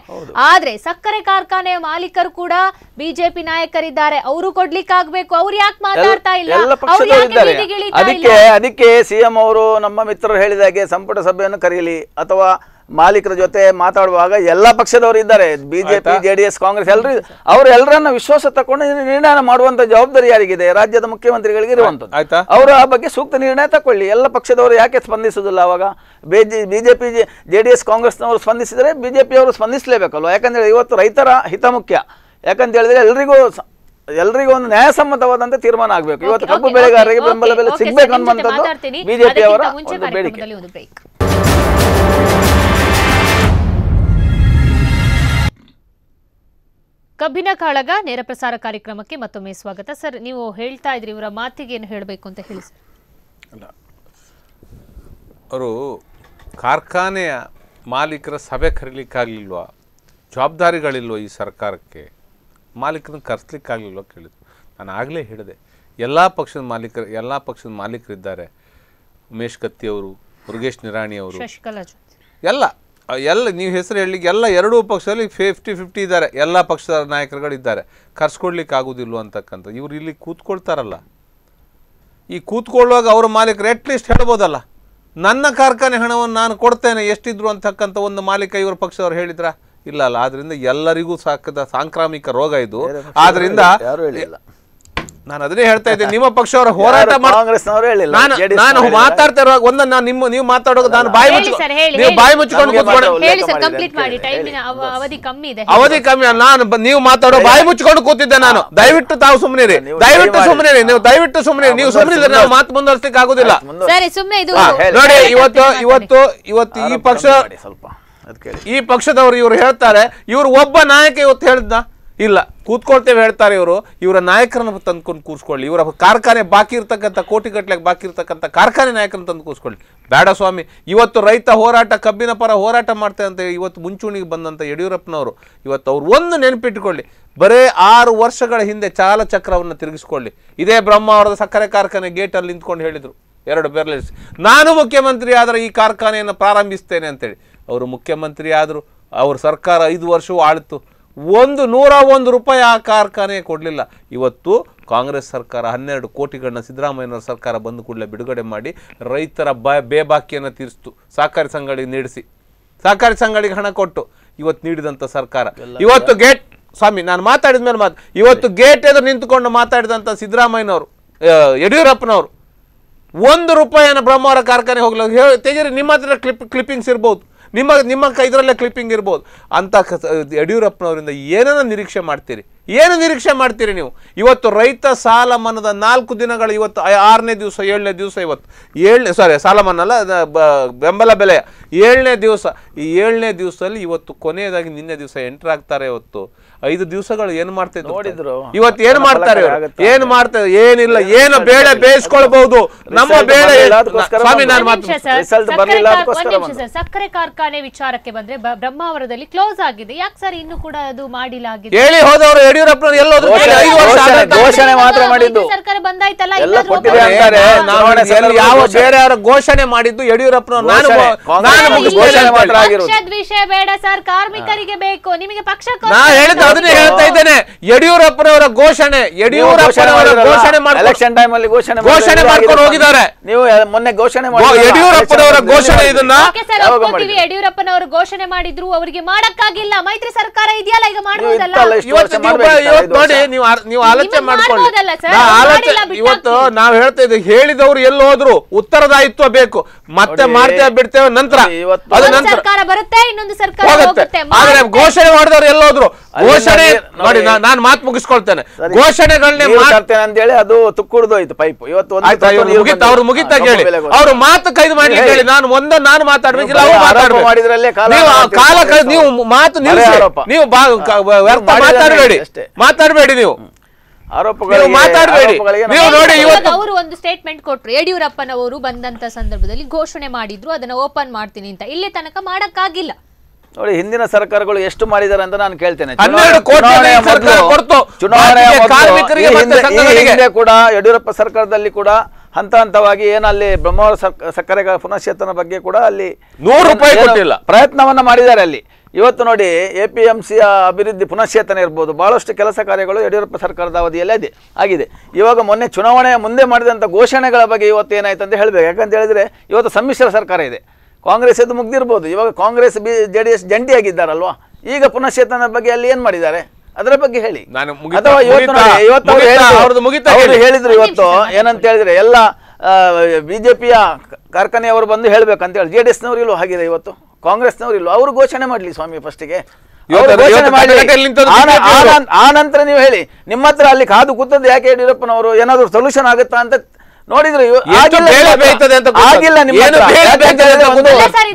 ಆದ್ರೆ ಸಕ್ಕರೆ ಕಾರ್ಖಾನೆಯ ಮಾಲೀಕರು ಕೂಡ ಬಿಜೆಪಿ ನಾಯಕರಿದ್ದಾರೆ. ಅವರು ಕೊಡ್ಲಿಕ್ಕಾಗ್ಬೇಕು ಅವ್ರು ಯಾಕೆ ಮಾತಾಡ್ತಾ ಇಲ್ಲ? ಅದಕ್ಕೆ ಅದಕ್ಕೆ ಸಿಎಂ ಅವರು ನಮ್ಮ ಮಿತ್ರರು ಹೇಳಿದ ಹಾಗೆ ಸಂಪುಟ ಸಭೆಯನ್ನು ಕರೆಯಲಿ ಅಥವಾ ಮಾಲೀಕರ ಜೊತೆ ಮಾತಾಡುವಾಗ ಎಲ್ಲ ಪಕ್ಷದವರು ಇದ್ದಾರೆ. ಬಿಜೆಪಿ ಜೆಡಿಎಸ್ ಕಾಂಗ್ರೆಸ್ ಎಲ್ಲರೂ ಅವ್ರು ಎಲ್ಲರನ್ನ ವಿಶ್ವಾಸ ತಕೊಂಡು ನಿರ್ಣಯ ಮಾಡುವಂತ ಜವಾಬ್ದಾರಿ ಯಾರಿಗಿದೆ? ರಾಜ್ಯದ ಮುಖ್ಯಮಂತ್ರಿಗಳಿಗೆ ಇರುವಂತದ್ದು. ಆಯ್ತಾ? ಅವರು ಆ ಬಗ್ಗೆ ಸೂಕ್ತ ನಿರ್ಣಯ ತಕೊಳ್ಳಿ. ಎಲ್ಲ ಪಕ್ಷದವರು ಯಾಕೆ ಸ್ಪಂದಿಸುವುದಿಲ್ಲ ಅವಾಗ? ಬಿಜೆಪಿ ಜೆ ಡಿ ಎಸ್ ಕಾಂಗ್ರೆಸ್ನವರು ಸ್ಪಂದಿಸಿದರೆ ಬಿಜೆಪಿ ಅವರು ಸ್ಪಂದಿಸಲೇಬೇಕಲ್ವ? ಯಾಕಂದ್ರೆ ಇವತ್ತು ರೈತರ ಹಿತ ಮುಖ್ಯ. ಯಾಕಂತ ಹೇಳಿದ್ರೆ ಎಲ್ರಿಗೂ ಎಲ್ರಿಗೂ ಒಂದು ನ್ಯಾಯಸಮ್ಮತವಾದಂತ ತೀರ್ಮಾನ ಆಗಬೇಕು. ಇವತ್ತು ಕಬ್ಬು ಬೆಳೆಗಾರರಿಗೆ ಬೆಂಬಲ ಬೆಲೆ ಸಿಗ್ಬೇಕು ಅನ್ನುವಂಥದ್ದು ಬಿಜೆಪಿ ಅವರ ಬೇಡಿಕೆ. ಕಬ್ಬಿನ ಕಾಳಗ ನೇರ ಪ್ರಸಾರ ಕಾರ್ಯಕ್ರಮಕ್ಕೆ ಮತ್ತೊಮ್ಮೆ ಸ್ವಾಗತ. ಸರ್ ನೀವು ಹೇಳ್ತಾ ಇದ್ರಿ ಇವರ ಮಾತಿಗೆ ಏನು ಹೇಳಬೇಕು ಅಂತ ಹೇಳಿ ಸರ್. ಅವರು ಕಾರ್ಖಾನೆಯ ಮಾಲೀಕರ ಸಭೆ ಕರೀಲಿಕ್ಕಾಗಲಿಲ್ವಾ? ಜವಾಬ್ದಾರಿಗಳಿಲ್ವ ಈ ಸರ್ಕಾರಕ್ಕೆ? ಮಾಲೀಕರನ್ನ ಕರೆಸ್ಲಿಕ್ಕಾಗಲಿಲ್ವ ಕೇಳಿದ್ರು. ನಾನು ಆಗಲೇ ಹೇಳಿದೆ ಎಲ್ಲ ಪಕ್ಷದ ಮಾಲೀಕರು ಎಲ್ಲ ಪಕ್ಷದ ಮಾಲೀಕರಿದ್ದಾರೆ. ಉಮೇಶ್ ಕತ್ತಿಯವರು ಮುರುಗೇಶ್ ನಿರಾಣಿ ಅವರು. ಶಶಿಕಲಾ ಜೊತೆ ಎಲ್ಲ. ಎಲ್ಲ ನೀವು ಹೆಸರು ಹೇಳಲಿಕ್ಕೆ ಎಲ್ಲ ಎರಡೂ ಪಕ್ಷದಲ್ಲಿ ಫಿಫ್ಟಿ ಫಿಫ್ಟಿ ಇದ್ದಾರೆ. ಎಲ್ಲ ಪಕ್ಷದ ನಾಯಕರುಗಳಿದ್ದಾರೆ. ಕರ್ಸ್ಕೊಡ್ಲಿಕ್ಕೆ ಆಗೋದಿಲ್ವ ಅಂತಕ್ಕಂಥ ಇವ್ರು ಇಲ್ಲಿ ಕೂತ್ಕೊಳ್ತಾರಲ್ಲ. ಈ ಕೂತ್ಕೊಳ್ಳುವಾಗ ಅವ್ರ ಮಾಲೀಕರು ಅಟ್ಲೀಸ್ಟ್ ಹೇಳ್ಬೋದಲ್ಲ. ನನ್ನ ಕಾರ್ಖಾನೆ ಹಣವನ್ನು ನಾನು ಕೊಡ್ತೇನೆ ಎಷ್ಟಿದ್ರು ಅಂತಕ್ಕಂಥ ಒಂದು ಮಾಲೀಕ ಇವ್ರ ಪಕ್ಷದವ್ರು ಹೇಳಿದ್ರ? ಇಲ್ಲ ಅಲ್ಲ. ಆದ್ರಿಂದ ಎಲ್ಲರಿಗೂ ಸಾಕದ ಸಾಂಕ್ರಾಮಿಕ ರೋಗ ಇದು. ಆದ್ರಿಂದ ಯಾರು ಹೇಳಿಲ್ಲ. ನಾನು ಅದನ್ನೇ ಹೇಳ್ತಾ ಇದ್ದೇನೆ. ನಿಮ್ಮ ಪಕ್ಷವರ ಹೋರಾಟ ಕಾಂಗ್ರೆಸ್ನವರು ಹೇಳಿಲ್ಲ, ನಾನು ಮಾತಾಡ್ತಾ ಇರುವಾಗ ಒಂದನ್ನ ನಾನು ನಿಮ್ಮ ನೀವು ಮಾತಾಡೋದು ನಾನು ಬಾಯಿ ಮುಚ್ಚಿ ನೀವು ಬಾಯಿ ಮುಚ್ಚಿಕೊಂಡು ಕೂತ್ಕೊಂಡು ಹೇಳಿ ಸರ್ ಕಂಪ್ಲೀಟ್ ಮಾಡಿ. ಹೇಳಿ. ಅವಧಿ ಕಮ್ಮಿ ಇದೆ. ಅವಧಿ ಕಮ್ಮಿ ನಾನು ಬ- ನೀವು ಮಾತಾಡೋ ಬಾಯಿ ಮುಚ್ಚಿಕೊಂಡು ಕೂತಿದ್ದೆ ನಾನು. ದಯವಿಟ್ಟು ತಾವು ಸುಮ್ಮನೆ ರೀ ದಯವಿಟ್ಟು ಸುಮ್ಮನೆ ರೀ ನೀವು ದಯವಿಟ್ಟು ಸುಮ್ಮನೆ ನೀವು ಸುಮ್ಮನೆ ನಾವು ಮಾತು ಮುಂದುವರ್ಸಲಿಕ್ಕೆ ಆಗುದಿಲ್ಲ. ಸರಿ ಸುಮ್ನೆ ಇದು ನೋಡಿ ಇವತ್ತು ಇವತ್ತು ಇವತ್ತು ಈ ಪಕ್ಷ ಸ್ವಲ್ಪ. ಈ ಪಕ್ಷದವರು ಇವರು ಹೇಳ್ತಾರೆ ಇವರು ಒಬ್ಬ ನಾಯಕ ಇವತ್ತು ಹೇಳಿದ್ನ? ಇಲ್ಲ, ಕೂತ್ಕೊಳ್ತೇವೆ ಹೇಳ್ತಾರೆ ಇವರು. ಇವರ ನಾಯಕರನ್ನು ತಂದ್ಕೊಂಡು ಕೂರಿಸ್ಕೊಳ್ಳಿ. ಇವರ ಕಾರ್ಖಾನೆ ಬಾಕಿ ಇರ್ತಕ್ಕಂಥ ಕೋಟಿ ಗಟ್ಟಲೆಗೆ ಬಾಕಿ ಇರ್ತಕ್ಕಂಥ ಕಾರ್ಖಾನೆ ನಾಯಕರನ್ನು ತಂದು ಕೂರಿಸ್ಕೊಳ್ಳಿ. ಬೇಡ ಸ್ವಾಮಿ, ಇವತ್ತು ರೈತ ಹೋರಾಟ, ಕಬ್ಬಿನ ಪರ ಹೋರಾಟ ಮಾಡ್ತೇವೆ ಅಂತ ಇವತ್ತು ಮುಂಚೂಣಿಗೆ ಬಂದಂಥ ಯಡಿಯೂರಪ್ಪನವರು, ಇವತ್ತು ಅವ್ರು ಒಂದು ನೆನಪಿಟ್ಟುಕೊಳ್ಳಿ ಬರೇ ಆರು ವರ್ಷಗಳ ಹಿಂದೆ ಚಾಲಚಕ್ರವನ್ನು ತಿರುಗಿಸ್ಕೊಳ್ಳಿ. ಇದೇ ಬ್ರಹ್ಮಾವರದ ಸಕ್ಕರೆ ಕಾರ್ಖಾನೆ ಗೇಟಲ್ಲಿ ನಿಂತ್ಕೊಂಡು ಹೇಳಿದರು, ಎರಡು ಬೆರಳಿಸಿ. ನಾನು ಮುಖ್ಯಮಂತ್ರಿ ಆದರೆ ಈ ಕಾರ್ಖಾನೆಯನ್ನು ಪ್ರಾರಂಭಿಸ್ತೇನೆ ಅಂತೇಳಿ. ಅವರು ಮುಖ್ಯಮಂತ್ರಿ ಆದರು, ಅವ್ರ ಸರ್ಕಾರ ಐದು ವರ್ಷವೂ ಆಳಿತು. ಒಂದು ನೂರ ಒಂದು ರೂಪಾಯಿ ಆ ಕಾರ್ಖಾನೆ ಕೊಡಲಿಲ್ಲ. ಇವತ್ತು ಕಾಂಗ್ರೆಸ್ ಸರ್ಕಾರ ಹನ್ನೆರಡು ಕೋಟಿಗಳನ್ನ ಸಿದ್ದರಾಮಯ್ಯನವರ ಸರ್ಕಾರ ಬಂದು ಕೂಡಲೇ ಬಿಡುಗಡೆ ಮಾಡಿ ರೈತರ ಬ ಬೇಬಾಕಿಯನ್ನು ತೀರಿಸ್ತು. ಸಹಕಾರಿ ಸಂಘಗಳಿಗೆ ನೀಡಿಸಿ. ಸಹಕಾರಿ ಸಂಘಗಳಿಗೆ ಹಣ ಕೊಟ್ಟು ಇವತ್ತು ನೀಡಿದಂಥ ಸರ್ಕಾರ. ಇವತ್ತು ಗೇಟ್ ಸ್ವಾಮಿ ನಾನು ಮಾತಾಡಿದ ಮೇಲೆ ಮಾತು ಇವತ್ತು ಗೇಟ್ ಎದುರು ನಿಂತುಕೊಂಡು ಮಾತಾಡಿದಂಥ ಸಿದ್ದರಾಮಯ್ಯನವರು ಯಡಿಯೂರಪ್ಪನವರು ಒಂದು ರೂಪಾಯಿಯನ್ನು ಬ್ರಹ್ಮಾವರ ಕಾರ್ಖಾನೆ ಹೋಗ್ಲಿ. ಹೇಳಿ ತೆಗೀರಿ ನಿಮ್ಮ ಹತ್ರ ಕ್ಲಿಪ್ ಕ್ಲಿಪ್ಪಿಂಗ್ಸ್ ಇರ್ಬೋದು. ನಿಮ್ಮ ನಿಮ್ಮ ಇದರಲ್ಲೇ ಕ್ಲಿಪ್ಪಿಂಗ್ ಇರ್ಬೋದು. ಅಂತ ಯಡಿಯೂರಪ್ಪನವರಿಂದ ಏನನ್ನ ನಿರೀಕ್ಷೆ ಮಾಡ್ತೀರಿ? ಏನು ನಿರೀಕ್ಷೆ ಮಾಡ್ತೀರಿ ನೀವು? ಇವತ್ತು ರೈತ ಸಾಲ ಮನ್ನದ ನಾಲ್ಕು ದಿನಗಳು ಇವತ್ತು ಆರನೇ ದಿವಸ, ಏಳನೇ ದಿವಸ ಇವತ್ತು. ಏಳನೇ ಸಾರಿ ಸಾಲ ಮನ್ನಲ್ಲ ಬೆಂಬಲ ಬೆಲೆ. ಏಳನೇ ದಿವಸ, ಈ ಏಳನೇ ದಿವಸದಲ್ಲಿ ಇವತ್ತು ಕೊನೆಯದಾಗಿ ನಿನ್ನೆ ದಿವಸ ಎಂಟರ್ ಆಗ್ತಾರೆ ಇವತ್ತು. ಐದು ದಿವಸಗಳು ಏನ್ ಮಾಡ್ತಿದ್ರು ನೋಡಿದ್ರು. ಇವತ್ತು ಏನ್ ಮಾಡ್ತಾರೆ ಏನ್ ಮಾಡ್ತಾರೆ ಏನಿಲ್ಲ ಏನು ಬೇಳೆ ಬೇಯಿಸ್ಕೊಳ್ಬಹುದು ನಮ್ಮ ಬೇಳೆ ಸಕ್ಕರೆ ಕಾರ್ಖಾನೆ ವಿಚಾರಕ್ಕೆ ಬಂದ್ರೆ ಬ- ಬ್ರಹ್ಮಾವರದಲ್ಲಿ ಕ್ಲೋಸ್ ಆಗಿದೆ. ಯಾಕೆ ಸರ್ ಇನ್ನು ಕೂಡ ಅದು ಮಾಡಿಲ್ಲ ಆಗಿದೆ ಹೇಳಿ ಹೋದವರು ಯಡಿಯೂರಪ್ಪನ ಎಲ್ಲೋದ್ರು ಘೋಷಣೆ- ಮಾತ್ರ ಮಾಡಿದ್ದು. ಸರ್ಕಾರ ಬಂದಾಯ್ತಲ್ಲ ಯಾವ ಘೋಷಣೆ. ಬೇರೆ ಯಾರು ಘೋಷಣೆ ಮಾಡಿದ್ದು ಯಡಿಯೂರಪ್ಪನ ನಾನು ಘೋಷಣೆ, ನಾನು ಘೋಷಣೆ ಮಾತ್ರ ಆಗಿರೋದು. ವಿಷಯ ಬೇಡ ಸರ್. ಕಾರ್ಮಿಕರಿಗೆ ಬೇಕು. ನಿಮಗೆ ಪಕ್ಷ ನಾ ಹೇಳಿದ್ದು ಅದನ್ನೇ ಹೇಳ್ತಾ ಇದ್ದೇನೆ. ಯಡಿಯೂರಪ್ಪನವರ ಘೋಷಣೆ ಯಡಿಯೂರಪ್ಪನವರ ಘೋಷಣೆ ಮಾಡಿ ಎಲೆಕ್ಷನ್ ಟೈಮ್ ಅಲ್ಲಿ ಘೋಷಣೆ ಘೋಷಣೆ ಮಾಡ್ಕೊಂಡು. ಹೋಗಿದ್ದಾರೆ. ನೀವು ಮೊನ್ನೆ ಘೋಷಣೆ ಮಾಡಿ ಯಡಿಯೂರಪ್ಪನವರ ಘೋಷಣೆ ಇದನ್ನ? ಯಡಿಯೂರಪ್ಪನವರು ಘೋಷಣೆ ಮಾಡಿದ್ರು ಅವರಿಗೆ ಮಾಡಕ್ಕಾಗಿಲ್ಲ. ಮೈತ್ರಿ ಸರ್ಕಾರ ಇದೆಯಲ್ಲ ಈಗ ಮಾಡಿ ಇವತ್ತು ನೀವು ನೋಡಿ ನೀವು ಆಲೋಚನೆ ಮಾಡ್ಕೊಂಡು ಮಾಡ್ಕೊಳ್ಳಿ. ಇವತ್ತು ನಾವು ಹೇಳ್ತಾ ಇದ್ದೀವಿ ಹೇಳಿದವರು ಎಲ್ಲೋದ್ರು ಉತ್ತರದಾಯಿತ್ವ ಬೇಕು. ಮತ್ತೆ ಮಾಡ್ತೇವೆ ಬಿಡ್ತೇವೆ ನಂತರ. ಅದು ನಂತರ. ಸರ್ಕಾರ ಬರುತ್ತೆ ಇನ್ನೊಂದು ಸರ್ಕಾರ ಹೋಗುತ್ತೆ. ಆದ್ರೆ ಘೋಷಣೆ ಮಾಡಿದವರು ಎಲ್ಲೋದ್ರು ಘೋಷಣೆ ನೋಡಿ ನಾನು ಮಾತು ಮುಗಿಸ್ಕೊಳ್ತೇನೆ. ಘೋಷಣೆಗಳನ್ನೇ ಮಾಡ್ತೇನೆ ಅಂತ ಹೇಳಿ ಅದು ತುಕ್ಕುಡ್ದೋಯ್ತು ಪೈಪ್. ಇವತ್ತು ಮುಗಿತ. ಅವ್ರು ಮುಗಿತಾ ಹೇಳಿ. ಅವ್ರು ಮಾತು ಕೈದು ಮಾಡಿ ಹೇಳಿ. ನಾನು ಒಂದ ನಾನು ಮಾತಾಡ್ಬೇಕಿಲ್ಲ ನೀವು ಅವ್ರು ಮಾತಾಡ್ಬೇಕು. ಕಾಲ ನೀವು ಕಾಲ ಕಳೆದು ನೀವು ಮಾತು ನಿಲ್ಲಿಸಿ ನೀವು ವ್ಯರ್ಥ ಮಾತಾಡಬೇಡಿ. ಅಷ್ಟೇ. ಮಾತಾಡಬೇಡಿ ನೀವು. ಆರೋಪಗಳಿಗೆ ನೀವು ಮಾತಾಡ್ಬೇಡಿ. ಆರೋಪಗಳಿಗೆ ನೀವು ನೋಡಿ ಇವತ್ತು- ಅವರು ಒಂದು ಸ್ಟೇಟ್ಮೆಂಟ್ ಕೊಟ್ರು. ಯಡಿಯೂರಪ್ಪನವರು ಬಂದಂತ ಸಂದರ್ಭದಲ್ಲಿ ಘೋಷಣೆ ಮಾಡಿದ್ರು ಅದನ್ನ ಓಪನ್ ಮಾಡ್ತೀನಿ ಅಂತ. ಇಲ್ಲಿ ತನಕ ಮಾಡಕ್ಕಾಗಿಲ್ಲ. ನೋಡಿ ಹಿಂದಿನ ಸರ್ಕಾರಗಳು ಎಷ್ಟು ಮಾಡಿದ್ದಾರೆ ಅಂತ ನಾನು ಕೇಳ್ತೇನೆ. ಚುನಾವಣೆಯ ಕೂಡ ಯಡಿಯೂರಪ್ಪ ಸರ್ಕಾರದಲ್ಲಿ ಕೂಡ ಹಂತ ಹಂತವಾಗಿ ಏನಲ್ಲಿ ಬ್ರಹ್ಮಾವರ ಸಕ್- ಸಕ್ಕರೆ ಪುನಶ್ಚೇತನ ಬಗ್ಗೆ ಕೂಡ ಅಲ್ಲಿ ನೂರು ರೂಪಾಯಿ ಕೊಟ್ಟಿಲ್ಲ. ಪ್ರಯತ್ನವನ್ನ ಮಾಡಿದ್ದಾರೆ ಅಲ್ಲಿ. ಇವತ್ತು ನೋಡಿ ಎ ಪಿ ಎಂ ಸಿಯ ಅಭಿವೃದ್ಧಿ ಪುನಶ್ಚೇತನ ಇರ್ಬೋದು. ಬಹಳಷ್ಟು ಕೆಲಸ ಕಾರ್ಯಗಳು ಯಡಿಯೂರಪ್ಪ ಸರ್ಕಾರದ ಅವಧಿಯಲ್ಲೇ ಇದೆ ಆಗಿದೆ. ಇವಾಗ ಮೊನ್ನೆ ಚುನಾವಣೆಯ ಮುಂದೆ ಮಾಡಿದಂಥ ಘೋಷಣೆಗಳ ಬಗ್ಗೆ ಇವತ್ತು ಏನಾಯ್ತು ಅಂತ ಹೇಳಬೇಕು. ಯಾಕಂತ ಹೇಳಿದ್ರೆ ಇವತ್ತು ಸಮ್ಮಿಶ್ರ ಸರ್ಕಾರ ಇದೆ. ಕಾಂಗ್ರೆಸ್ ಎದ್ದು ಮುಗ್ದಿರ್ಬೋದು. ಇವಾಗ Congress B J D S ಜಂಟಿಯಾಗಿದ್ದಾರಲ್ವಾ? ಈಗ ಪುನಶ್ಚೇತನ ಬಗ್ಗೆ ಅಲ್ಲಿ ಏನ್ ಮಾಡಿದ್ದಾರೆ? ಅದರ ಬಗ್ಗೆ ಹೇಳಿ. ಅಥವಾ ಇವತ್ತು ಹೇಳಿದ್ರು- ಇವತ್ತು ಏನಂತ ಹೇಳಿದ್ರೆ ಎಲ್ಲ ಬಿಜೆಪಿಯ ಕಾರ್ಖಾನೆಯವರು ಬಂದು ಹೇಳ್ಬೇಕಂತ ಹೇಳಿ ಜೆ ಡಿ ಎಸ್ನವರು ಇಲ್ವೋ ಹಾಗಿದೆ ಇವತ್ತು? ಕಾಂಗ್ರೆಸ್ನವರು ಇಲ್ವೋ ಅವರು ಘೋಷಣೆ ಮಾಡಲಿ. ಸ್ವಾಮಿ ಫಸ್ಟಿಗೆ ಆ ನಂತರ ನೀವು ಹೇಳಿ. ನಿಮ್ಮ ಹತ್ರ ಅಲ್ಲಿ ಕಾದು ಕೂತದ್ದು ಯಾಕೆ ಯಡಿಯೂರಪ್ಪನವರು? ಏನಾದರೂ ಸೊಲ್ಯೂಷನ್ ಆಗುತ್ತಾ ಅಂತ ನೋಡಿದ್ರು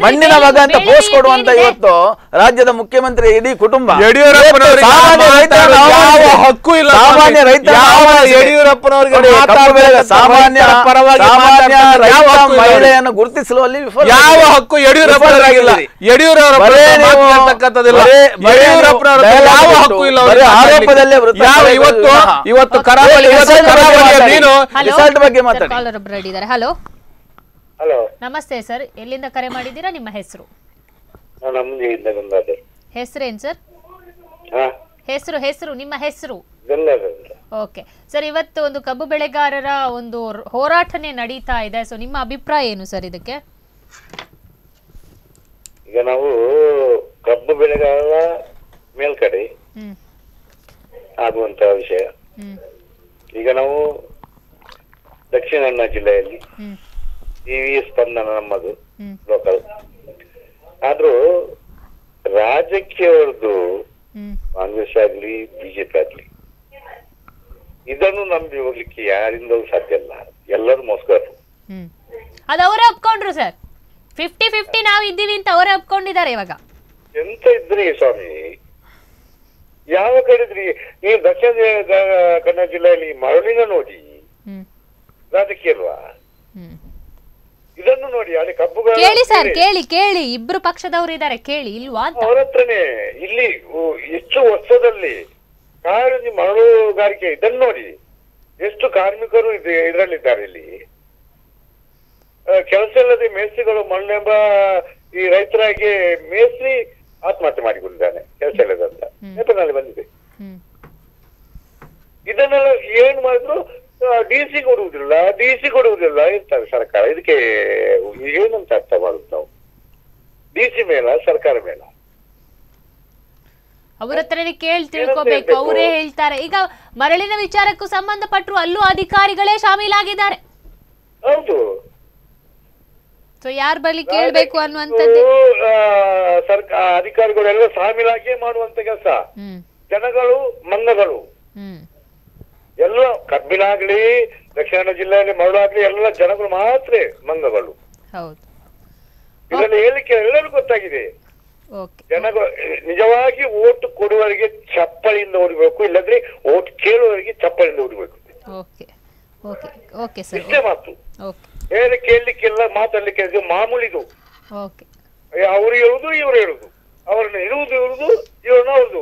ಮಣ್ಣಿನ ಮಗ ಅಂತ ಪೋಸ್ಟ್ ಕೊಡುವಂತ ಇವತ್ತು ರಾಜ್ಯದ ಮುಖ್ಯಮಂತ್ರಿ ಇಡೀ ಕುಟುಂಬ. ಹಕ್ಕು ಇಲ್ಲ ಸಾಮಾನ್ಯ ರೈತ ರೈತರ ಯಾವ ಯಡಿಯೂರಪ್ಪನವರಿಗೆ ಸಾಮಾನ್ಯ ಪರವಾಗಿ ಸಾಮಾನ್ಯ ರೈತ. ಮಹಿಳೆಯನ್ನು ಗುರುತಿಸಲು ಅಲ್ಲಿ ವಿಫಲ ಯಾವ ಹಕ್ಕು ಯಡಿಯೂರಪ್ಪನವರಾಗಿಲ್ಲ ಯಡಿಯೂರಪ್ಪನವರ ಯಾವ ಹಕ್ಕು ಇಲ್ಲ ಬರೇ ಅವ್ರಿಗೆ ಆರೋಪದಲ್ಲೇ ಇವತ್ತು ಇವತ್ತು ಕರಾವಳಿ ಬಗ್ಗೆ ಕರಾವಳಿಯ ಕಾಲರ್ ಒಬ್ರು ಇದ್ದಾರೆ. ಹಲೋ ಹಲೋ ನಮಸ್ತೆ ಸರ್ ಎಲ್ಲಿಂದ ಕರೆ ಮಾಡಿದ್ದೀರಾ? ನಿಮ್ಮ ಹೆಸರು? ನಾನು ನಮ್ದಿಯಿಂದ ಗಂಗಾಧರ್ ಹೆಸರೇನ್ ಸರ್ ಹಾ. ಹೆಸರು ಹೆಸರು ನಿಮ್ಮ ಹೆಸರು? ಗಂಗಾಧರ್. ಓಕೆ ಸರ್ ಇವತ್ತು ಒಂದು ಕಬ್ಬು ಬೆಳೆಗಾರರ ಒಂದು ಹೋರಾಟನೆ ನಡೀತಾ ಇದೆ. ಸೊ ನಿಮ್ಮ ಅಭಿಪ್ರಾಯ ಏನು ಸರ್ ಇದಕ್ಕೆ? ಈಗ ನಾವು ಕಬ್ಬು ಬೆಳೆಗಾರರ ಮೇಲ್ಕಡೆ ಹ್ಮ್. ಆಗುವಂತ ವಿಷಯ. ಹ್ಮ್. ಈಗ ನಾವು ದಕ್ಷಿಣ ಕನ್ನಡ ಜಿಲ್ಲೆಯಲ್ಲಿ ಟಿವಿ ಸ್ಪಂದನ ನಮ್ಮದು ಲೋಕಲ್ ಆದ್ರೂ ರಾಜಕೀಯವರದ್ದು ಕಾಂಗ್ರೆಸ್ ಆಗ್ಲಿ ಬಿಜೆಪಿ ಆಗ್ಲಿ ಇದನ್ನು ನಂಬಿ ಹೋಗ್ಲಿಕ್ಕೆ ಯಾರಿಂದಲೂ ಸಾಧ್ಯ ಇಲ್ಲ. ಎಲ್ಲರೂ ಹ್ಮ್. ಅದು ಅವರೇ ಒಪ್ಕೊಂಡ್ರು ಸರ್. ಫಿಫ್ಟಿ ಫಿಫ್ಟಿ ನಾವು ಇದ್ದೀವಿ ಅಂತ ಅವರೇ ಒಪ್ಕೊಂಡಿದ್ದಾರೆ ಇವಾಗ. ಎಂತ ಇದ್ರಿ ಸ್ವಾಮಿ? ಯಾವ ಕಡೆ ಇದ್ರಿ? ನೀವು ದಕ್ಷಿಣ ಕನ್ನಡ ಜಿಲ್ಲೆಯಲ್ಲಿ ಮರಳಿನ ನೋಡಿ. ರಾಜಕೀಯ ಅಲ್ವಾ ಇದನ್ನು ನೋಡಿ ಅಲ್ಲಿ ಕಬ್ಬು ಕೇಳಿ ಸರ್ ಕೇಳಿ ಕೇಳಿ. ಇಬ್ರು ಪಕ್ಷದವರು ಇದ್ದಾರೆ ಕೇಳಿ. ಇಲ್ವಾ ಅವ್ರ ಹತ್ರನೇ ಇಲ್ಲಿ ಹೆಚ್ಚು ಎಷ್ಟು ವರ್ಷದಲ್ಲಿ ಕಾಡು ಮರಳುಗಾರಿಕೆ ಇದನ್ನು ನೋಡಿ. ಎಷ್ಟು ಕಾರ್ಮಿಕರು ಇದೆ ಇದರಲ್ಲಿದ್ದಾರೆ ಇಲ್ಲಿ. ಕೆಲಸ ಇಲ್ಲದೆ ಮೇಸ್ತ್ರಿಗಳು ಮಣ್ಣೆಂಬ ಈ ರೈತರಾಗಿ ಮೇಸ್ತ್ರಿ ಆತ್ಮಹತ್ಯೆ ಮಾಡಿಕೊಂಡಿದ್ದಾನೆ ಕೆಲಸ ಇಲ್ಲದಂತ ಪೇಪರ್ನಲ್ಲಿ ಬಂದಿದೆ. ಇದನ್ನೆಲ್ಲ ಏನ್ ಮಾಡಿದ್ರು ಡಿ ಸಿ ಕೊಡುವುದಿಲ್ಲ ಡಿ ಸಿ ಕೊಡುವುದಿಲ್ಲ ಇರ್ತಾರೆ ಸರ್ಕಾರ. ಇದಕ್ಕೆ ಏನಂತ ಅರ್ಥ ಮಾಡುದು ನಾವು? ಡಿ ಸಿ ಮೇಲ ಸರ್ಕಾರ ಮೇಲ? ಅವ್ರ ಹತ್ರನೇ ಕೇಳಿ ತಿಳ್ಕೊಬೇಕು. ಅವರೇ ಹೇಳ್ತಾರೆ. ಈಗ ಮರಳಿನ ವಿಚಾರಕ್ಕೂ ಸಂಬಂಧಪಟ್ಟರು ಅಲ್ಲೂ ಅಧಿಕಾರಿಗಳೇ ಶಾಮೀಲಾಗಿದ್ದಾರೆ. ಹೌದು. ಸೊ ಯಾರ ಬಳಿ ಕೇಳ್ಬೇಕು ಅನ್ನುವಂಥದ್ದು? ಸರ್ಕಾರ ಅಧಿಕಾರಿಗಳೆಲ್ಲ ಸಾಮೀಲಾಗಿ ಮಾಡುವಂತ ಕೆಲಸ. ಜನಗಳು ಮಂಗಗಳು. ಎಲ್ಲ ಕಬ್ಬಿನಾಗ್ಲಿ ದಕ್ಷಿಣ ಕನ್ನಡ ಜಿಲ್ಲೆಯಲ್ಲಿ ಮರಳಾಗ್ಲಿ ಎಲ್ಲ ಜನಗಳು ಮಾತ್ರ ಮಂಗಗಳು. ಇದನ್ನು ಹೇಳಿಕೆ ಎಲ್ಲರಿಗೂ ಗೊತ್ತಾಗಿದೆ. ಜನಗಳು ನಿಜವಾಗಿ ಓಟ್ ಕೊಡುವವರಿಗೆ ಚಪ್ಪಳಿಯಿಂದ ಹೊಡಿಬೇಕು ಇಲ್ಲದ್ರೆ ಓಟ್ ಕೇಳುವವರಿಗೆ ಚಪ್ಪಳಿಯಿಂದ ಸರ್. ಇಷ್ಟೇ ಮಾತು. ಹೇಳಿ ಕೇಳಲಿಕ್ಕೆಲ್ಲ ಮಾತಾಡ್ಲಿಕ್ಕೆ ಇದು ಮಾಮೂಲಿದು ಅವ್ರು ಹೇಳುದು ಇವ್ರು ಹೇಳುದು. ಅವ್ರನ್ನ ಇರುವುದು ಇರುವುದು ಇವ್ರನ್ನ ಅವ್ರದ್ದು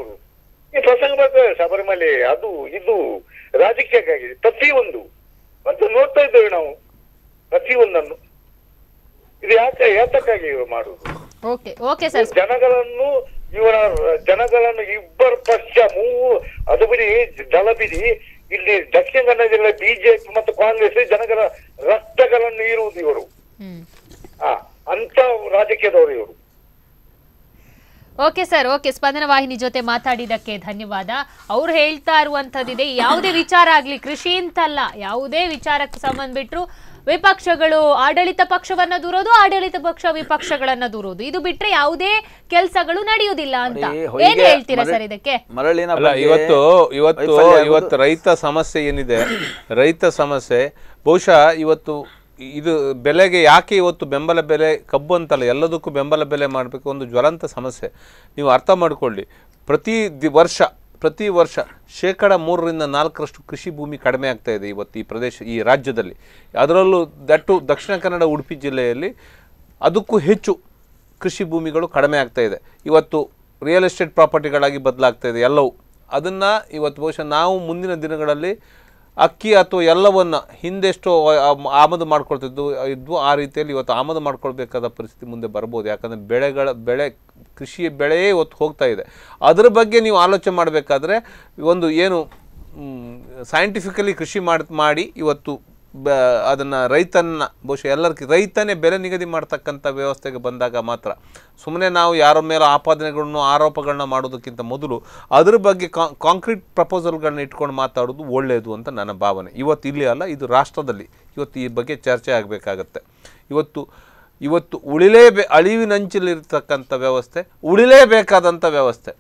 ಈ ಪ್ರಸಂಗ ಬರ್ತದೆ ಶಬರಿಮಲೆ ಅದು ಇದು ರಾಜಕೀಯಕ್ಕಾಗಿದೆ ಪ್ರತಿಯೊಂದು. ಮತ್ತು ನೋಡ್ತಾ ಇದ್ದೇವೆ ನಾವು ಪ್ರತಿಯೊಂದನ್ನು. ಇದು ಯಾಕೆ ಯಾತಕ್ಕಾಗಿ ಮಾಡುದು? ಸರ್. ಜನಗಳನ್ನು ಇವರ ಜನಗಳನ್ನು ಇಬ್ಬರು ಪಕ್ಷ ಮೂರು ಅದು ಬಿಡಿ ದಳ ಬಿಡಿ ಇಲ್ಲಿ ದಕ್ಷಿಣ ಕನ್ನಡ ಜಿಲ್ಲೆ ಬಿಜೆಪಿ ಮತ್ತು ಕಾಂಗ್ರೆಸ್ ಜನಗಳ ರಕ್ತಗಳನ್ನು ಇರುವುದು ಇವರು. ಅಂತ ರಾಜಕೀಯದವರು ಇವರು. Okay sir okay. ಸ್ಪಂದನ ವಾಹಿನಿ ಜೊತೆ ಮಾತಾಡಿದಕ್ಕೆ ಧನ್ಯವಾದ. ಅವ್ರು ಹೇಳ್ತಾ ಇರುವಂತದ್ದಿದೆ ಯಾವುದೇ ವಿಚಾರ ಆಗ್ಲಿ ಕೃಷಿ ಅಂತಲ್ಲ ಯಾವುದೇ ವಿಚಾರಕ್ಕೆ ಸಂಬಂಧ ಬಿಟ್ರು ವಿಪಕ್ಷಗಳು ಆಡಳಿತ ಪಕ್ಷವನ್ನ ದೂರೋದು ಆಡಳಿತ ಪಕ್ಷ ವಿಪಕ್ಷಗಳನ್ನ ದೂರೋದು. ಇದು ಬಿಟ್ರೆ ಯಾವುದೇ ಕೆಲಸಗಳು ನಡೆಯುವುದಿಲ್ಲ ಅಂತ. ಏನ್ ಹೇಳ್ತೀರಾ ಸರ್ ಇದಕ್ಕೆ? ಮರಳಿನ ಅಲ್ಲ ಇವತ್ತು ಇವತ್ತು ಇವತ್ತು ರೈತ ಸಮಸ್ಯೆ ಏನಿದೆ? ರೈತ ಸಮಸ್ಯೆ. ಬಹುಶಃ ಇವತ್ತು ಇದು ಬೆಲೆಗೆ ಯಾಕೆ ಇವತ್ತು ಬೆಂಬಲ ಬೆಲೆ ಕಬ್ಬು ಅಂತಲ್ಲ, ಎಲ್ಲದಕ್ಕೂ ಬೆಂಬಲ ಬೆಲೆ ಮಾಡಬೇಕು ಒಂದು ಜ್ವಲಂತ ಸಮಸ್ಯೆ. ನೀವು ಅರ್ಥ ಮಾಡಿಕೊಳ್ಳಿ. ಪ್ರತಿ ದಿ ವರ್ಷ, ಪ್ರತಿ ವರ್ಷ ಶೇಕಡ ಮೂರರಿಂದ ನಾಲ್ಕರಷ್ಟು ಕೃಷಿ ಭೂಮಿ ಕಡಿಮೆ ಆಗ್ತಾ ಇದೆ ಇವತ್ತು ಈ ಪ್ರದೇಶ, ಈ ರಾಜ್ಯದಲ್ಲಿ. ಅದರಲ್ಲೂ ದಟ್ಟು ದಕ್ಷಿಣ ಕನ್ನಡ, ಉಡುಪಿ ಜಿಲ್ಲೆಯಲ್ಲಿ ಅದಕ್ಕೂ ಹೆಚ್ಚು ಕೃಷಿ ಭೂಮಿಗಳು ಕಡಿಮೆ ಆಗ್ತಾ ಇದೆ. ಇವತ್ತು ರಿಯಲ್ ಎಸ್ಟೇಟ್ ಪ್ರಾಪರ್ಟಿಗಳಾಗಿ ಬದಲಾಗ್ತಾ ಇದೆ, ಎಲ್ಲವೂ. ಅದನ್ನು ಇವತ್ತು ಬಹುಶಃ ನಾವು ಮುಂದಿನ ದಿನಗಳಲ್ಲಿ ಅಕ್ಕಿ ಅಥವಾ ಎಲ್ಲವನ್ನು ಹಿಂದೆಷ್ಟೋ ಆಮದು ಮಾಡ್ಕೊಳ್ತಿದ್ದು ಇದ್ವು ಆ ರೀತಿಯಲ್ಲಿ ಇವತ್ತು ಆಮದು ಮಾಡ್ಕೊಳ್ಬೇಕಾದ ಪರಿಸ್ಥಿತಿ ಮುಂದೆ ಬರ್ಬೋದು. ಯಾಕಂದರೆ ಬೆಳೆಗಳ, ಬೆಳೆ ಕೃಷಿ ಬೆಳೆಯೇ ಇವತ್ತು ಹೋಗ್ತಾ ಇದೆ. ಅದರ ಬಗ್ಗೆ ನೀವು ಆಲೋಚನೆ ಮಾಡಬೇಕಾದ್ರೆ ಒಂದು ಏನು ಸೈಂಟಿಫಿಕಲಿ ಕೃಷಿ ಮಾಡಿ ಇವತ್ತು ಬ, ಅದನ್ನು ರೈತನ ಬಹುಶಃ ಎಲ್ಲರಿಗೂ, ರೈತನೇ ಬೆಲೆ ನಿಗದಿ ಮಾಡ್ತಕ್ಕಂಥ ವ್ಯವಸ್ಥೆಗೆ ಬಂದಾಗ ಮಾತ್ರ ಸುಮ್ಮನೆ ನಾವು ಯಾರ ಮೇಲೆ ಆಪಾದನೆಗಳನ್ನು, ಆರೋಪಗಳನ್ನ ಮಾಡೋದಕ್ಕಿಂತ ಮೊದಲು ಅದ್ರ ಬಗ್ಗೆ ಕಾಂಕ್ರೀಟ್ ಪ್ರಪೋಸಲ್ಗಳನ್ನ ಇಟ್ಕೊಂಡು ಮಾತಾಡೋದು ಒಳ್ಳೆಯದು ಅಂತ ನನ್ನ ಭಾವನೆ. ಇವತ್ತು ಇಲ್ಲಿ ಅಲ್ಲ, ಇದು ರಾಷ್ಟ್ರದಲ್ಲಿ ಇವತ್ತು ಈ ಬಗ್ಗೆ ಚರ್ಚೆ ಆಗಬೇಕಾಗತ್ತೆ. ಇವತ್ತು ಇವತ್ತು ಉಳಿಲೇಬೇ, ಅಳಿವಿನಂಚಲಿರ್ತಕ್ಕಂಥ ವ್ಯವಸ್ಥೆ, ಉಳಿಲೇಬೇಕಾದಂಥ ವ್ಯವಸ್ಥೆ.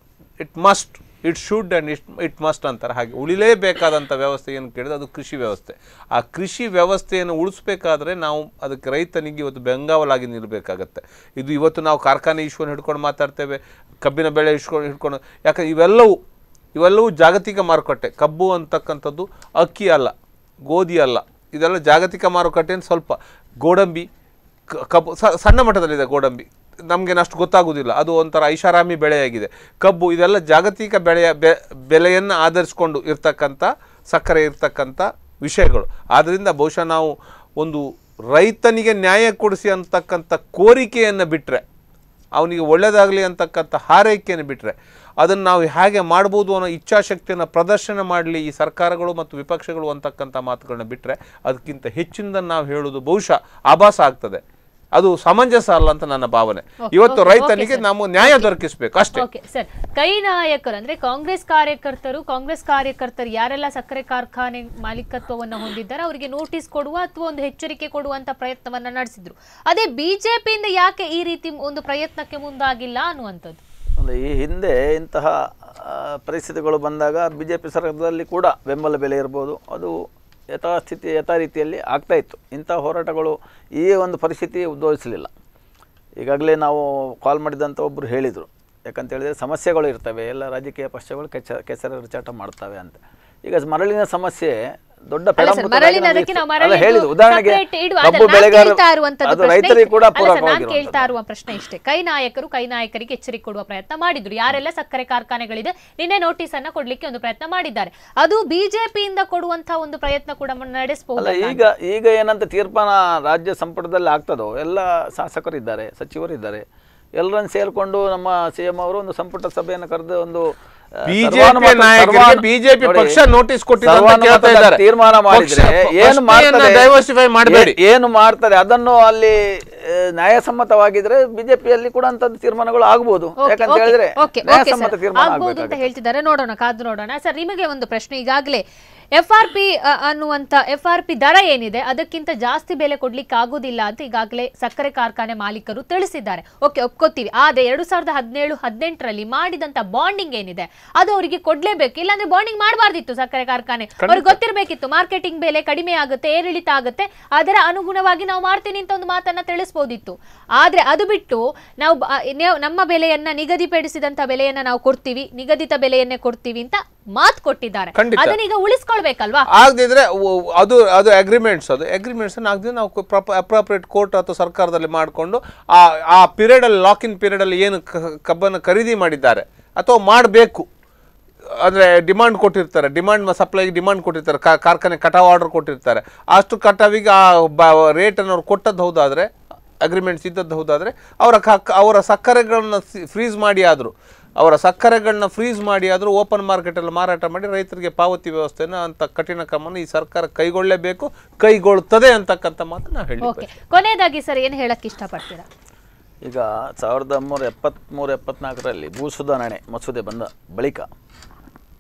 It must it should and it it must ಅಂತಾರೆ. ಹಾಗೆ ಉಳಿಲೇಬೇಕಾದಂಥ ವ್ಯವಸ್ಥೆ ಏನು ಕೇಳಿದ್ರೆ ಅದು ಕೃಷಿ ವ್ಯವಸ್ಥೆ. ಆ ಕೃಷಿ ವ್ಯವಸ್ಥೆಯನ್ನು ಉಳಿಸ್ಬೇಕಾದ್ರೆ ನಾವು ಅದಕ್ಕೆ ರೈತನಿಗೆ ಇವತ್ತು ಬೆಂಗಾವಲಾಗಿ ನಿಲ್ಲಬೇಕಾಗತ್ತೆ. ಇದು ಇವತ್ತು ನಾವು ಕಾರ್ಖಾನೆ ಇಶ್ಯೂನ ಹಿಡ್ಕೊಂಡು ಮಾತಾಡ್ತೇವೆ, ಕಬ್ಬಿನ ಬೆಳೆ ಇಸ್ಕೊಂಡು ಹಿಡ್ಕೊಂಡು, ಯಾಕಂದ್ರೆ ಇವೆಲ್ಲವೂ ಇವೆಲ್ಲವೂ ಜಾಗತಿಕ ಮಾರುಕಟ್ಟೆ. ಕಬ್ಬು ಅಂತಕ್ಕಂಥದ್ದು ಅಕ್ಕಿ ಅಲ್ಲ, ಗೋಧಿ ಅಲ್ಲ. ಇದೆಲ್ಲ ಜಾಗತಿಕ ಮಾರುಕಟ್ಟೆಯನ್ನು ಸ್ವಲ್ಪ ಗೋಡಂಬಿ ಕಬ್ಬು ಸಣ್ಣ ಮಟ್ಟದಲ್ಲಿದೆ ಗೋಡಂಬಿ. ನಮಗೆ ಅಷ್ಟು ಗೊತ್ತಾಗೋದಿಲ್ಲ. ಅದು ಒಂಥರ ಐಷಾರಾಮಿ ಬೆಳೆಯಾಗಿದೆ. ಕಬ್ಬು ಇದೆಲ್ಲ ಜಾಗತಿಕ ಬೆಳೆಯ ಬೆಲೆಯನ್ನು ಆಧರಿಸಿಕೊಂಡು ಇರ್ತಕ್ಕಂಥ, ಸಕ್ಕರೆ ಇರ್ತಕ್ಕಂಥ ವಿಷಯಗಳು. ಆದ್ದರಿಂದ ಬಹುಶಃ ನಾವು ಒಂದು ರೈತನಿಗೆ ನ್ಯಾಯ ಕೊಡಿಸಿ ಅಂತಕ್ಕಂಥ ಕೋರಿಕೆಯನ್ನು ಬಿಟ್ಟರೆ ಅವನಿಗೆ ಒಳ್ಳೆಯದಾಗಲಿ ಅಂತಕ್ಕಂಥ ಹಾರೈಕೆಯನ್ನು ಬಿಟ್ಟರೆ ಅದನ್ನು ನಾವು ಹೇಗೆ ಮಾಡ್ಬೋದು ಅನ್ನೋ ಇಚ್ಛಾಶಕ್ತಿಯನ್ನು ಪ್ರದರ್ಶನ ಮಾಡಲಿ ಈ ಸರ್ಕಾರಗಳು ಮತ್ತು ವಿಪಕ್ಷಗಳು ಅಂತಕ್ಕಂಥ ಮಾತುಗಳನ್ನ ಬಿಟ್ಟರೆ ಅದಕ್ಕಿಂತ ಹೆಚ್ಚಿನದನ್ನು ನಾವು ಹೇಳೋದು ಬಹುಶಃ ಆಭಾಸ ಆಗ್ತದೆ. ಅದು ಸಮಂಜಸ ಅಲ್ಲ ಅಂತ ನನ್ನ ಭಾವನೆ. ಇವತ್ತು ರೈತನಿಗೆ ನಾವು ನ್ಯಾಯ ದೊರಕಿಸಬೇಕು ಅಷ್ಟೇ. ಓಕೆ ಸರ್ ಕೈ ನಾಯಕರು ಅಂದ್ರೆ ಕಾಂಗ್ರೆಸ್ ಕಾರ್ಯಕರ್ತರು ಕಾಂಗ್ರೆಸ್ ಕಾರ್ಯಕರ್ತರು ಯಾರೆಲ್ಲ ಸಕ್ಕರೆ ಕಾರ್ಖಾನೆ ಮಾಲೀಕತ್ವವನ್ನು ಹೊಂದಿದ್ದಾರೆ ಅವರಿಗೆ ನೋಟಿಸ್ ಕೊಡುವ ಅಥವಾ ಒಂದು ಎಚ್ಚರಿಕೆ ಕೊಡುವಂತ ಪ್ರಯತ್ನವನ್ನ ನಡೆಸಿದ್ರು. ಅದೇ ಬಿಜೆಪಿಯಿಂದ ಯಾಕೆ ಈ ರೀತಿ ಒಂದು ಪ್ರಯತ್ನಕ್ಕೆ ಮುಂದಾಗಿಲ್ಲ ಅನ್ನುವಂಥದ್ದು? ಈ ಹಿಂದೆ ಇಂತಹ ಪರಿಸ್ಥಿತಿಗಳು ಬಂದಾಗ ಬಿಜೆಪಿ ಸರ್ಕಾರದಲ್ಲಿ ಕೂಡ ಬೆಂಬಲ ಬೆಲೆ ಇರ್ಬೋದು. ಅದು ಯಥಾಸ್ಥಿತಿ ಯಥಾ ರೀತಿಯಲ್ಲಿ ಆಗ್ತಾಯಿತ್ತು ಇಂಥ ಹೋರಾಟಗಳು ಈ ಒಂದು ಪರಿಸ್ಥಿತಿ ಉದ್ಭವಿಸಲಿಲ್ಲ. ಈಗಾಗಲೇ ನಾವು ಕಾಲ್ ಮಾಡಿದಂಥ ಒಬ್ಬರು ಹೇಳಿದರು. ಯಾಕಂತ ಹೇಳಿದರೆ ಸಮಸ್ಯೆಗಳು ಇರ್ತವೆ, ಎಲ್ಲ ರಾಜಕೀಯ ಪಕ್ಷಗಳು ಕೆಚ ಕೆಸರ ಚಾಟ ಮಾಡ್ತವೆ ಅಂತ. ಈಗ ಮರಳಿನ ಸಮಸ್ಯೆ ದೊಡ್ಡ ಅಲ್ಲ ಉದಾಹರಣೆಗೆ ಕಬ್ಬು ಬೆಳೆಗಾರರು ಅದು ರೈತರಿಗೆ. ಕೂಡ. ಕೇಳ್ತಾ ಇರುವ ಪ್ರಶ್ನೆ ಇಷ್ಟೇ. ಕೈ ನಾಯಕರು ಕೈ ನಾಯಕರಿಗೆ ಎಚ್ಚರಿಕೆ ಕೊಡುವ ಪ್ರಯತ್ನ ಮಾಡಿದ್ರು. ಯಾರೆಲ್ಲ ಸಕ್ಕರೆ ಕಾರ್ಖಾನೆಗಳಿದೆ ನಿನ್ನೆ ನೋಟಿಸ್ ಅನ್ನ ಕೊಡ್ಲಿಕ್ಕೆ ಒಂದು ಪ್ರಯತ್ನ ಮಾಡಿದ್ದಾರೆ. ಅದು ಬಿಜೆಪಿಯಿಂದ ಕೊಡುವಂತಹ ಒಂದು ಪ್ರಯತ್ನ ಕೂಡ ನಡೆಸಬಹುದು ಈಗ ಈಗ ಏನಂತ ತೀರ್ಮಾನ ರಾಜ್ಯ ಸಂಪುಟದಲ್ಲಿ ಆಗ್ತದೋ ಎಲ್ಲ ಸಚಿವರು ಇದ್ದಾರೆ. ಎಲ್ಲರನ್ನು ಸೇರಿಕೊಂಡು ನಮ್ಮ ಸಿ ಎಂ ಅವರು ಒಂದು ಸಂಪುಟ ಸಭೆಯನ್ನು ಕರೆದು ಒಂದು ಬಿಜೆಪಿ ನಾಯಕರಿಗೆ ಬಿಜೆಪಿ ಪಕ್ಷ ನೋಟಿಸ್ ಕೊಟ್ಟಿದ್ದಾರೆ ಅಂತ. ತೀರ್ಮಾನ ಮಾಡಿದ್ರೆ ಏನು ಮಾಡ್ತಾರೆ ಮಾಡ್ತದೆ? diversify ಮಾಡಬೇಡಿ. ಏನು ಮಾಡ್ತಾರೆ ಅದನ್ನು ಅಲ್ಲಿ ನ್ಯಾಯಸಮ್ಮತವಾಗಿದ್ರೆ ಬಿಜೆಪಿಯಲ್ಲಿ ಕೂಡ ಅಂತದ್ದು ತೀರ್ಮಾನಗಳು ಆಗಬಹುದು ಯಾಕಂತ ಹೇಳಿದ್ರೆ ನ್ಯಾಯಸಮ್ಮತ ತೀರ್ಮಾನ ಅಂತ ಹೇಳ್ತಿದ್ದಾರೆ. ನೋಡೋಣ ಕಾದು ನೋಡೋಣ. ಸರ್ ನಿಮಗೆ ಒಂದು ಪ್ರಶ್ನೆ ಈಗಾಗಲೇ ಎಫ್ ಆರ್ ಪಿ ಅನ್ನುವಂತ ಎಫ್ ಆರ್ ಪಿ ದರ ಏನಿದೆ ಅದಕ್ಕಿಂತ ಜಾಸ್ತಿ ಬೆಲೆ ಕೊಡ್ಲಿಕ್ಕೆ ಆಗುದಿಲ್ಲ ಅಂತ ಈಗಾಗಲೇ ಸಕ್ಕರೆ ಕಾರ್ಖಾನೆ ಮಾಲೀಕರು ತಿಳಿಸಿದ್ದಾರೆ. ಓಕೆ ಒಪ್ಕೋತೀವಿ. ಆದ್ರೆ ಎರಡು ಸಾವಿರದ ಹದಿನೇಳು ಹದಿನೆಂಟರಲ್ಲಿ ಮಾಡಿದಂತ ಬಾಂಡಿಂಗ್ ಏನಿದೆ ಅದು ಅವರಿಗೆ ಕೊಡ್ಲೇಬೇಕು. ಇಲ್ಲಾಂದ್ರೆ ಬಾಂಡಿಂಗ್ ಮಾಡಬಾರ್ದಿತ್ತು ಸಕ್ಕರೆ ಕಾರ್ಖಾನೆ. ಅವ್ರಿಗೆ ಗೊತ್ತಿರಬೇಕಿತ್ತು. ಮಾರ್ಕೆಟಿಂಗ್ ಬೆಲೆ ಕಡಿಮೆ ಆಗುತ್ತೆ ಏರಿಳಿತ ಆಗುತ್ತೆ. ಅದರ ಅನುಗುಣವಾಗಿ ನಾವು ಮಾಡ್ತೀನಿ ಅಂತ ಒಂದು ಮಾತನ್ನ ತಿಳಿಸ್ಬೋದಿತ್ತು. ಆದ್ರೆ ಅದು ಬಿಟ್ಟು ನಾವು ನಮ್ಮ ಬೆಲೆಯನ್ನ ನಿಗದಿಪಡಿಸಿದಂತ ಬೆಲೆಯನ್ನ ನಾವು ಕೊಡ್ತೀವಿ ನಿಗದಿತ ಬೆಲೆಯನ್ನೇ ಕೊಡ್ತೀವಿ ಅಂತ ಮಾತು ಕೊಟ್ಟಿದ್ದಾರೆ. ಖಂಡಿತ. ಅದನ್ನ ಈಗ ಉಳಿಸ್ಕೊಳ್ಬೇಕಲ್ವಾ? ಆಗದಿದ್ರೆ ಅದು ಅದು ಅಗ್ರಿಮೆಂಟ್ಸ್ ಅದು ಅಗ್ರಿಮೆಂಟ್ಸ್ ಆಗದಿದ್ರೆ ನಾವು ಅಪ್ರಾಪ್ರಿಯೇಟ್ ಕೋರ್ಟ್ ಅಥವಾ ಸರ್ಕಾರದಲ್ಲಿ ಮಾಡಿಕೊಂಡು ಆ ಆ ಪೀರಿಯಡಲ್ಲಿ ಲಾಕ್ ಇನ್ ಪೀರಿಯಡಲ್ಲಿ ಏನು ಕ- ಕಬ್ಬನ್ನು ಖರೀದಿ ಮಾಡಿದ್ದಾರೆ ಅಥವಾ ಮಾಡಬೇಕು. ಅಂದರೆ ಡಿಮಾಂಡ್ ಕೊಟ್ಟಿರ್ತಾರೆ. ಡಿಮಾಂಡ್ ಸಪ್ಲೈಗೆ ಡಿಮಾಂಡ್ ಕೊಟ್ಟಿರ್ತಾರೆ. ಕಾರ್ಖಾನೆ ಕಟಾವ್ ಆರ್ಡರ್ ಕೊಟ್ಟಿರ್ತಾರೆ. ಅಷ್ಟು ಕಟಾವಿಗೆ ಆ ಬ ರೇಟನ್ನು ಅವ್ರು ಕೊಟ್ಟದ್ದು ಹೌದಾದರೆ ಅಗ್ರಿಮೆಂಟ್ಸ್ ಇದ್ದದ್ದು ಹೌದಾದರೆ ಅವರ ಅವರ ಸಕ್ಕರೆಗಳನ್ನು ಫ್ರೀಸ್ ಮಾಡಿ ಆದರೂ. ಅವರ ಸಕ್ಕರೆಗಳನ್ನ ಫ್ರೀಸ್ ಮಾಡಿ ಆದರೂ ಓಪನ್ ಮಾರ್ಕೆಟಲ್ಲಿ ಮಾರಾಟ ಮಾಡಿ ರೈತರಿಗೆ ಪಾವತಿ ವ್ಯವಸ್ಥೆನ ಅಂತ ಕಠಿಣ ಕ್ರಮನ ಈ ಸರ್ಕಾರ ಕೈಗೊಳ್ಳಲೇಬೇಕು ಕೈಗೊಳ್ಳುತ್ತದೆ ಅಂತಕ್ಕಂಥ ಮಾತು ನಾವು ಹೇಳಿ ಓಕೆ ಕೊನೆಯದಾಗಿ ಸರ್ ಏನು ಹೇಳಕ್ಕೆ ಇಷ್ಟಪಡ್ತೀರಾ? ಈಗ ಸಾವಿರದ ಒಂಬೈನೂರ ಎಪ್ಪತ್ತ್ಮೂರು ಎಪ್ಪತ್ನಾಲ್ಕರಲ್ಲಿ ಭೂ ಸುಧಾರಣೆ ಮಸೂದೆ ಬಂದ ಬಳಿಕ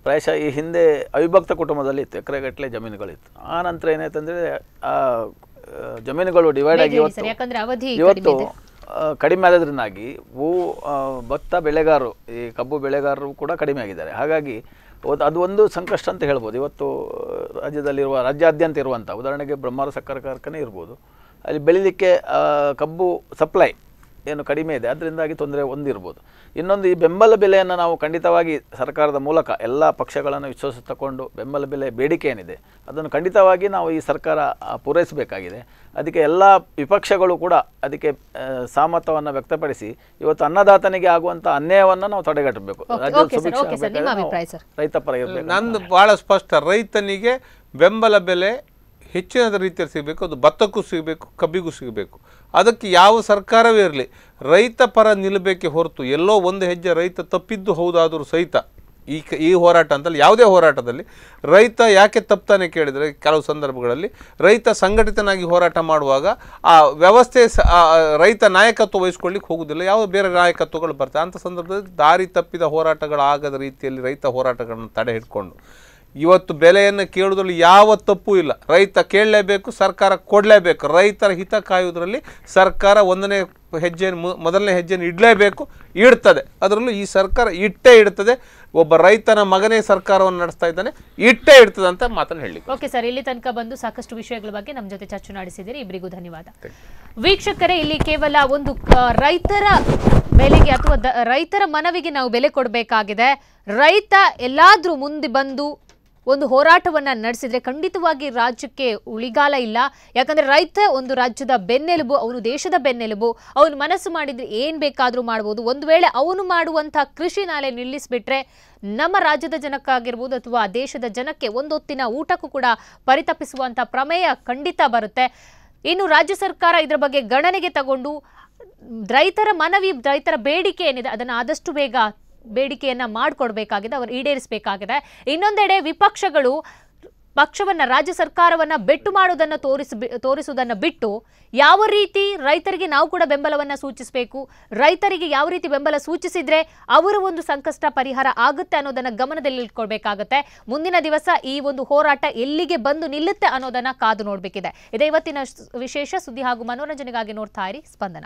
ಪ್ರಾಯಶಃ ಈ ಹಿಂದೆ ಅವಿಭಕ್ತ ಕುಟುಂಬದಲ್ಲಿ ಇತ್ತು ಎಕರೆಗಟ್ಟಲೆ ಜಮೀನುಗಳಿತ್ತು. ಆ ನಂತರ ಏನಾಯ್ತಂದರೆ ಆ ಆ, ಜಮೀನುಗಳು ಡಿವೈಡ್ ಆಗಿ ಇವತ್ತು ಕಡಿಮೆ ಆದ್ರಿಂದಾಗಿ ಹೂ ಭತ್ತ ಬೆಳೆಗಾರರು, ಈ ಕಬ್ಬು ಬೆಳೆಗಾರರು ಕೂಡ ಕಡಿಮೆ ಆಗಿದ್ದಾರೆ. ಹಾಗಾಗಿ ಅದು ಒಂದು ಸಂಕಷ್ಟ ಅಂತ ಹೇಳ್ಬೋದು. ಇವತ್ತು ರಾಜ್ಯದಲ್ಲಿರುವ, ರಾಜ್ಯಾದ್ಯಂತ ಇರುವಂಥ, ಉದಾಹರಣೆಗೆ ಬ್ರಹ್ಮಾರ ಸಕ್ಕರೆ ಕಾರ್ಖಾನೆ ಇರ್ಬೋದು. ಅಲ್ಲಿ ಬೆಳೀಲಿಕ್ಕೆ ಕಬ್ಬು ಸಪ್ಲೈ ಏನು ಕಡಿಮೆ ಇದೆ. ಅದರಿಂದಾಗಿ ತೊಂದರೆ ಒಂದಿರ್ಬೋದು ಇನ್ನೊಂದು ಈ ಬೆಂಬಲ ಬೆಲೆಯನ್ನು ನಾವು ಖಂಡಿತವಾಗಿ ಸರ್ಕಾರದ ಮೂಲಕ ಎಲ್ಲ ಪಕ್ಷಗಳನ್ನು ವಿಶ್ವಾಸ ತಗೊಂಡು ಬೆಂಬಲ ಬೆಲೆ ಬೇಡಿಕೆ ಏನಿದೆ ಅದನ್ನು ಖಂಡಿತವಾಗಿ ನಾವು ಈ ಸರ್ಕಾರ ಪೂರೈಸಬೇಕಾಗಿದೆ. ಅದಕ್ಕೆ ಎಲ್ಲ ವಿಪಕ್ಷಗಳು ಕೂಡ ಅದಕ್ಕೆ ಸಾಮರ್ಥ್ಯವನ್ನು ವ್ಯಕ್ತಪಡಿಸಿ ಇವತ್ತು ಅನ್ನದಾತನಿಗೆ ಆಗುವಂಥ ಅನ್ಯಾಯವನ್ನು ನಾವು ತಡೆಗಟ್ಟಬೇಕು. ಓಕೆ, ರಾಜ್ಯದ ಸರ್, ಸುಭಿಕ್ಷ ಓಕೆ ಸರ್, ನಿಮ್ಮ ಅಭಿಪ್ರಾಯ ಸರ್. ರೈತ ಪರ ಇರಬೇಕು ನಂದು ಭಾಳ ಸ್ಪಷ್ಟ ರೈತನಿಗೆ ಬೆಂಬಲ ಬೆಲೆ ಹೆಚ್ಚಿನ ರೀತಿಯಲ್ಲಿ ಸಿಗಬೇಕು ಅದು ಭತ್ತಕ್ಕೂ ಸಿಗಬೇಕು ಕಬ್ಬಿಗೂ ಸಿಗಬೇಕು. ಅದಕ್ಕೆ ಯಾವ ಸರ್ಕಾರವೇ ಇರಲಿ, ರೈತ ಪರ ನಿಲ್ಲಬೇಕೆ ಹೊರತು ಎಲ್ಲೋ ಒಂದು ಹೆಜ್ಜೆ ರೈತ ತಪ್ಪಿದ್ದು ಹೌದಾದರೂ ಸಹಿತ, ಈ ಈ ಹೋರಾಟ ಅಂತಲ್ಲಿ, ಯಾವುದೇ ಹೋರಾಟದಲ್ಲಿ ರೈತ ಯಾಕೆ ತಪ್ತಾನೆ ಕೇಳಿದರೆ ಕೆಲವು ಸಂದರ್ಭಗಳಲ್ಲಿ, ರೈತ ಸಂಘಟಿತನಾಗಿ ಹೋರಾಟ ಮಾಡುವಾಗ ಆ ವ್ಯವಸ್ಥೆ ರೈತ ನಾಯಕತ್ವ ವಹಿಸ್ಕೊಳ್ಳಿಕ್ಕೆ ಹೋಗುವುದಿಲ್ಲ ಯಾವ ಬೇರೆ ನಾಯಕತ್ವಗಳು ಬರ್ತವೆ. ಅಂಥ ಸಂದರ್ಭದಲ್ಲಿ ದಾರಿ ತಪ್ಪಿದ ಹೋರಾಟಗಳಾಗದ ರೀತಿಯಲ್ಲಿ ರೈತ ಹೋರಾಟಗಳನ್ನು ತಡೆ ಹಿಡ್ಕೊಂಡು ಇವತ್ತು ಬೆಲೆಯನ್ನು ಕೇಳುವುದರಲ್ಲಿ ಯಾವ ತಪ್ಪು ಇಲ್ಲ. ರೈತ ಕೇಳಲೇಬೇಕು ಸರ್ಕಾರ ಕೊಡಲೇಬೇಕು. ರೈತರ ಹಿತ ಕಾಯುವುದರಲ್ಲಿ ಸರ್ಕಾರ ಒಂದನೇ ಹೆಜ್ಜೆಯನ್ನು ಮೊದಲನೇ ಹೆಜ್ಜೆಯನ್ನು ಇಡಲೇಬೇಕು ಇಡ್ತದೆ. ಅದರಲ್ಲೂ ಈ ಸರ್ಕಾರ ಇಟ್ಟೇ ಇಡ್ತದೆ. ಒಬ್ಬ ರೈತನ ಮಗನೇ ಸರ್ಕಾರವನ್ನು ನಡೆಸ್ತಾ ಇದ್ದಾನೆ ಇಟ್ಟೇ ಇಡ್ತದೆ ಅಂತ ಮಾತನ್ನು ಹೇಳಿ ಓಕೆ ಸರ್ ಇಲ್ಲಿ ತನಕ ಬಂದು ಸಾಕಷ್ಟು ವಿಷಯಗಳ ಬಗ್ಗೆ ನಮ್ಮ ಜೊತೆ ಚರ್ಚೆ ನಡೆಸಿದ್ದೀರಿ ಇಬ್ಬರಿಗೂ ಧನ್ಯವಾದ. ವೀಕ್ಷಕರೇ ಇಲ್ಲಿ ಕೇವಲ ಒಂದು ರೈತರ ಬೆಲೆಗೆ ಅಥವಾ ರೈತರ ಮನವಿಗೆ ನಾವು ಬೆಲೆ ಕೊಡಬೇಕಾಗಿದೆ. ರೈತ ಎಲ್ಲಾದ್ರೂ ಮುಂದೆ ಬಂದು ಒಂದು ಹೋರಾಟವನ್ನ ನಡೆಸಿದ್ರೆ ಖಂಡಿತವಾಗಿ ರಾಜ್ಯಕ್ಕೆ ಉಳಿಗಾಲ ಇಲ್ಲ. ಯಾಕಂದ್ರೆ ರೈತ ಒಂದು ರಾಜ್ಯದ ಬೆನ್ನೆಲುಬು, ಅವನು ದೇಶದ ಬೆನ್ನೆಲುಬು, ಅವನು ಮನಸ್ಸು ಮಾಡಿದ್ರೆ ಏನ್ ಬೇಕಾದ್ರೂ ಮಾಡಬಹುದು ಒಂದು ವೇಳೆ ಅವನು ಮಾಡುವಂತಹ ಕೃಷಿ ನಾಲೆ ನಿಲ್ಲಿಸ್ಬಿಟ್ರೆ ನಮ್ಮ ರಾಜ್ಯದ ಜನಕ್ಕಾಗಿರ್ಬೋದು ಅಥವಾ ದೇಶದ ಜನಕ್ಕೆ ಒಂದೊತ್ತಿನ ಊಟಕ್ಕೂ ಕೂಡ ಪರಿತಪಿಸುವಂತ ಪ್ರಮೇಯ ಖಂಡಿತ ಬರುತ್ತೆ. ಇನ್ನು ರಾಜ್ಯ ಸರ್ಕಾರ ಇದರ ಬಗ್ಗೆ ಗಣನೆಗೆ ತಗೊಂಡು ರೈತರ ಮನವಿ, ರೈತರ ಬೇಡಿಕೆ ಏನಿದೆ ಅದನ್ನು ಆದಷ್ಟು ಬೇಗ ಬೇಡಿಕೆಯನ್ನ ಮಾಡಿಕೊಡ್ಬೇಕಾಗಿದೆ, ಅವರು ಈಡೇರಿಸಬೇಕಾಗಿದೆ. ಇನ್ನೊಂದೆಡೆ ವಿಪಕ್ಷಗಳು ಪಕ್ಷವನ್ನ, ರಾಜ್ಯ ಸರ್ಕಾರವನ್ನ ಬೆಟ್ಟು ಮಾಡೋದನ್ನ ತೋರಿಸ, ತೋರಿಸುವುದನ್ನು ಬಿಟ್ಟು ಯಾವ ರೀತಿ ರೈತರಿಗೆ ನಾವು ಕೂಡ ಬೆಂಬಲವನ್ನ ಸೂಚಿಸಬೇಕು, ರೈತರಿಗೆ ಯಾವ ರೀತಿ ಬೆಂಬಲ ಸೂಚಿಸಿದ್ರೆ ಅವರ ಒಂದು ಸಂಕಷ್ಟ ಪರಿಹಾರ ಆಗುತ್ತೆ ಅನ್ನೋದನ್ನ ಗಮನದಲ್ಲಿ ಇಟ್ಕೊಳ್ಬೇಕಾಗತ್ತೆ. ಮುಂದಿನ ದಿವಸ ಈ ಒಂದು ಹೋರಾಟ ಎಲ್ಲಿಗೆ ಬಂದು ನಿಲ್ಲುತ್ತೆ ಅನ್ನೋದನ್ನ ಕಾದು ನೋಡಬೇಕಿದೆ. ಇದೇ ಇವತ್ತಿನ ವಿಶೇಷ ಸುದ್ದಿ ಹಾಗೂ ಮನೋರಂಜನೆಗಾಗಿ ನೋಡ್ತಾ ಇರಿ. ಸ್ಪಂದನ.